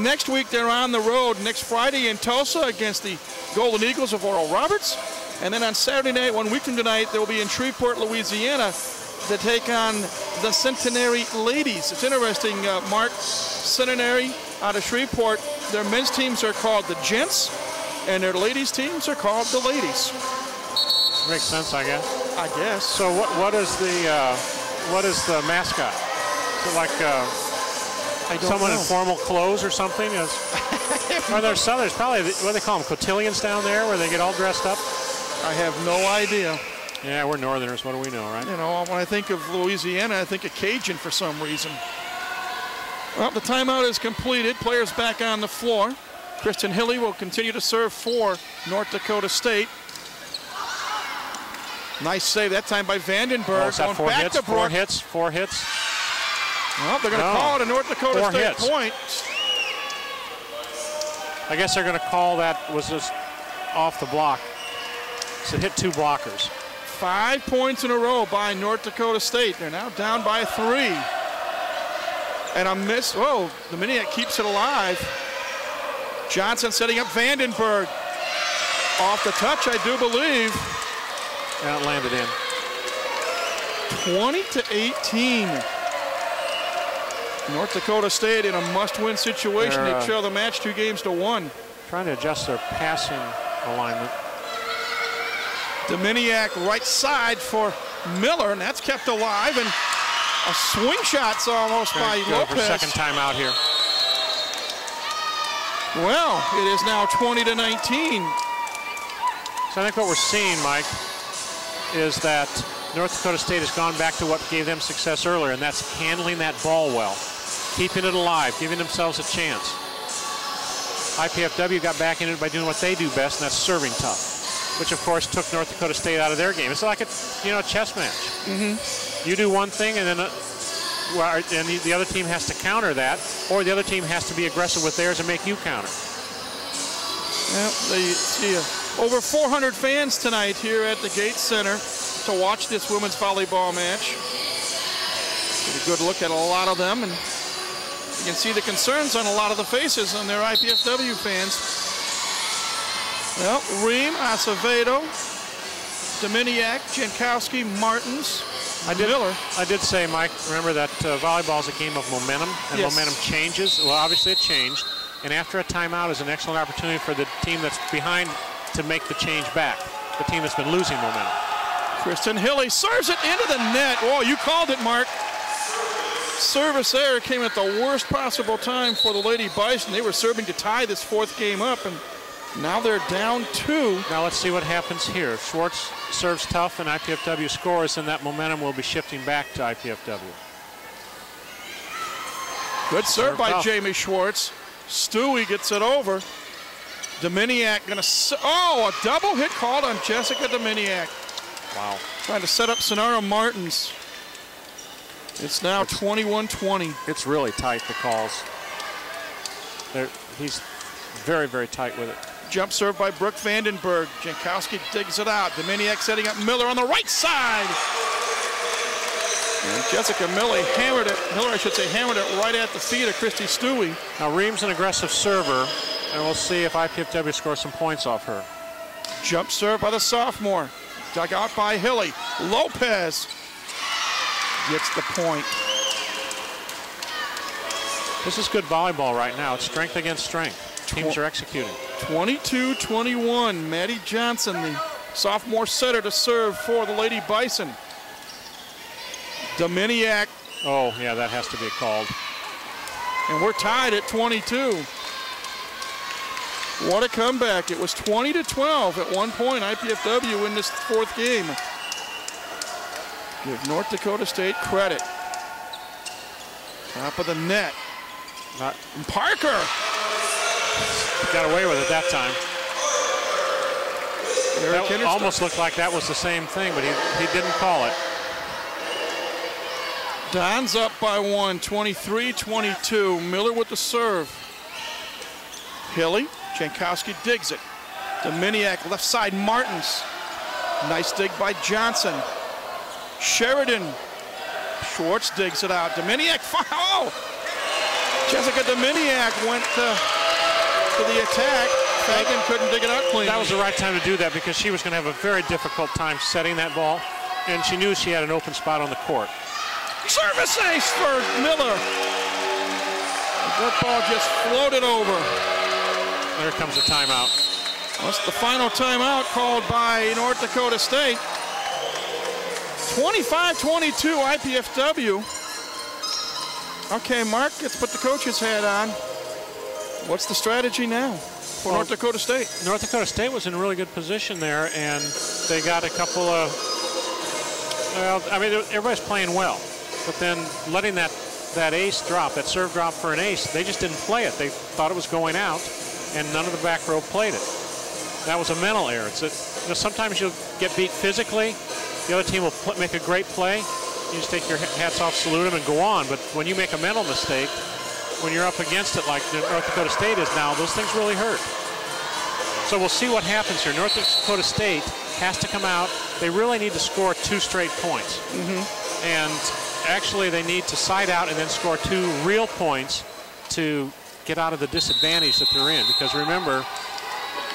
Next week, they're on the road next Friday in Tulsa against the Golden Eagles of Oral Roberts. And then on Saturday night, one week from tonight, they'll be in Shreveport, Louisiana to take on the Centenary Ladies. It's interesting, uh, Mark, Centenary out of Shreveport, their men's teams are called the Gents, and their ladies' teams are called the Ladies. Makes sense, I guess. I guess. So what what is the uh, what is the mascot? Is it like uh, I don't someone know. in formal clothes or something? Is, are there some? There's probably what do they call them cotillions down there where they get all dressed up. I have no idea. Yeah, we're Northerners. What do we know, right? You know, when I think of Louisiana, I think of Cajun for some reason. Well, the timeout is completed. Players back on the floor. Kristen Hilly will continue to serve for North Dakota State. Nice save that time by Vandenberg. Oh, going four back hits? to Four hits? Four hits? Well, they're going to No. call it a North Dakota Four State hits. point. I guess they're going to call that was just off the block. So hit two blockers. Five points in a row by North Dakota State. They're now down by three. And a miss. Oh, Dominiak keeps it alive. Johnson setting up Vandenberg. Off the touch, I do believe. And it landed in. 20 to 18. North Dakota State in a must-win situation. They're, uh, they trail the match two games to one. Trying to adjust their passing alignment. Dominiak right side for Miller, and that's kept alive. And a swing shot's almost by Trying to go for Lopez. second time out here. Well, it is now 20 to 19. So I think what we're seeing, Mike, is that North Dakota State has gone back to what gave them success earlier, and that's handling that ball well, keeping it alive, giving themselves a chance. IPFW got back in it by doing what they do best, and that's serving tough, which of course took North Dakota State out of their game. It's like a you know a chess match. Mm-hmm. You do one thing, and then uh, and the, the other team has to counter that, or the other team has to be aggressive with theirs and make you counter. Yep, they see uh, over 400 fans tonight here at the Gates Center to watch this women's volleyball match. Get a good look at a lot of them, and you can see the concerns on a lot of the faces on their IPFW fans. Well, Ream, Acevedo, Dominiak, Jankowski, Martins, I did, Miller. I did say, Mike, remember that uh, volleyball is a game of momentum, and Yes. momentum changes. Well, obviously it changed, and after a timeout is an excellent opportunity for the team that's behind to make the change back, the team that's been losing momentum. Kristen Hilly serves it into the net. Oh, you called it, Mark. Service there came at the worst possible time for the Lady Bison. They were serving to tie this fourth game up, and now they're down two. Now let's see what happens here. Schwartz serves tough and IPFW scores, and that momentum will be shifting back to IPFW. Good serve Serve by tough. Jamie Schwartz. Stewie gets it over. Dominiak gonna, oh, a double hit called on Jessica Dominiak. Wow. Trying to set up Sonara Martins. It's now 21-20. It's really tight, the calls. They're, he's very, very tight with it. Jump serve by Brooke Vandenberg. Jankowski digs it out. Dominiak setting up Miller on the right side. And Jessica Miller hammered it, Miller I should say, hammered it right at the feet of Christy Stewie. Now Ream's an aggressive server, and we'll see if IPFW scores some points off her. Jump serve by the sophomore. Dug out by Hilly. Lopez gets the point. This is good volleyball right now. It's strength against strength. Teams are executing. 22-21. Maddie Johnson, the sophomore setter to serve for the Lady Bison. Dominiak. Oh, yeah, that has to be called. And we're tied at 22. What a comeback. It was 20 to 12 at one point. IPFW in this fourth game. Give North Dakota State credit. Top of the net. Not Parker. Got away with it that time. That almost looked like that was the same thing, but he, he didn't call it. Don's up by one, 23-22. Miller with the serve. Hilly, Jankowski digs it. Dominiak left side, Martins. Nice dig by Johnson. Sheridan. Schwartz digs it out. Dominiak, oh! Jessica Dominiak went to, to the attack. Fagnan couldn't dig it out clean. That was the right time to do that because she was going to have a very difficult time setting that ball, and she knew she had an open spot on the court. Service ace for Miller. That ball just floated over. There comes the timeout. That's the final timeout called by North Dakota State. 25-22 IPFW. Okay, Mark, let's put the coach's hat on. What's the strategy now for well, North Dakota State? North Dakota State was in a really good position there, and they got a couple of, well, I mean, everybody's playing well. But then letting that, that ace drop, that serve drop for an ace, they just didn't play it. They thought it was going out, and none of the back row played it. That was a mental error. It's a, you know, sometimes you'll get beat physically. The other team will make a great play. You just take your hats off, salute them, and go on. But when you make a mental mistake, when you're up against it like North Dakota State is now, those things really hurt. So we'll see what happens here. North Dakota State has to come out. They really need to score two straight points. Mm -hmm. And actually, they need to side out and then score two real points to get out of the disadvantage that they're in. Because remember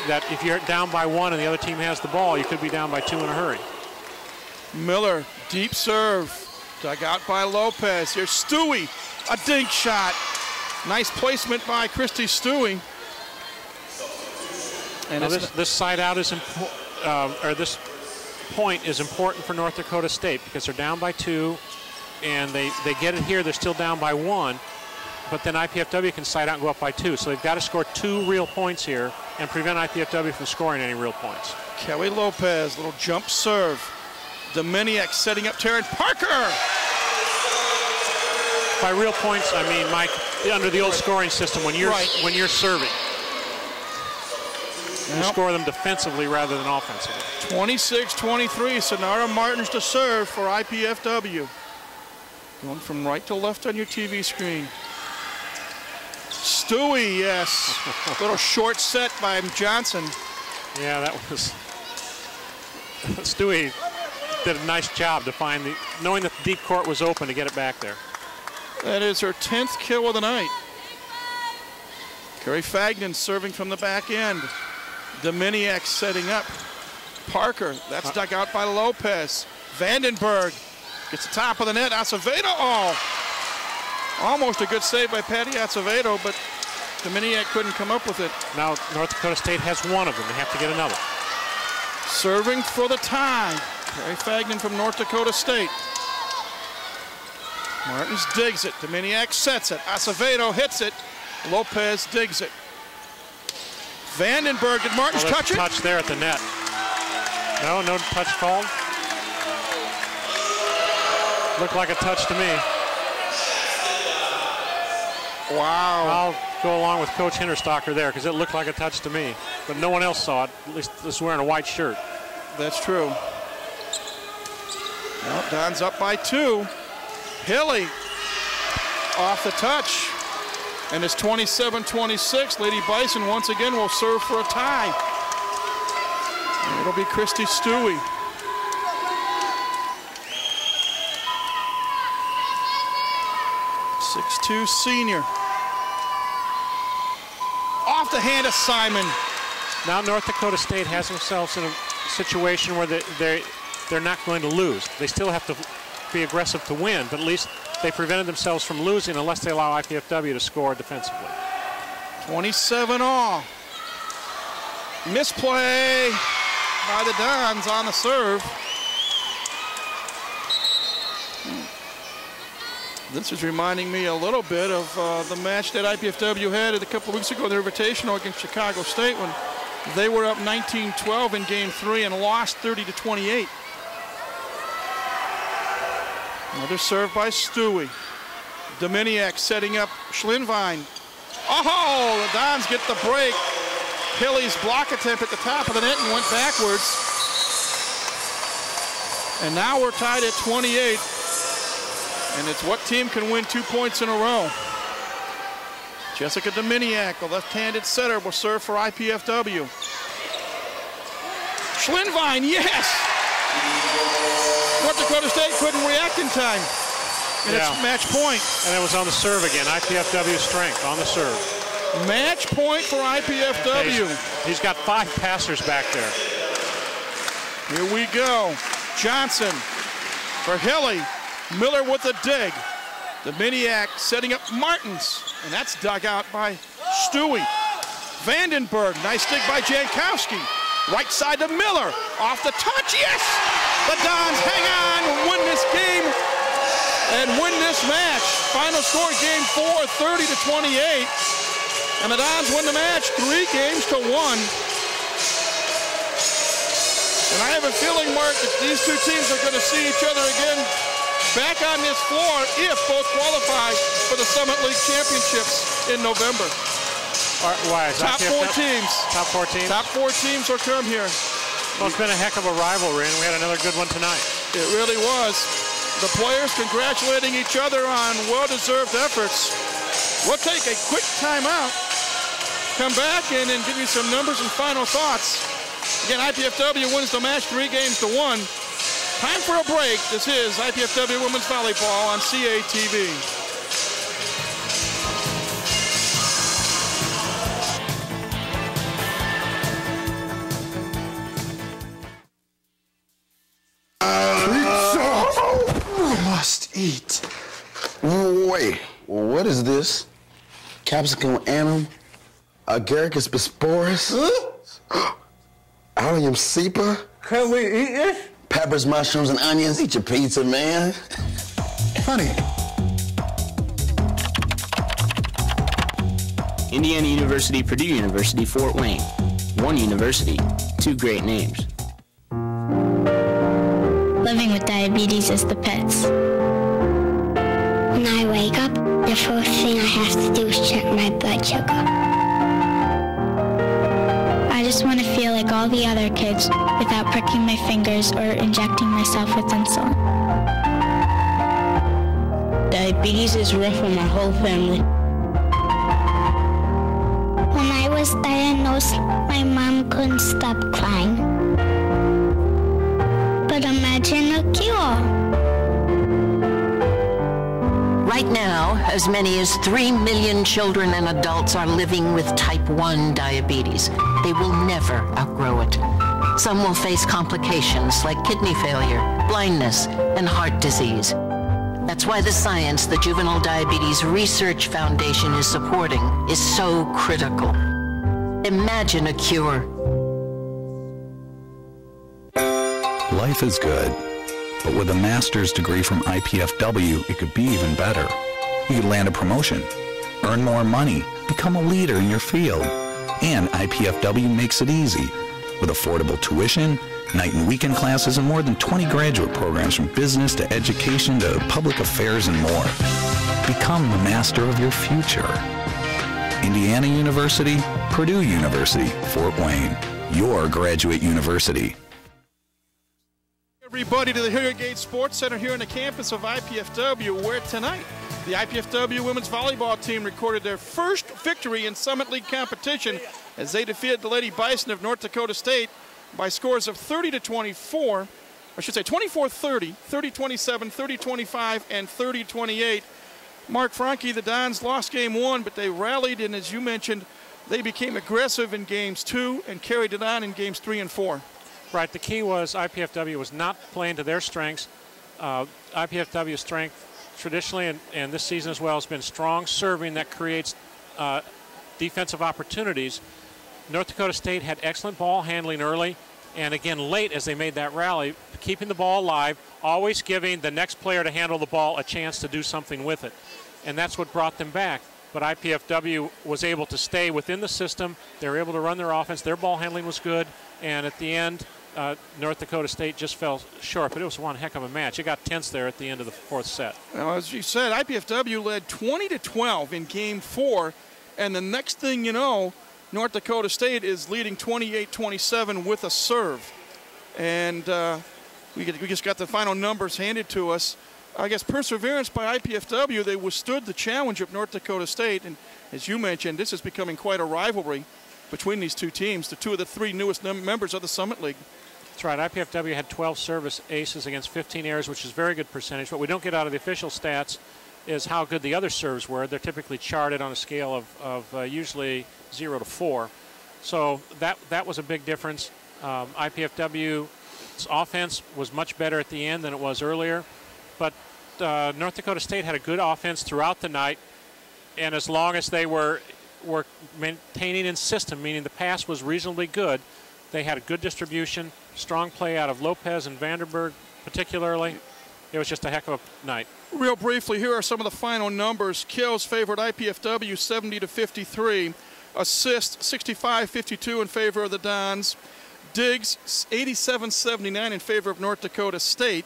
that if you're down by one and the other team has the ball, you could be down by two in a hurry. Miller, deep serve. Dug out by Lopez. Here's Stewie, a dink shot. Nice placement by Christy Stewie. And this, this side out is important, uh, or this point is important for North Dakota State because they're down by two, and they, they get it here, they're still down by one, but then IPFW can side out and go up by two. So they've got to score two real points here and prevent IPFW from scoring any real points. Kelly Lopez, little jump serve. Dominiak setting up Taryn Parker. By real points, I mean, Mike, under the old scoring system, when you're right. when you're serving, you yep. score them defensively rather than offensively. 26-23, Sonara Martins to serve for IPFW. Going from right to left on your TV screen. Stewie, yes. Little short set by Johnson. Yeah, that was Stewie did a nice job to find the, knowing that the deep court was open to get it back there. That is her 10th kill of the night. Kerry Fagnan serving from the back end. Dominiak setting up. Parker, that's uh, dug out by Lopez. Vandenberg gets the top of the net. Acevedo, oh, almost a good save by Patty Acevedo, but Dominiak couldn't come up with it. Now North Dakota State has one of them. They have to get another. Serving for the tie. Kerry Fagnan from North Dakota State. Martins digs it. Dominiak sets it. Acevedo hits it. Lopez digs it. Vandenberg, did Martins touch it? touch there at the net. No, no touch called. Looked like a touch to me. Wow. I'll go along with Coach Hinterstocker there because it looked like a touch to me. But no one else saw it, at least this wearing a white shirt. That's true. Well, Don's up by two. Hilly off the touch. And it's 27-26. Lady Bison once again will serve for a tie. And it'll be Christy Stewie. Six-two senior. Off the hand of Simon. Now North Dakota State has themselves in a situation where they, they they're not going to lose. They still have to be aggressive to win, but at least they prevented themselves from losing unless they allow IPFW to score defensively. 27 all. Misplay by the Dons on the serve. This is reminding me a little bit of uh, the match that IPFW had a couple weeks ago in the Invitational against Chicago State when they were up 19-12 in game three and lost 30 to 28. Another serve by Stewie. Dominiak setting up Schlindwein. Oh, the Dons get the break. Hilly's block attempt at the top of the net and went backwards. And now we're tied at 28. And it's what team can win two points in a row. Jessica Dominiak, the left-handed setter, will serve for IPFW. Schlindwein, yes! North Dakota State couldn't react in time. And Yeah. it's match point. And it was on the serve again. IPFW strength on the serve. Match point for IPFW. He's- he's got five passers back there. Here we go. Johnson for Hilly. Miller with a dig. Dominiak setting up Martins. And that's dug out by Stewie. Vandenberg. Nice dig by Jankowski. Right side to Miller. Off the touch. Yes! The Dons hang on and win this game and win this match. Final score game four, 30 to 28. And the Dons win the match three games to one. And I have a feeling, Mark, that these two teams are going to see each other again back on this floor if both qualify for the Summit League Championships in November. Why? is Top IPFW four teams. Top four teams? Top four teams will come here. Well, it's been a heck of a rivalry, and we had another good one tonight. It really was. The players congratulating each other on well-deserved efforts. We'll take a quick timeout. Come back in and give you some numbers and final thoughts. Again, IPFW wins the match three games to one. Time for a break. This is IPFW Women's Volleyball on CATV. Must eat. Wait, what is this? Capsicum annuum, Agaricus bisporus? Allium cepa? Can we eat this? Peppers, mushrooms, and onions. Eat your pizza, man. Honey. Indiana University, Purdue University, Fort Wayne. One university, two great names. Living with diabetes is the pits. When I wake up, the first thing I have to do is check my blood sugar. I just want to feel like all the other kids without pricking my fingers or injecting myself with insulin. Diabetes is rough on my whole family. When I was diagnosed, my mom couldn't stop crying. Right now, as many as 3 million children and adults are living with type 1 diabetes. They will never outgrow it. Some will face complications like kidney failure, blindness, and heart disease. That's why the science the Juvenile Diabetes Research Foundation is supporting is so critical. Imagine a cure. Life is good, but with a master's degree from IPFW, it could be even better. You could land a promotion, earn more money, become a leader in your field. And IPFW makes it easy with affordable tuition, night and weekend classes, and more than 20 graduate programs from business to education to public affairs and more. Become the master of your future. Indiana University, Purdue University, Fort Wayne, your graduate university. Everybody to the Hilliard Gates Sports Center here on the campus of IPFW, where tonight the IPFW women's volleyball team recorded their first victory in Summit League competition as they defeated the Lady Bison of North Dakota State by scores of 30 to 24, I should say 24-30, 30-27, 30-25, and 30-28. Mark Franke, the Dons lost game one, but they rallied, and as you mentioned, they became aggressive in games two and carried it on in games three and four. Right. The key was IPFW was not playing to their strengths. Uh, IPFW's strength traditionally and, and this season as well has been strong serving that creates uh, defensive opportunities. North Dakota State had excellent ball handling early. And again, late as they made that rally, keeping the ball alive, always giving the next player to handle the ball a chance to do something with it. And that's what brought them back. But IPFW was able to stay within the system. They were able to run their offense. Their ball handling was good. And at the end, uh, North Dakota State just fell short, but it was one heck of a match. It got tense there at the end of the fourth set. As you said, IPFW led 20 to 12 in Game Four, and the next thing you know, North Dakota State is leading 28-27 with a serve, and uh, we, we just got the final numbers handed to us. I guess perseverance by IPFW, they withstood the challenge of North Dakota State, and as you mentioned, this is becoming quite a rivalry between these two teams, the two of the three newest members of the Summit League. That's right. IPFW had 12 service aces against 15 errors, which is very good percentage. What we don't get out of the official stats is how good the other serves were. They're typically charted on a scale of, of uh, usually zero to four. So that that was a big difference. Um, IPFW's offense was much better at the end than it was earlier, but uh, North Dakota State had a good offense throughout the night, and as long as they were were maintaining in system, meaning the pass was reasonably good, they had a good distribution, strong play out of Lopez and Vandenberg, particularly. It was just a heck of a night. Real briefly, here are some of the final numbers. Kills favored IPFW 70 to 53 Assists 65-52 in favor of the Dons. Digs 87-79 in favor of North Dakota State.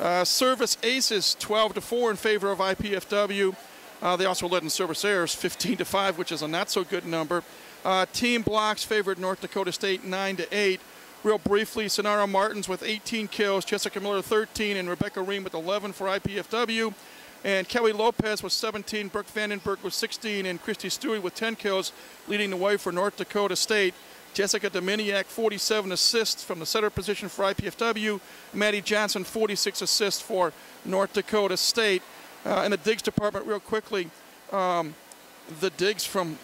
Uh, service aces 12 to 4 in favor of IPFW. Uh, they also led in service errors 15 to 5, which is a not so good number. Uh, team blocks favored North Dakota State 9 to 8. Real briefly, Sonara Martins with 18 kills, Jessica Miller 13, and Rebecca Ream with 11 for IPFW. And Kelly Lopez with 17, Brooke Vandenberg with 16, and Christy Stewie with 10 kills, leading the way for North Dakota State. Jessica Dominiak, 47 assists from the setter position for IPFW. Maddie Johnson, 46 assists for North Dakota State. Uh, in the digs department, real quickly, um, the digs from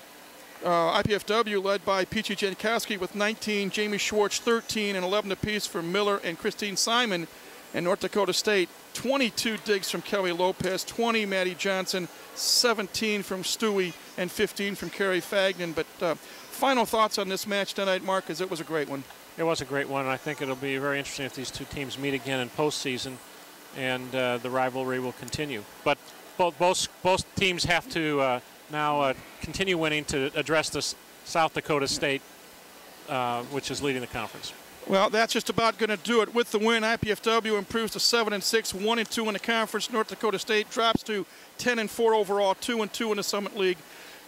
uh, IPFW led by Peachy Jankowski with 19, Jamie Schwartz 13, and 11 apiece for Miller and Christine Simon. And North Dakota State 22 digs from Kelly Lopez, 20 Maddie Johnson, 17 from Stewie, and 15 from Kerry Fagnan. But uh, final thoughts on this match tonight, Mark, as it was a great one. It was a great one, I think it'll be very interesting if these two teams meet again in postseason, and uh, the rivalry will continue. But both both both teams have to uh, now uh, continue winning to address the South Dakota State, uh, which is leading the conference. Well, that's just about going to do it. With the win, IPFW improves to 7 and 6, 1 and 2 in the conference. North Dakota State drops to 10 and 4 overall, 2 and 2 in the Summit League.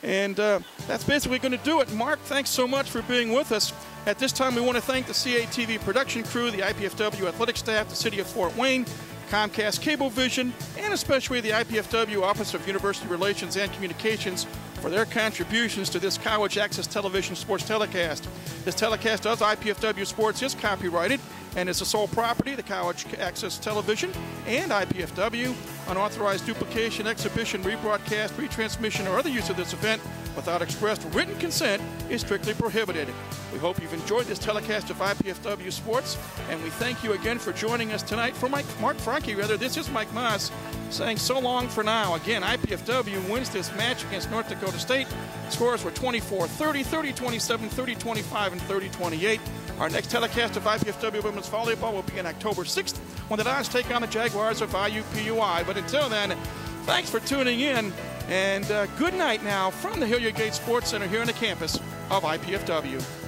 And uh, that's basically going to do it. Mark, thanks so much for being with us. At this time, we want to thank the CATV production crew, the IPFW athletic staff, the city of Fort Wayne, Comcast Cablevision, and especially the IPFW Office of University Relations and Communications for their contributions to this College Access Television sports telecast. This telecast of IPFW Sports is copyrighted and is the sole property of the College Access Television and IPFW. Unauthorized duplication, exhibition, rebroadcast, retransmission, or other use of this event without expressed written consent is strictly prohibited. We hope you've enjoyed this telecast of IPFW Sports, and we thank you again for joining us tonight. For Mike, Mark Franke, rather, this is Mike Moss saying so long for now. Again, IPFW wins this match against North Dakota State. Scores were 24 30, 30 27, 30 25, and 30 28. Our next telecast of IPFW women's volleyball will be on October 6th when the Dons take on the Jaguars of IUPUI. But until then, thanks for tuning in, and uh, good night now from the Hilliard Gates Sports Center here on the campus of IPFW.